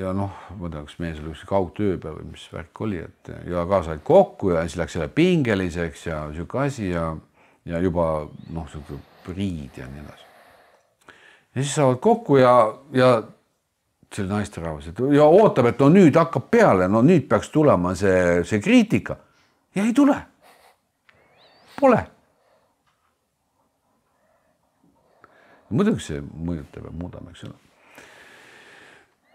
ja noh, ma ei tea, kas mees oli kuskil kaugtööpäev või mis värk oli, et ja ka said kokku ja siis läks jälle pingeliseks ja sihuke asi ja, ja juba noh, sihuke priid ja nii edasi ja siis saavad kokku ja, ja selle naisterahvas, et ja ootab, et no nüüd hakkab peale, no nüüd peaks tulema see, see kriitika ja ei tule. Pole. muidugi see mõjutab ja muudab, eks ole.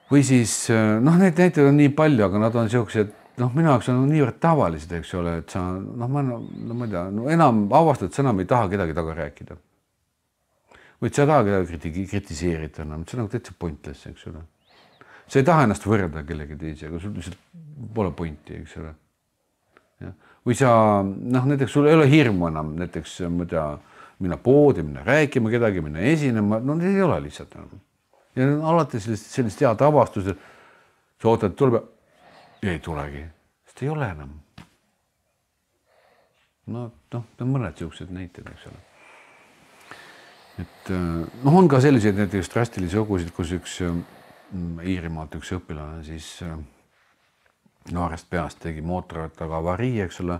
või siis noh, neid näiteid on nii palju, aga nad on niisugused noh, minu jaoks on niivõrd tavalised, eks ole, et sa noh, ma no, no ma ei tea, no enam avastad, sa enam ei taha kedagi taga rääkida. Või sa taha kedagi kriti kritiseerida enam, see on nagu täitsa pointless, eks ole. sa ei taha ennast võrrelda kellegi teisega, sul lihtsalt pole pointi, eks ole. või sa noh, näiteks sul ei ole hirmu enam näiteks tea, minna poodi, minna rääkima kedagi, minna esinema, no ei ole lihtsalt enam. ja alati sellist, sellist head avastust, et sa ootad, tuleb ja ei tulegi, sest ei ole enam. no noh, mõned siuksed näited, eks ole. Et noh, on ka selliseid näiteks drastilisi lugusid, kus üks mm, Iirimaalt üks õpilane siis noorest peast tegi mootorrattaga avarii, eks ole.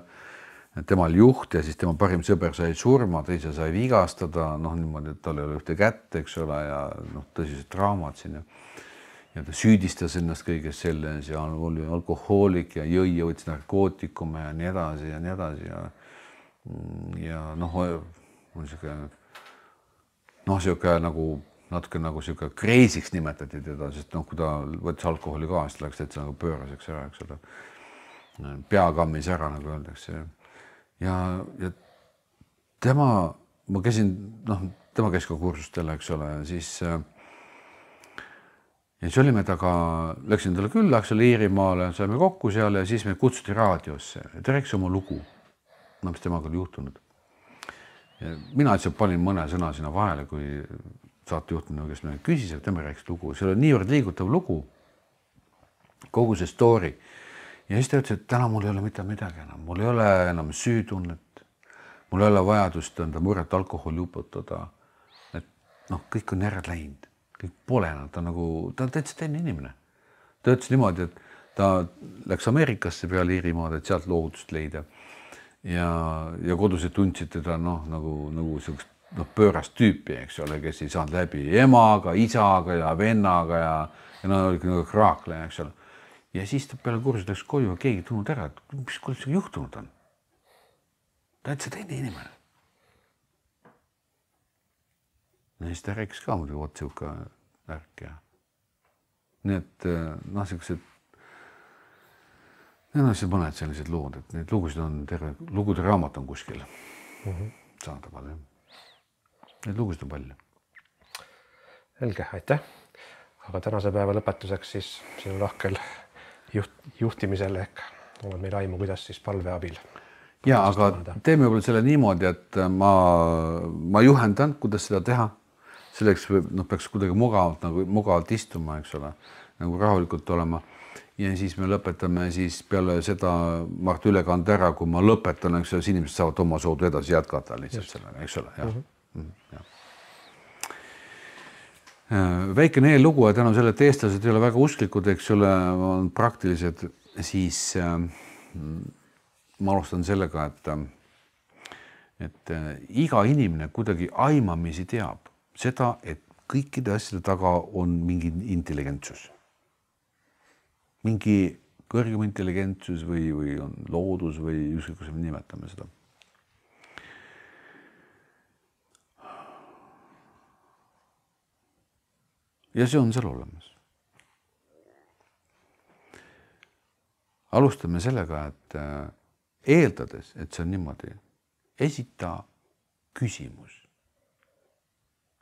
tema oli juht ja siis tema parim sõber sai surma, teise sai vigastada, noh niimoodi, et tal ei ole ühte kätt, eks ole, ja noh, tõsised traumad siin ja ja ta süüdistas ennast kõiges selles ja oli alkohoolik ja jõi ja võttis narkootikume ja nii edasi ja nii edasi ja ja noh, niisugune noh, niisugune nagu natuke nagu niisugune crazy'ks nimetati teda, sest noh, kui ta võttis alkoholi ka, siis läks täitsa nagu pööraseks ära, eks ole. pea kammis ära, nagu öeldakse. ja, ja tema, ma käisin, noh, tema käis ka kursustel, eks ole, siis äh, ja siis olime temaga, läksin talle külla, eks ole, Iirimaale, saime kokku seal ja siis meid kutsuti raadiosse, ta rääkis oma lugu, no mis temaga oli juhtunud. Mina lihtsalt panin mõne sõna sinna vahele, kui saatejuht minu käest küsis, aga tema rääkis lugu, see oli niivõrd liigutav lugu. kogu see story ja siis ta ütles, et täna mul ei ole mitte midagi enam, mul ei ole enam süütunnet. mul ei ole vajadust enda muret alkoholi uputada. et noh, kõik on järele läinud kõik pole enam, ta nagu, ta on täitsa teine inimene. ta ütles niimoodi, et ta läks Ameerikasse peale Iirimaad, et sealt loodust leida. Ja, ja kodused tundsid teda noh, nagu, nagu siukest noh, pöörast tüüpi, eks ole, kes ei saanud läbi emaga, isaga ja vennaga ja, ja no oli nagu kraakleja, eks ole. ja siis ta peale kursust läks koju ja keegi ei tulnud ära, et mis üldse juhtunud on. täitsa teine inimene ja siis ta rääkis ka muidugi vot sihuke värk ja nii et noh, siuksed. Need on siis mõned sellised lood, et neid lugusid on terve, lugude raamat on kuskil mm -hmm. saadaval. Neid lugusid on palju. selge, aitäh. aga tänase päeva lõpetuseks siis sinu lahkel juht, juhtimisel ehk annad meile aimu, kuidas siis palve abil. ja aga teeme võib-olla selle niimoodi, et ma, ma juhendan, kuidas seda teha selleks noh, peaks kuidagi mugavalt nagu mugavalt istuma, eks ole, nagu rahulikult olema. Ja siis me lõpetame siis peale seda Mart ülekande ära, kui ma lõpetan, eks ole, siis inimesed saavad oma soodu edasi jätkata lihtsalt sellega, eks ole, jah mm. -hmm. Ja. Äh, väikene eellugu ja tänu sellele, et eestlased ei ole väga usklikud, eks ole, on praktilised, siis äh, ma alustan sellega, et et äh, iga inimene kuidagi aimamisi teab, seda, et kõikide asjade taga on mingi intelligentsus. Mingi kõrgem intelligentsus või, või on loodus või ükskõik, kuidas me nimetame seda. ja see on seal olemas. alustame sellega, et äh, eeldades, et see on niimoodi, esita küsimus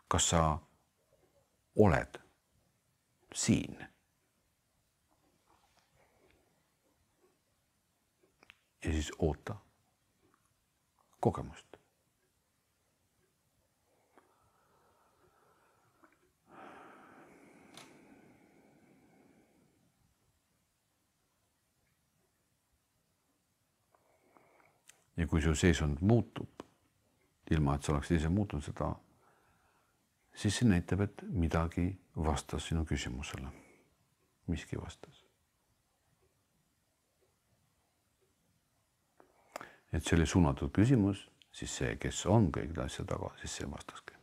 kas sa oled siin? Ja siis oota kogemust. ja kui su seisund muutub, ilma et sa oleksid ise muutnud seda siis see näitab, et midagi vastas sinu küsimusele. miski vastas. Et see oli suunatud küsimus, siis see, kes on kõikide asjade taga, siis see vastaski.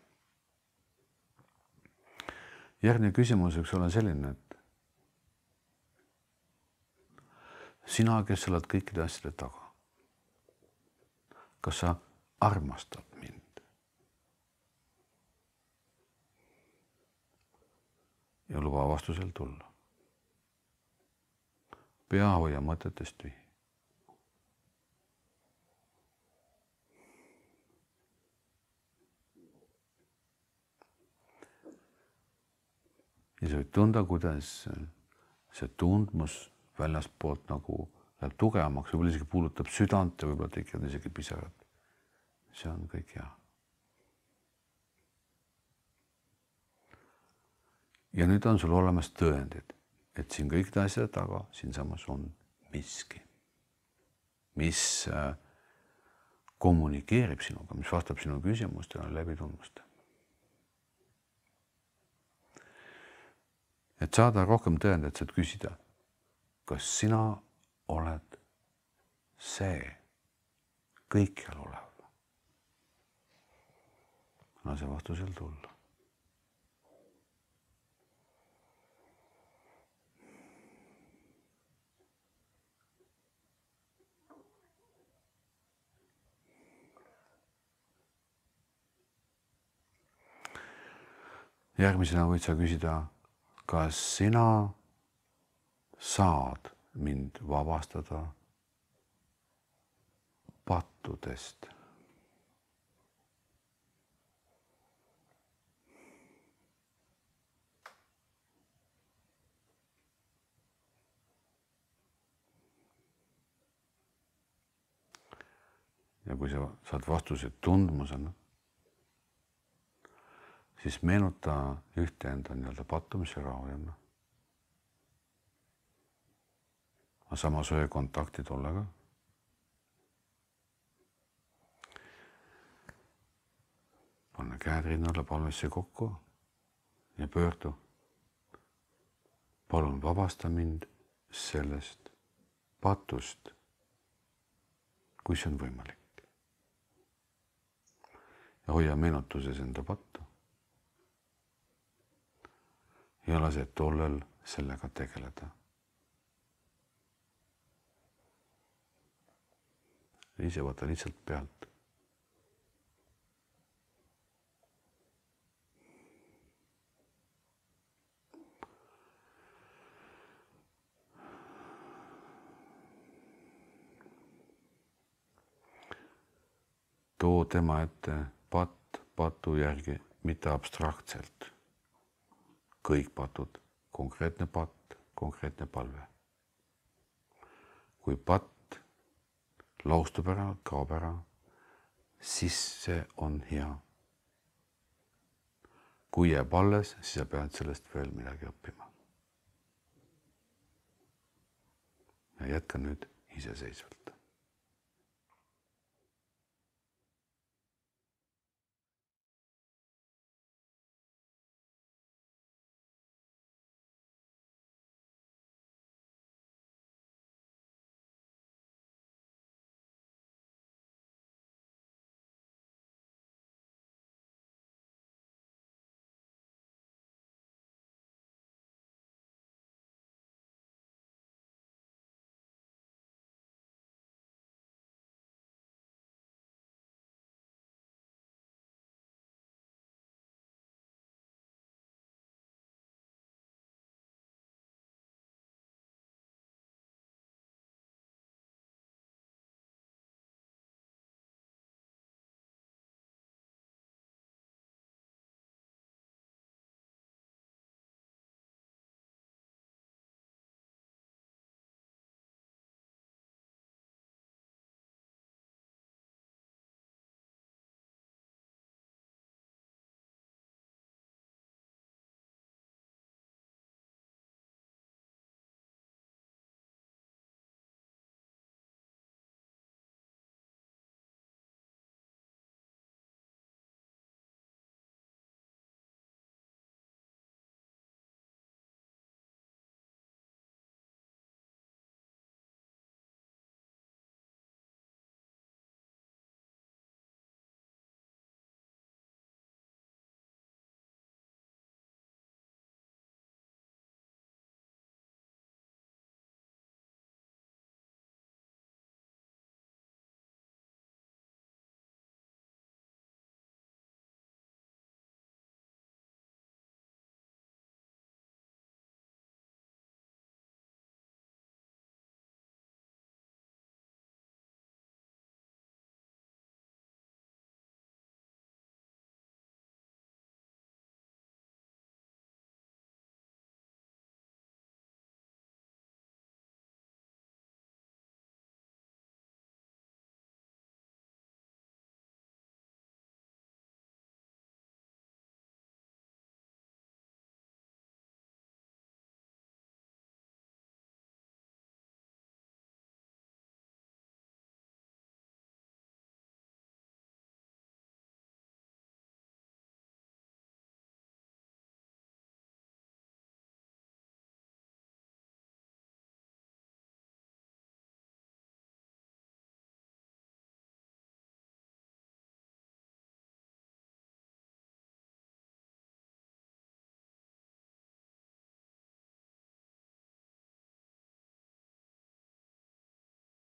järgmine küsimus võiks olla selline, et sina, kes oled kõikide asjade taga, kas sa armastad mind? ja luba vastusel tulla pea hoia mõtetest tühi. Ja sa võid tunda, kuidas see tundmus väljaspoolt nagu läheb tugevamaks, võib-olla isegi puudutab südant ja võib-olla tekivad isegi pisarad. see on kõik hea. ja nüüd on sul olemas tõendid, et siin kõikide asjade taga siinsamas on miski, mis äh, kommunikeerib sinuga, mis vastab sinu küsimustele läbi tundmuste. Et saada rohkem tõendeid, saad küsida, kas sina oled see kõikjal olev. lase vastusel tulla. järgmisena võid sa küsida, kas sina saad mind vabastada pattudest. ja kui sa saad vastuse tundmusena, siis meenuta ühte enda nii-öelda pattumise rahujanna aga samas hoia kontakti tollega. panna käed rinnale palmesse kokku ja pöördu. palun vabasta mind sellest patust, kui see on võimalik. ja hoia meenutuses enda pattu. Ja lase tollel sellega tegeleda ise võta lihtsalt pealt. too tema ette patt patu järgi, mitte abstraktselt. Kõik patud, konkreetne patt, konkreetne palve. kui patt laustub ära, kaob ära, siis see on hea. kui jääb alles, siis sa pead sellest veel midagi õppima. ja jätka nüüd iseseisvalt.